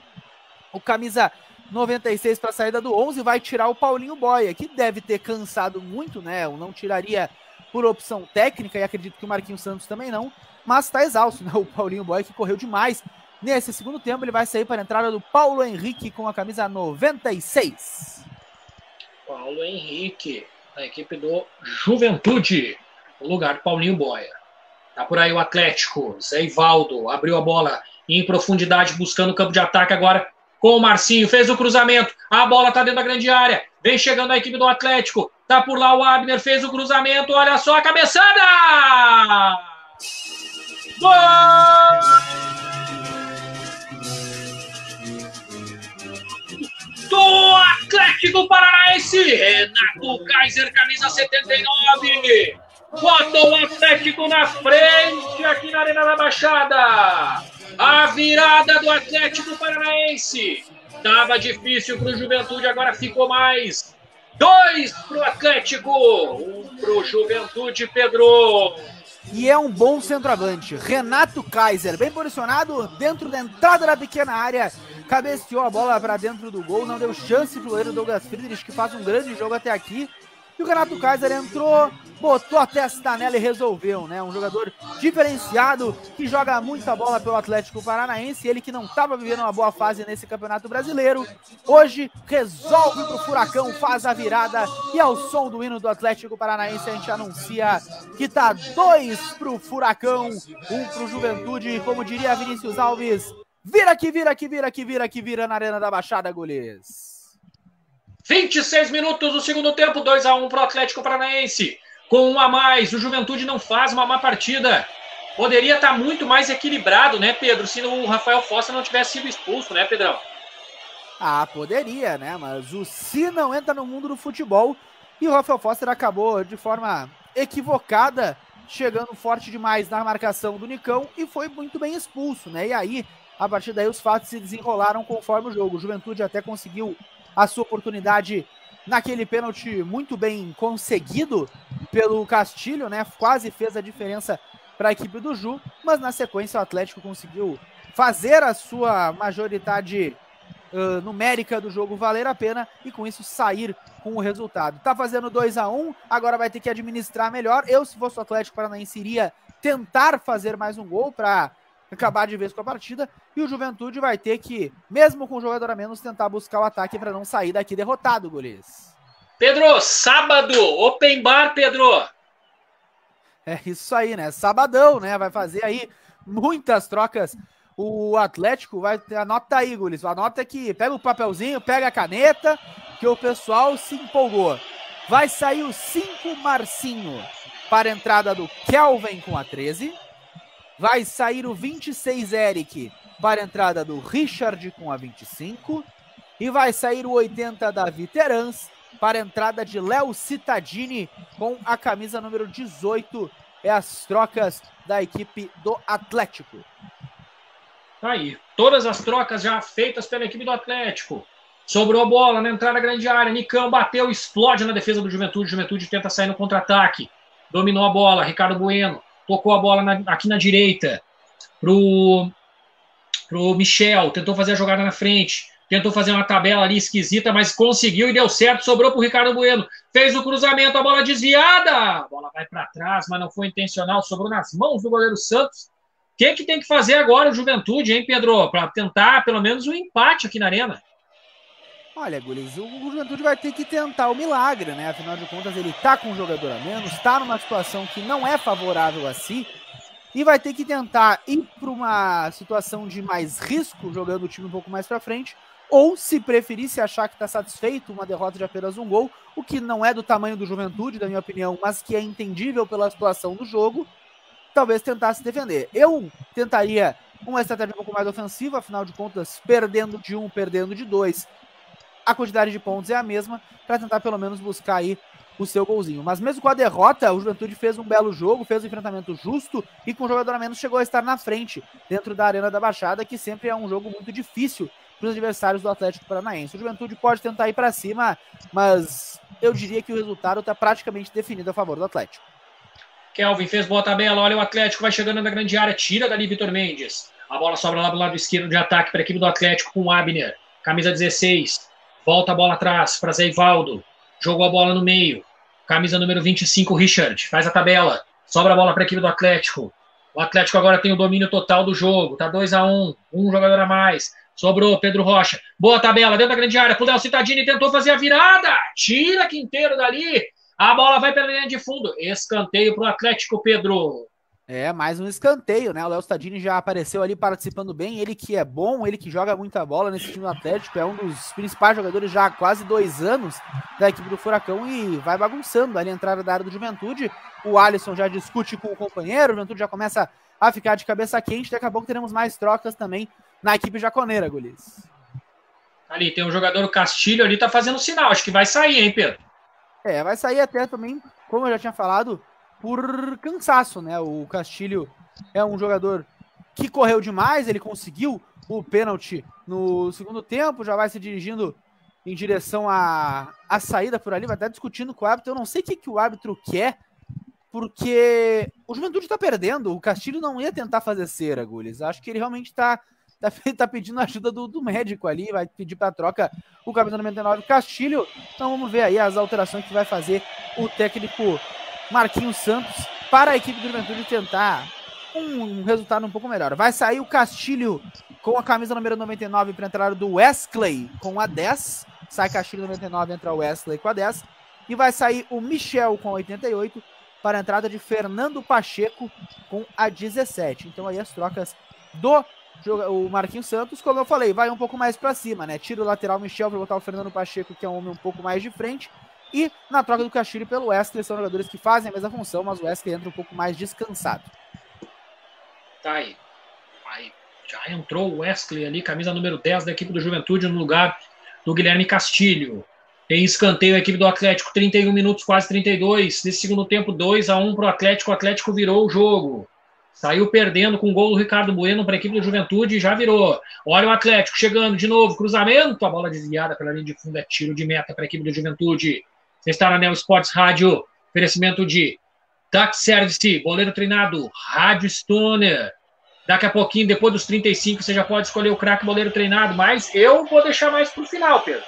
o camisa 96 para a saída do 11, vai tirar o Paulinho Boia, que deve ter cansado muito, né? Eu não tiraria por opção técnica, e acredito que o Marquinhos Santos também não, mas está exausto, né? [laughs] O Paulinho Boia que correu demais. Nesse segundo tempo, ele vai sair para a entrada do Paulo Henrique com a camisa 96. Paulo Henrique, da equipe do Juventude, no lugar Paulinho Boia. Tá por aí o Atlético, Zé Ivaldo, abriu a bola em profundidade, buscando o campo de ataque agora com o Marcinho, fez o cruzamento, a bola tá dentro da grande área, vem chegando a equipe do Atlético, tá por lá o Abner, fez o cruzamento, olha só a cabeçada! Gol! do Atlético Paranaense, Renato Kaiser, camisa 79. Bota o Atlético na frente aqui na Arena da Baixada. A virada do Atlético Paranaense. Tava difícil para o Juventude, agora ficou mais. Dois para o Atlético, um para o Juventude, Pedro. E é um bom centroavante. Renato Kaiser, bem posicionado dentro da entrada da pequena área. Cabeceou a bola para dentro do gol, não deu chance para o goleiro Douglas Friedrich, que faz um grande jogo até aqui. E o Renato Kaiser entrou, botou a testa nela e resolveu, né? Um jogador diferenciado que joga muita bola pelo Atlético Paranaense. Ele que não estava vivendo uma boa fase nesse Campeonato Brasileiro. Hoje resolve pro Furacão, faz a virada e ao som do hino do Atlético Paranaense a gente anuncia que tá dois pro Furacão, um pro Juventude, como diria Vinícius Alves. Vira que vira que vira que vira que vira na Arena da Baixada, Goles. 26 minutos do segundo tempo, 2 a 1 para o Atlético Paranaense. Com um a mais, o Juventude não faz uma má partida. Poderia estar tá muito mais equilibrado, né, Pedro, se o Rafael Fossa não tivesse sido expulso, né, Pedrão? Ah, poderia, né? Mas o Si não entra no mundo do futebol e o Rafael Foster acabou de forma equivocada, chegando forte demais na marcação do Nicão e foi muito bem expulso, né? E aí, a partir daí, os fatos se desenrolaram conforme o jogo. O Juventude até conseguiu a sua oportunidade naquele pênalti muito bem conseguido pelo Castilho, né? Quase fez a diferença para a equipe do Ju, mas na sequência o Atlético conseguiu fazer a sua majoridade uh, numérica do jogo valer a pena e com isso sair com o resultado. Tá fazendo 2 a 1 um, agora vai ter que administrar melhor. Eu, se fosse o Atlético Paranaense, iria tentar fazer mais um gol para acabar de vez com a partida. E o Juventude vai ter que, mesmo com o jogador a menos, tentar buscar o ataque para não sair daqui derrotado, Gulis. Pedro, sábado, open bar, Pedro. É isso aí, né? Sabadão, né? Vai fazer aí muitas trocas. O Atlético vai. Anota aí, Gulis. Anota aqui. Pega o papelzinho, pega a caneta, que o pessoal se empolgou. Vai sair o 5 Marcinho para a entrada do Kelvin com a 13. Vai sair o 26 Eric para a entrada do Richard com a 25. E vai sair o 80 Davi Terans para a entrada de Léo Cittadini com a camisa número 18. É as trocas da equipe do Atlético. Tá aí. Todas as trocas já feitas pela equipe do Atlético. Sobrou a bola na entrada da grande área. Nicão bateu, explode na defesa do Juventude. Juventude tenta sair no contra-ataque. Dominou a bola. Ricardo Bueno tocou a bola na, aqui na direita pro, pro Michel, tentou fazer a jogada na frente, tentou fazer uma tabela ali esquisita, mas conseguiu e deu certo, sobrou pro Ricardo Bueno, fez o cruzamento, a bola desviada, a bola vai para trás, mas não foi intencional, sobrou nas mãos do goleiro Santos. O que, que tem que fazer agora o Juventude, hein, Pedro, para tentar pelo menos um empate aqui na arena? Olha, Gulis, o Juventude vai ter que tentar o milagre, né? Afinal de contas, ele tá com um jogador a menos, tá numa situação que não é favorável a si, e vai ter que tentar ir para uma situação de mais risco, jogando o time um pouco mais para frente, ou se preferir, se achar que está satisfeito, uma derrota de apenas um gol, o que não é do tamanho do Juventude, na minha opinião, mas que é entendível pela situação do jogo, talvez tentar se defender. Eu tentaria uma estratégia um pouco mais ofensiva, afinal de contas, perdendo de um, perdendo de dois, a quantidade de pontos é a mesma para tentar pelo menos buscar aí o seu golzinho. Mas mesmo com a derrota, o Juventude fez um belo jogo, fez um enfrentamento justo e com o jogador a menos chegou a estar na frente dentro da Arena da Baixada, que sempre é um jogo muito difícil para os adversários do Atlético Paranaense. O Juventude pode tentar ir para cima, mas eu diria que o resultado está praticamente definido a favor do Atlético. Kelvin fez boa tabela, olha o Atlético vai chegando na grande área, tira dali Vitor Mendes. A bola sobra lá do lado esquerdo de ataque para a equipe do Atlético com o Abner, camisa 16. Volta a bola atrás para Zeivaldo. Jogou a bola no meio. Camisa número 25, Richard. Faz a tabela. Sobra a bola para a equipe do Atlético. O Atlético agora tem o domínio total do jogo. Tá 2 a 1 um, um jogador a mais. Sobrou Pedro Rocha. Boa tabela dentro da grande área. Léo Citadini tentou fazer a virada. Tira Quinteiro dali. A bola vai pela linha de fundo. Escanteio para o Atlético, Pedro. É, mais um escanteio, né? O Léo Stadini já apareceu ali participando bem. Ele que é bom, ele que joga muita bola nesse time do Atlético, é um dos principais jogadores já há quase dois anos da equipe do Furacão e vai bagunçando ali a entrada da área do Juventude. O Alisson já discute com o companheiro, o Juventude já começa a ficar de cabeça quente. Daqui a pouco teremos mais trocas também na equipe jaconeira, Gulis. Ali tem um jogador, o Castilho, ali tá fazendo sinal. Acho que vai sair, hein, Pedro? É, vai sair até também, como eu já tinha falado, por cansaço, né? O Castilho é um jogador que correu demais, ele conseguiu o pênalti no segundo tempo, já vai se dirigindo em direção à, à saída por ali, vai estar discutindo com o árbitro. Eu não sei o que, que o árbitro quer, porque o Juventude está perdendo. O Castilho não ia tentar fazer cera, Gules. Acho que ele realmente está tá, tá [laughs] pedindo ajuda do, do médico ali, vai pedir para troca o capitão 99 Castilho. Então vamos ver aí as alterações que vai fazer o técnico Marquinhos Santos para a equipe do Juventude tentar um, um resultado um pouco melhor. Vai sair o Castilho com a camisa número 99 para entrar do Wesley com a 10. Sai Castilho 99, entra o Wesley com a 10. E vai sair o Michel com a 88 para a entrada de Fernando Pacheco com a 17. Então aí as trocas do o Marquinhos Santos, como eu falei, vai um pouco mais para cima, né? Tira o lateral Michel para botar o Fernando Pacheco, que é um homem um pouco mais de frente. E na troca do Castilho pelo Wesley, são jogadores que fazem a mesma função, mas o Wesley entra um pouco mais descansado. Tá aí. aí. Já entrou o Wesley ali, camisa número 10 da equipe do Juventude, no lugar do Guilherme Castilho. Tem escanteio a equipe do Atlético, 31 minutos, quase 32. Nesse segundo tempo, 2 a 1 para o Atlético. O Atlético virou o jogo. Saiu perdendo com o gol do Ricardo Bueno para a equipe do Juventude e já virou. Olha o Atlético chegando de novo, cruzamento, a bola desviada pela linha de fundo, é tiro de meta para a equipe do Juventude. Você está na Neo Sports Rádio, oferecimento de Tax Service, goleiro treinado, Rádio Stoner. Daqui a pouquinho, depois dos 35, você já pode escolher o craque goleiro treinado, mas eu vou deixar mais para o final, Pedro.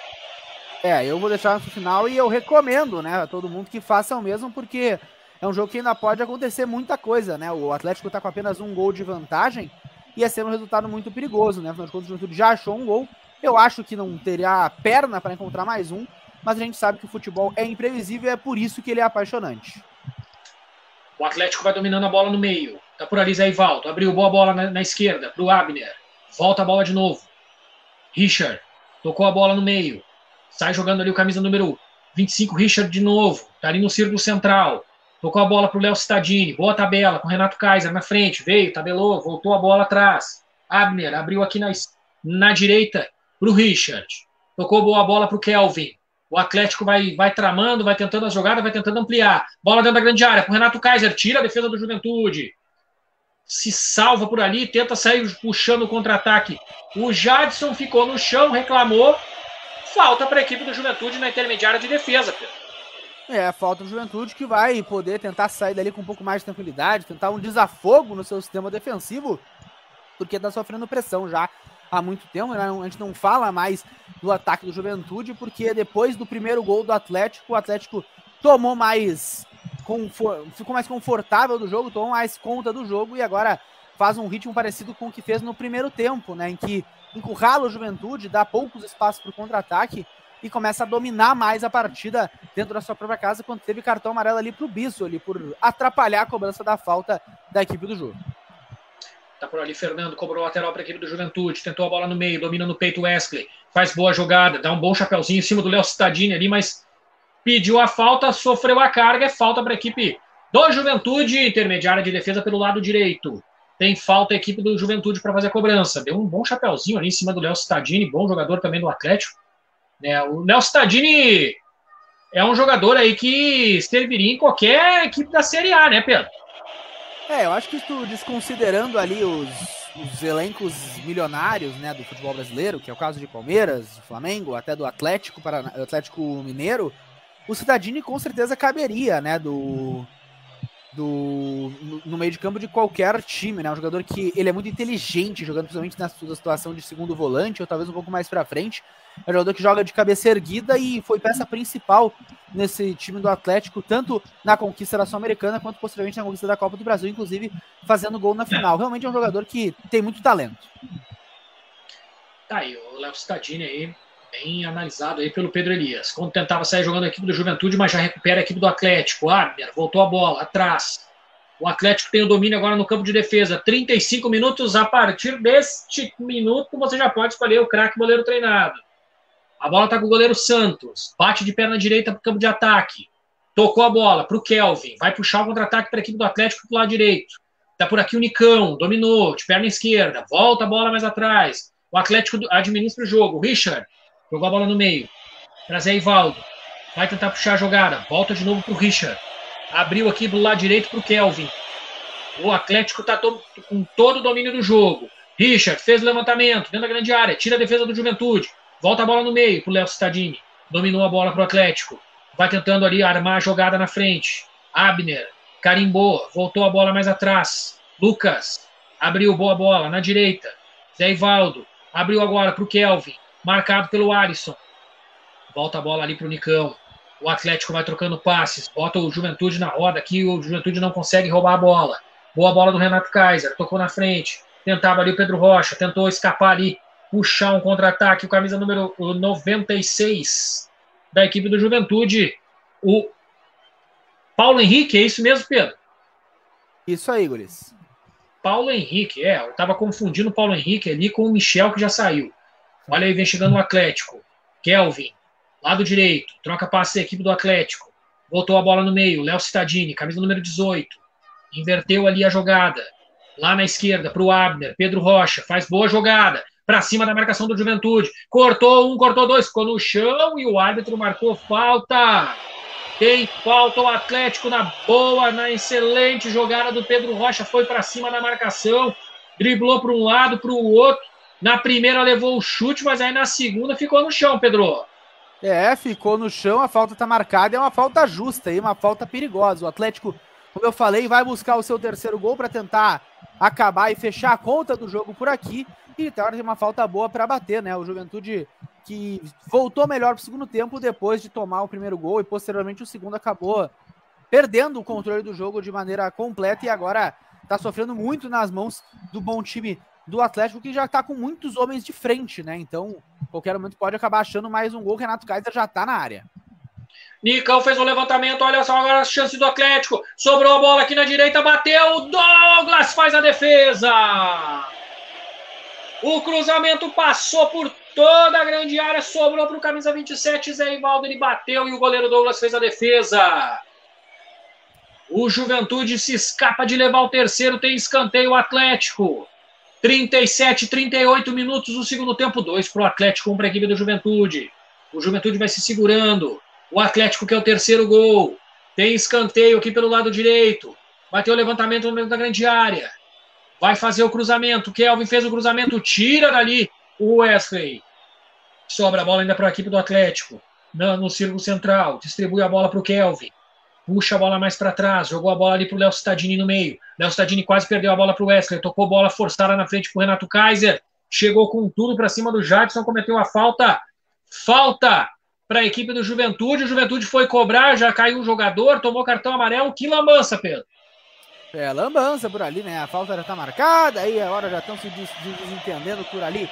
É, eu vou deixar mais para o final e eu recomendo, né, a todo mundo que faça o mesmo, porque é um jogo que ainda pode acontecer muita coisa, né? O Atlético está com apenas um gol de vantagem ia ser um resultado muito perigoso, né? Afinal de contas, o Juventude já achou um gol. Eu acho que não teria perna para encontrar mais um, mas a gente sabe que o futebol é imprevisível e é por isso que ele é apaixonante. O Atlético vai dominando a bola no meio. Tá por ali Zé Ivaldo. Abriu boa bola na, na esquerda pro Abner. Volta a bola de novo. Richard. Tocou a bola no meio. Sai jogando ali o camisa número 25, Richard de novo. Tá ali no círculo central. Tocou a bola pro Léo Cittadini. Boa tabela com Renato Kaiser na frente. Veio, tabelou, voltou a bola atrás. Abner abriu aqui na, na direita pro Richard. Tocou boa bola pro Kelvin. O Atlético vai, vai tramando, vai tentando a jogada, vai tentando ampliar. Bola dentro da grande área. Com Renato Kaiser, tira a defesa do Juventude. Se salva por ali, tenta sair puxando o contra-ataque. O Jadson ficou no chão, reclamou. Falta para a equipe do Juventude na intermediária de defesa, Pedro. É, falta do Juventude que vai poder tentar sair dali com um pouco mais de tranquilidade, tentar um desafogo no seu sistema defensivo, porque está sofrendo pressão já há muito tempo, né? A gente não fala mais do ataque do Juventude, porque depois do primeiro gol do Atlético, o Atlético tomou mais. ficou mais confortável do jogo, tomou mais conta do jogo e agora faz um ritmo parecido com o que fez no primeiro tempo, né? Em que encurrala o Juventude, dá poucos espaços para o contra-ataque e começa a dominar mais a partida dentro da sua própria casa, quando teve cartão amarelo ali para o Bisso, ali, por atrapalhar a cobrança da falta da equipe do jogo. Tá por ali Fernando, cobrou lateral para a equipe do Juventude, tentou a bola no meio, domina no peito Wesley, faz boa jogada, dá um bom chapeuzinho em cima do Léo Cittadini ali, mas pediu a falta, sofreu a carga, é falta para a equipe do Juventude, intermediária de defesa pelo lado direito. Tem falta a equipe do Juventude para fazer a cobrança. Deu um bom chapeuzinho ali em cima do Léo Cittadini, bom jogador também do Atlético. É, o Léo Cittadini é um jogador aí que serviria em qualquer equipe da Série A, né, Pedro? É, eu acho que tu desconsiderando ali os, os elencos milionários, né, do futebol brasileiro, que é o caso de Palmeiras, Flamengo, até do Atlético, para Atlético Mineiro, o Cidadini com certeza caberia, né, do do, no, meio de campo de qualquer time, né? Um jogador que ele é muito inteligente, jogando principalmente na situação de segundo volante, ou talvez um pouco mais para frente. É um jogador que joga de cabeça erguida e foi peça principal nesse time do Atlético, tanto na conquista da Sul-Americana quanto posteriormente na conquista da Copa do Brasil, inclusive fazendo gol na final. Realmente é um jogador que tem muito talento. Tá aí, o Léo Cittadini aí, bem analisado aí pelo Pedro Elias. Quando tentava sair jogando a equipe do Juventude, mas já recupera a equipe do Atlético. Abner voltou a bola atrás. O Atlético tem o domínio agora no campo de defesa. 35 minutos. A partir deste minuto, você já pode escolher o craque goleiro treinado. A bola está com o goleiro Santos. Bate de perna direita para o campo de ataque. Tocou a bola para o Kelvin. Vai puxar o contra-ataque para a equipe do Atlético do lado direito. Está por aqui o Nicão. Dominou. De perna esquerda. Volta a bola mais atrás. O Atlético administra o jogo. Richard Jogou a bola no meio. Trazer Ivaldo. Vai tentar puxar a jogada. Volta de novo pro Richard. Abriu aqui do lado direito para o Kelvin. O Atlético to com todo o domínio do jogo. Richard fez o levantamento dentro da grande área, tira a defesa do Juventude. Volta a bola no meio para o Léo Cittadini. Dominou a bola para o Atlético. Vai tentando ali armar a jogada na frente. Abner carimbou, voltou a bola mais atrás. Lucas abriu boa bola na direita. Zé Ivaldo abriu agora para o Kelvin, marcado pelo Alisson. Volta a bola ali para o Nicão. O Atlético vai trocando passes, bota o Juventude na roda aqui, o Juventude não consegue roubar a bola. Boa bola do Renato Kaiser, tocou na frente. Tentava ali o Pedro Rocha, tentou escapar ali, puxar um contra-ataque, o camisa número 96 da equipe do Juventude, o Paulo Henrique, é isso mesmo, Pedro? Isso aí, Guris. Paulo Henrique, é, eu tava confundindo o Paulo Henrique ali com o Michel que já saiu. Olha aí, vem chegando o Atlético. Kelvin, lado direito, troca passe da equipe do Atlético. Voltou a bola no meio, Léo Cittadini, camisa número 18. Inverteu ali a jogada. Lá na esquerda, para o Abner, Pedro Rocha, faz boa jogada para cima da marcação do Juventude. Cortou um, cortou dois, ficou no chão e o árbitro marcou falta. Tem falta o Atlético na boa, na excelente jogada do Pedro Rocha. Foi para cima da marcação, driblou para um lado, para o outro. Na primeira levou o chute, mas aí na segunda ficou no chão, Pedro. É, ficou no chão, a falta está marcada, é uma falta justa aí, uma falta perigosa. O Atlético, como eu falei, vai buscar o seu terceiro gol para tentar acabar e fechar a conta do jogo por aqui. E tem uma falta boa para bater, né? O Juventude que voltou melhor para o segundo tempo depois de tomar o primeiro gol e posteriormente o segundo acabou perdendo o controle do jogo de maneira completa e agora está sofrendo muito nas mãos do bom time do Atlético que já está com muitos homens de frente, né? Então, qualquer momento pode acabar achando mais um gol. Renato Kaiser já está na área. Nicão fez um levantamento, olha só agora a chance do Atlético. Sobrou a bola aqui na direita, bateu. Douglas faz a defesa. O cruzamento passou por toda a grande área, sobrou para o camisa 27, Zé Ivaldo, ele bateu e o goleiro Douglas fez a defesa. O Juventude se escapa de levar o terceiro, tem escanteio Atlético. 37, 38 minutos do segundo tempo, 2 para o Atlético, 1 um para a equipe do Juventude. O Juventude vai se segurando. O Atlético que é o terceiro gol. Tem escanteio aqui pelo lado direito. Vai ter o levantamento no meio da grande área. Vai fazer o cruzamento. Kelvin fez o cruzamento, tira dali o Wesley. Sobra a bola ainda para a equipe do Atlético. No, no círculo central. Distribui a bola para o Kelvin. Puxa a bola mais para trás. Jogou a bola ali para o Léo Cittadini no meio. Léo Cittadini quase perdeu a bola para o Wesley. Tocou bola forçada na frente para o Renato Kaiser. Chegou com tudo para cima do Jadson. Cometeu a falta. Falta para a equipe do Juventude. O Juventude foi cobrar. Já caiu o jogador. Tomou cartão amarelo. Que lambança, Pedro. É, lambança por ali, né? A falta já tá marcada, aí agora já estão se desentendendo por ali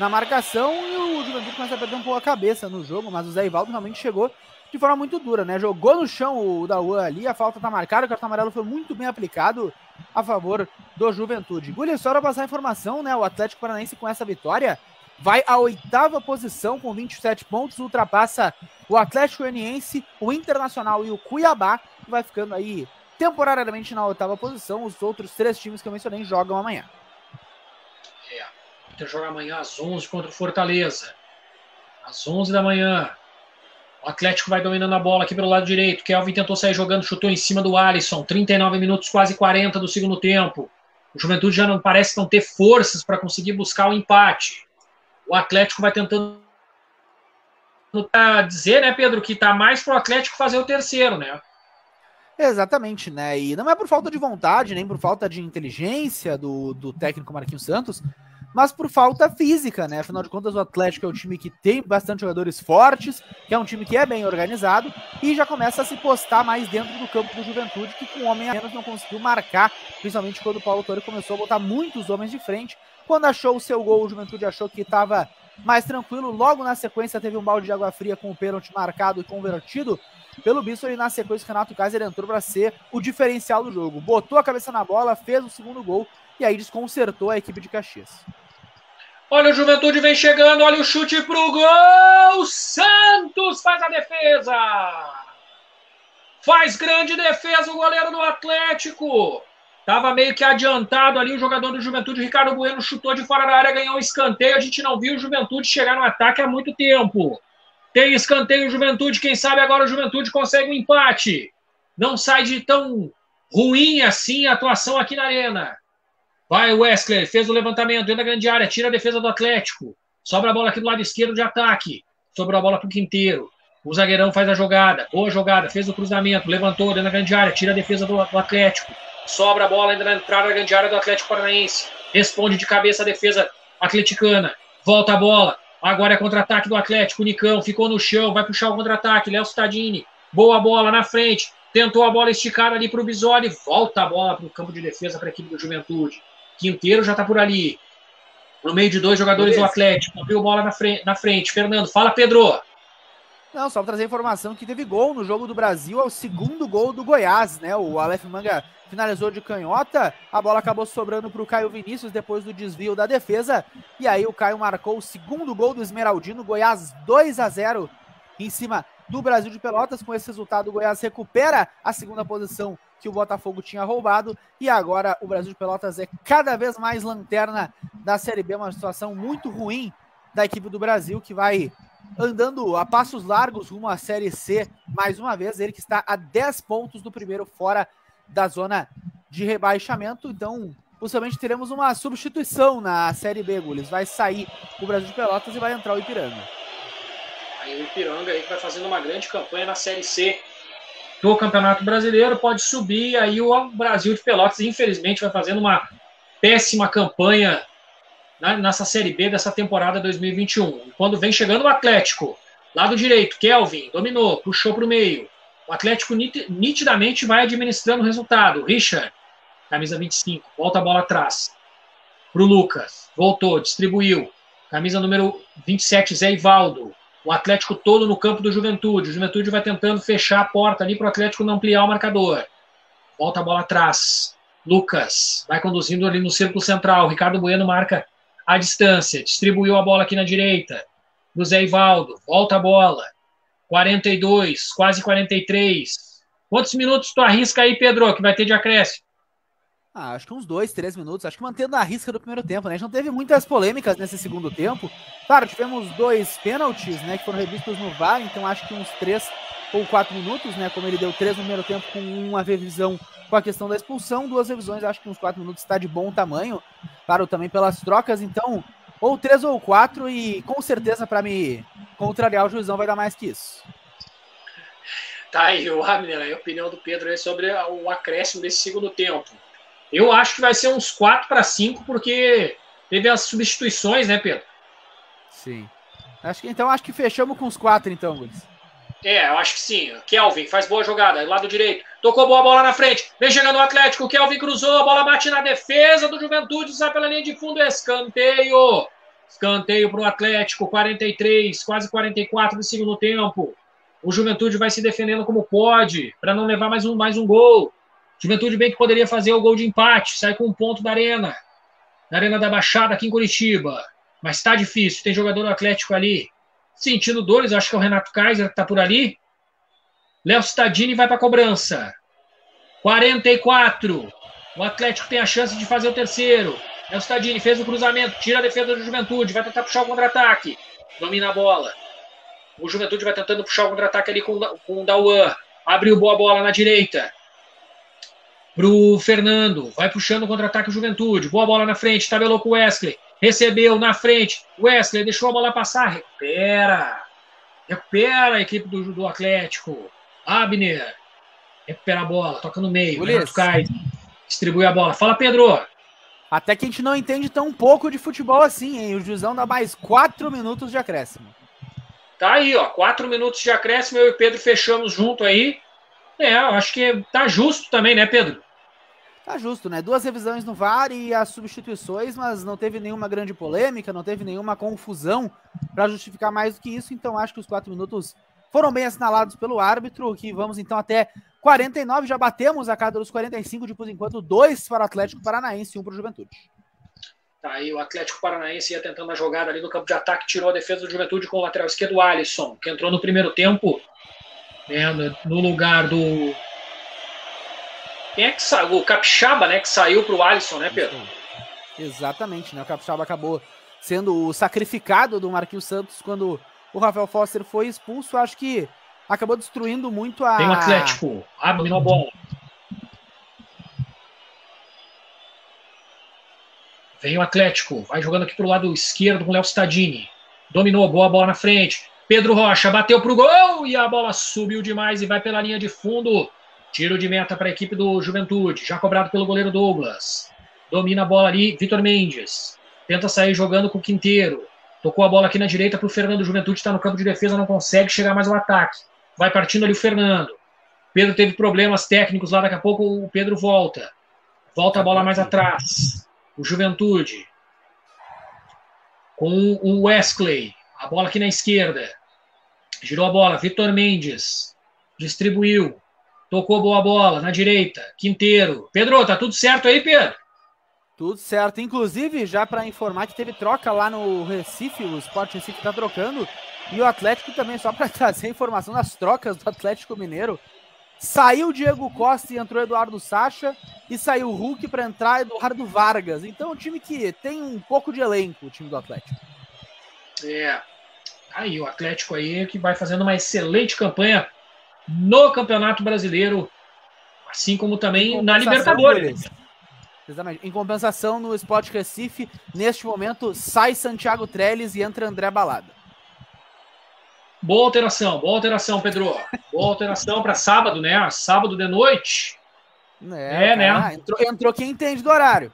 na marcação e o Juventude começa a perder um pouco a cabeça no jogo, mas o Zé Ivaldo realmente chegou de forma muito dura, né? Jogou no chão o Dawan ali, a falta tá marcada, o cartão amarelo foi muito bem aplicado a favor do Juventude. Gulli, só para passar a informação, né? O Atlético Paranaense com essa vitória vai à oitava posição com 27 pontos, ultrapassa o Atlético Goianiense, o Internacional e o Cuiabá, que vai ficando aí temporariamente na oitava posição. Os outros três times que eu mencionei jogam amanhã. É, o Inter joga amanhã às 11 contra o Fortaleza. Às 11 da manhã. O Atlético vai dominando a bola aqui pelo lado direito. Kelvin tentou sair jogando, chutou em cima do Alisson. 39 minutos, quase 40 do segundo tempo. O Juventude já não parece não ter forças para conseguir buscar o empate. O Atlético vai tentando dizer, né, Pedro, que está mais para o Atlético fazer o terceiro, né? Exatamente, né? E não é por falta de vontade, nem por falta de inteligência do, do técnico Marquinhos Santos, mas por falta física, né? Afinal de contas, o Atlético é um time que tem bastante jogadores fortes, que é um time que é bem organizado e já começa a se postar mais dentro do campo do Juventude, que com homem a menos não conseguiu marcar, principalmente quando o Paulo Torre começou a botar muitos homens de frente. Quando achou o seu gol, o Juventude achou que estava mais tranquilo. Logo na sequência, teve um balde de água fria com o pênalti marcado e convertido pelo Bisson. E na sequência, o Renato Kaiser entrou para ser o diferencial do jogo. Botou a cabeça na bola, fez o segundo gol e aí desconcertou a equipe de Caxias. Olha o Juventude vem chegando, olha o chute pro gol! Santos faz a defesa! Faz grande defesa o goleiro do Atlético. Tava meio que adiantado ali o jogador do Juventude, Ricardo Bueno, chutou de fora da área, ganhou um escanteio. A gente não viu o Juventude chegar no ataque há muito tempo. Tem escanteio Juventude, quem sabe agora o Juventude consegue um empate. não sai de tão ruim assim a atuação aqui na Arena. Vai o Wesley, fez o levantamento dentro da grande área, tira a defesa do Atlético. Sobra a bola aqui do lado esquerdo de ataque. Sobra a bola para o Quinteiro. O zagueirão faz a jogada. Boa jogada, fez o cruzamento, levantou dentro da grande área, tira a defesa do, do Atlético. Sobra a bola ainda na entrada da grande área do Atlético Paranaense. Responde de cabeça a defesa atleticana. Volta a bola. Agora é contra-ataque do Atlético. Nicão ficou no chão, vai puxar o contra-ataque. Léo Stadini. Boa bola na frente. Tentou a bola esticada ali para o Bisoli. Volta a bola para o campo de defesa para a equipe do Juventude. Quinteiro já está por ali. No meio de dois jogadores Beleza. do Atlético. Abriu bola na frente, na frente. Fernando, fala, Pedro. Não, só para trazer informação que teve gol no jogo do Brasil, é o segundo gol do Goiás, né? O Aleph Manga finalizou de canhota, a bola acabou sobrando para o Caio Vinícius depois do desvio da defesa, e aí o Caio marcou o segundo gol do Esmeraldino, Goiás 2 a 0 em cima do Brasil de Pelotas. Com esse resultado, o Goiás recupera a segunda posição que o Botafogo tinha roubado. E agora o Brasil de Pelotas é cada vez mais lanterna da Série B, uma situação muito ruim da equipe do Brasil, que vai andando a passos largos rumo à Série C mais uma vez. Ele que está a 10 pontos do primeiro, fora da zona de rebaixamento. Então, possivelmente teremos uma substituição na Série B, Gules. Vai sair o Brasil de Pelotas e vai entrar o Ipiranga. Aí o Ipiranga aí vai fazendo uma grande campanha na Série C do Campeonato Brasileiro, pode subir. Aí o Brasil de Pelotas, infelizmente, vai fazendo uma péssima campanha nessa Série B dessa temporada 2021. Quando vem chegando o Atlético, lado direito, Kelvin, dominou, puxou para o meio. O Atlético nitidamente vai administrando o resultado. Richard, camisa 25, volta a bola atrás. Para o Lucas, voltou, distribuiu. Camisa número 27, Zé Ivaldo o Atlético todo no campo do Juventude. O Juventude vai tentando fechar a porta ali para o Atlético não ampliar o marcador. Volta a bola atrás. Lucas vai conduzindo ali no círculo central. Ricardo Bueno marca a distância. Distribuiu a bola aqui na direita. Do Zé Ivaldo. Volta a bola. 42, quase 43. Quantos minutos tu arrisca aí, Pedro, que vai ter de acréscimo? Ah, acho que uns dois, três minutos. Acho que mantendo a risca do primeiro tempo, né? A gente não teve muitas polêmicas nesse segundo tempo. Claro, tivemos dois pênaltis, né? Que foram revistos no VAR, então acho que uns três ou quatro minutos, né? Como ele deu três no primeiro tempo com uma revisão com a questão da expulsão, duas revisões, acho que uns quatro minutos está de bom tamanho. Claro, também pelas trocas, então, ou três ou quatro, e com certeza, para me contrariar o juizão, vai dar mais que isso. Tá aí, o Abner, a opinião do Pedro aí sobre o acréscimo desse segundo tempo. Eu acho que vai ser uns 4 para 5, porque teve as substituições, né, Pedro? Sim. Acho que, então acho que fechamos com os quatro, então, Gulis. É, eu acho que sim. Kelvin faz boa jogada, lado direito. Tocou boa bola na frente. Vem chegando o Atlético. Kelvin cruzou, a bola bate na defesa do Juventude, sai pela linha de fundo. Escanteio. Escanteio para o Atlético. 43, quase 44 do segundo tempo. O Juventude vai se defendendo como pode, para não levar mais um, mais um gol. Juventude bem que poderia fazer o gol de empate, sai com um ponto da Arena, na Arena da Baixada aqui em Curitiba. Mas está difícil, tem jogador do Atlético ali sentindo dores, acho que é o Renato Kaiser que está por ali. Léo Stadini vai para a cobrança. 44. O Atlético tem a chance de fazer o terceiro. Léo Stadini fez o cruzamento, tira a defesa do Juventude, vai tentar puxar o contra-ataque. Domina a bola. O Juventude vai tentando puxar o contra-ataque ali com, com o Dauan. Abriu boa bola na direita pro Fernando, vai puxando o contra-ataque Juventude, boa bola na frente, tabelou com o Wesley, recebeu na frente, Wesley deixou a bola passar, recupera, recupera a equipe do, do Atlético, Abner, recupera a bola, toca no meio, Renato cai, distribui a bola, fala Pedro. Até que a gente não entende tão pouco de futebol assim, hein? O Juizão dá mais quatro minutos de acréscimo. Tá aí, ó, quatro minutos de acréscimo, eu e o Pedro fechamos junto aí. É, eu acho que tá justo também, né, Pedro? Tá justo, né? Duas revisões no VAR e as substituições, mas não teve nenhuma grande polêmica, não teve nenhuma confusão para justificar mais do que isso. Então acho que os quatro minutos foram bem assinalados pelo árbitro, que vamos então até 49, já batemos a cada dos 45, de por enquanto, dois para o Atlético Paranaense e um para o Juventude. Tá aí o Atlético Paranaense ia tentando a jogada ali no campo de ataque, tirou a defesa do Juventude com o lateral esquerdo Alisson, que entrou no primeiro tempo né, no lugar do quem é que saiu? O Capixaba, né? Que saiu para o Alisson, né, Pedro? Exatamente, né? O Capixaba acabou sendo o sacrificado do Marquinhos Santos quando o Rafael Foster foi expulso. Acho que acabou destruindo muito a. Tem o Atlético. Ah, dominou a bola. Vem o Atlético. Vai jogando aqui pro lado esquerdo com o Léo Stadini. Dominou, boa bola na frente. Pedro Rocha bateu pro gol e a bola subiu demais e vai pela linha de fundo. Tiro de meta para a equipe do Juventude. Já cobrado pelo goleiro Douglas. Domina a bola ali, Vitor Mendes. Tenta sair jogando com o Quinteiro. Tocou a bola aqui na direita para o Fernando. Juventude está no campo de defesa, não consegue chegar mais ao ataque. Vai partindo ali o Fernando. Pedro teve problemas técnicos lá, daqui a pouco o Pedro volta. Volta a bola mais atrás. O Juventude. Com o Wesley. A bola aqui na esquerda. Girou a bola. Vitor Mendes. Distribuiu. Tocou boa bola na direita. Quinteiro. Pedro, tá tudo certo aí, Pedro? Tudo certo. Inclusive, já para informar que teve troca lá no Recife, o Sport Recife tá trocando. E o Atlético também, só para [laughs] trazer informação das trocas do Atlético Mineiro. Saiu o Diego Costa e entrou Eduardo Sacha. E saiu o Hulk para entrar Eduardo Vargas. Então, é um time que tem um pouco de elenco, o time do Atlético. É. Aí, o Atlético aí que vai fazendo uma excelente campanha no Campeonato Brasileiro, assim como também na Libertadores. Exatamente. Em compensação, no Sport Recife, neste momento, sai Santiago Trellis e entra André Balada. Boa alteração, boa alteração, Pedro. Boa alteração para sábado, né? Sábado de noite. É, é né? Entrou, entrou quem entende do horário.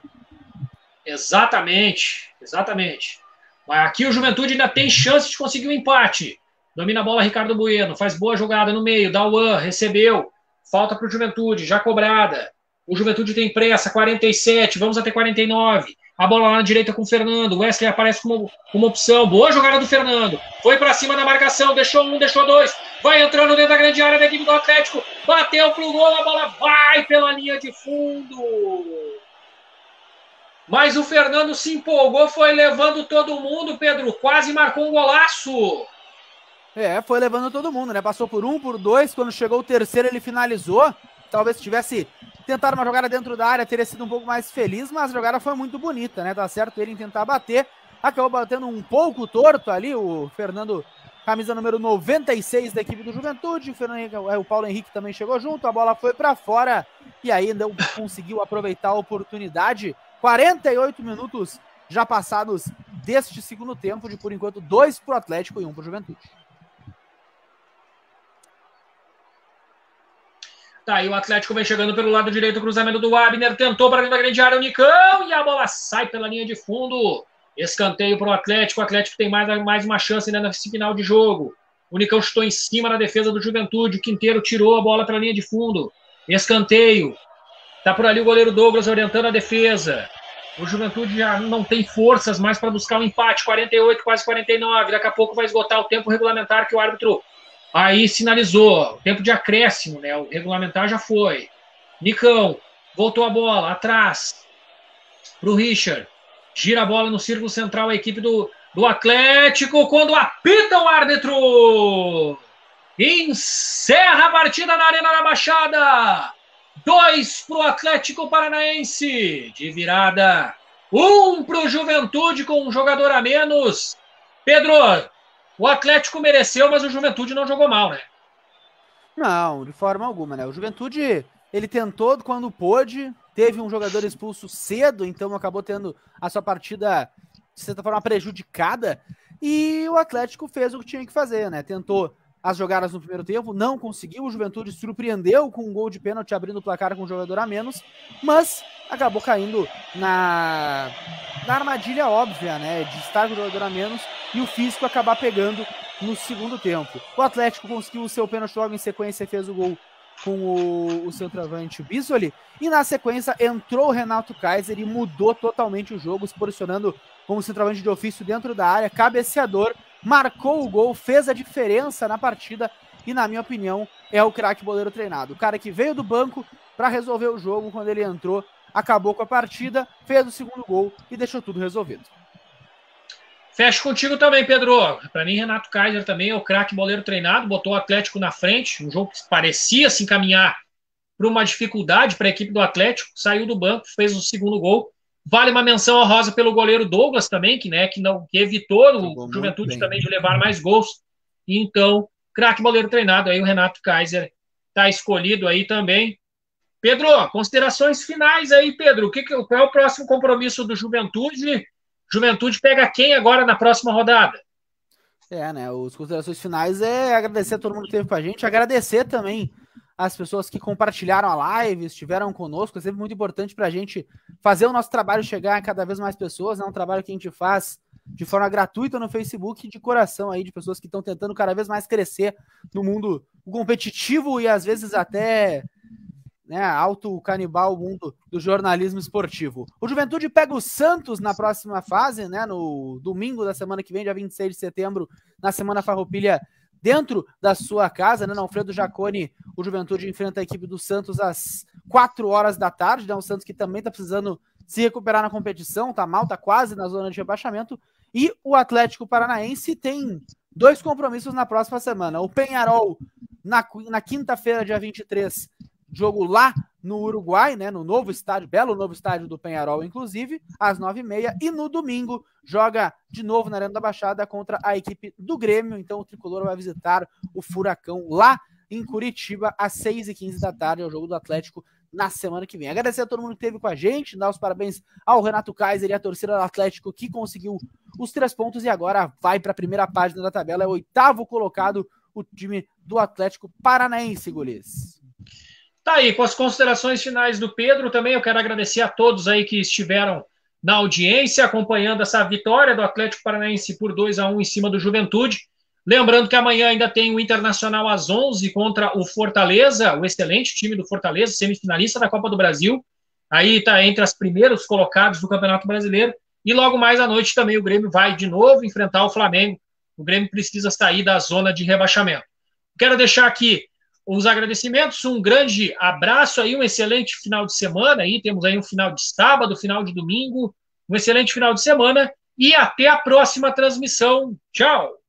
Exatamente, exatamente. Mas aqui o Juventude ainda tem chance de conseguir um empate. Domina a bola Ricardo Bueno, faz boa jogada no meio, o recebeu. Falta para o Juventude, já cobrada. O Juventude tem pressa, 47, vamos até 49. A bola lá na direita com o Fernando. Wesley aparece como uma opção. Boa jogada do Fernando. Foi para cima da marcação. Deixou um, deixou dois. Vai entrando dentro da grande área da equipe do Atlético. Bateu pro gol. A bola vai pela linha de fundo. Mas o Fernando se empolgou, foi levando todo mundo, Pedro. Quase marcou um golaço. É, foi levando todo mundo, né? Passou por um, por dois. Quando chegou o terceiro, ele finalizou. Talvez tivesse tentado uma jogada dentro da área, teria sido um pouco mais feliz, mas a jogada foi muito bonita, né? Tá certo ele em tentar bater. Acabou batendo um pouco torto ali, o Fernando, camisa número 96 da equipe do Juventude. O, Fernando, é, o Paulo Henrique também chegou junto, a bola foi para fora e aí não conseguiu aproveitar a oportunidade. 48 minutos já passados deste segundo tempo, de por enquanto dois para o Atlético e um para o Juventude. Tá aí o Atlético vem chegando pelo lado direito, cruzamento do Abner, tentou para dentro da grande área o Nicão e a bola sai pela linha de fundo. Escanteio para o Atlético. O Atlético tem mais, mais uma chance ainda nesse final de jogo. O Nicão chutou em cima na defesa do Juventude. O Quinteiro tirou a bola para a linha de fundo. Escanteio. Tá por ali o goleiro Douglas orientando a defesa. O Juventude já não tem forças mais para buscar um empate. 48, quase 49. Daqui a pouco vai esgotar o tempo regulamentar que o árbitro Aí sinalizou, tempo de acréscimo, né? O regulamentar já foi. Nicão, voltou a bola, atrás, para o Richard. Gira a bola no círculo central, a equipe do, do Atlético, quando apita o árbitro. Encerra a partida na Arena da Baixada. Dois para o Atlético Paranaense, de virada. Um para o Juventude com um jogador a menos. Pedro, o Atlético mereceu, mas o Juventude não jogou mal, né? Não, de forma alguma, né? O Juventude, ele tentou quando pôde, teve um jogador expulso cedo, então acabou tendo a sua partida, de certa forma, prejudicada. E o Atlético fez o que tinha que fazer, né? Tentou as jogadas no primeiro tempo, não conseguiu. O Juventude surpreendeu com um gol de pênalti abrindo o placar com um jogador a menos, mas acabou caindo na, na armadilha óbvia, né? De estar com o jogador a menos e o físico acabar pegando no segundo tempo. O Atlético conseguiu o seu pênalti logo em sequência e fez o gol com o, o centroavante Bisoli. E na sequência entrou o Renato Kaiser e mudou totalmente o jogo, se posicionando como centroavante de ofício dentro da área, cabeceador, marcou o gol, fez a diferença na partida e, na minha opinião, é o craque boleiro treinado. O cara que veio do banco para resolver o jogo quando ele entrou, acabou com a partida, fez o segundo gol e deixou tudo resolvido. Fecho contigo também, Pedro. Para mim, Renato Kaiser também é o craque boleiro treinado, botou o Atlético na frente, um jogo que parecia se encaminhar para uma dificuldade para a equipe do Atlético, saiu do banco, fez o segundo gol. Vale uma menção honrosa pelo goleiro Douglas também, que, né, que, não, que evitou o Juventude também de levar mais gols. E então craque boleiro treinado aí, o Renato Kaiser está escolhido aí também. Pedro, considerações finais aí, Pedro. O que, qual é o próximo compromisso do Juventude? Juventude pega quem agora na próxima rodada? É, né? Os considerações finais é agradecer a todo mundo que esteve com a gente, agradecer também as pessoas que compartilharam a live, estiveram conosco. É sempre muito importante para a gente fazer o nosso trabalho chegar a cada vez mais pessoas. É né? um trabalho que a gente faz de forma gratuita no Facebook, de coração aí, de pessoas que estão tentando cada vez mais crescer no mundo competitivo e às vezes até né, alto canibal mundo do jornalismo esportivo. O Juventude pega o Santos na próxima fase, né, no domingo da semana que vem, dia 26 de setembro, na Semana Farroupilha, dentro da sua casa, né, no Alfredo Jaconi, o Juventude enfrenta a equipe do Santos às 4 horas da tarde, né, um Santos que também está precisando se recuperar na competição, tá mal, tá quase na zona de rebaixamento, e o Atlético Paranaense tem dois compromissos na próxima semana. O Penharol, na, na quinta-feira, dia 23, jogo lá no Uruguai, né, no novo estádio, belo novo estádio do Penharol, inclusive, às nove e meia. E no domingo joga de novo na Arena da Baixada contra a equipe do Grêmio. Então o Tricolor vai visitar o Furacão lá em Curitiba às seis e quinze da tarde, é o jogo do Atlético na semana que vem. Agradecer a todo mundo que esteve com a gente, dar os parabéns ao Renato Kaiser e à torcida do Atlético que conseguiu os três pontos e agora vai para a primeira página da tabela, é o oitavo colocado o time do Atlético Paranaense, Gulis. Tá aí, com as considerações finais do Pedro, também eu quero agradecer a todos aí que estiveram na audiência, acompanhando essa vitória do Atlético Paranaense por 2 a 1 em cima do Juventude. Lembrando que amanhã ainda tem o Internacional às 11 contra o Fortaleza, o excelente time do Fortaleza, semifinalista da Copa do Brasil. Aí está entre as primeiros colocados do Campeonato Brasileiro. E logo mais à noite também o Grêmio vai de novo enfrentar o Flamengo. O Grêmio precisa sair da zona de rebaixamento. Quero deixar aqui os agradecimentos, um grande abraço aí, um excelente final de semana aí, temos aí um final de sábado, final de domingo, um excelente final de semana e até a próxima transmissão. Tchau!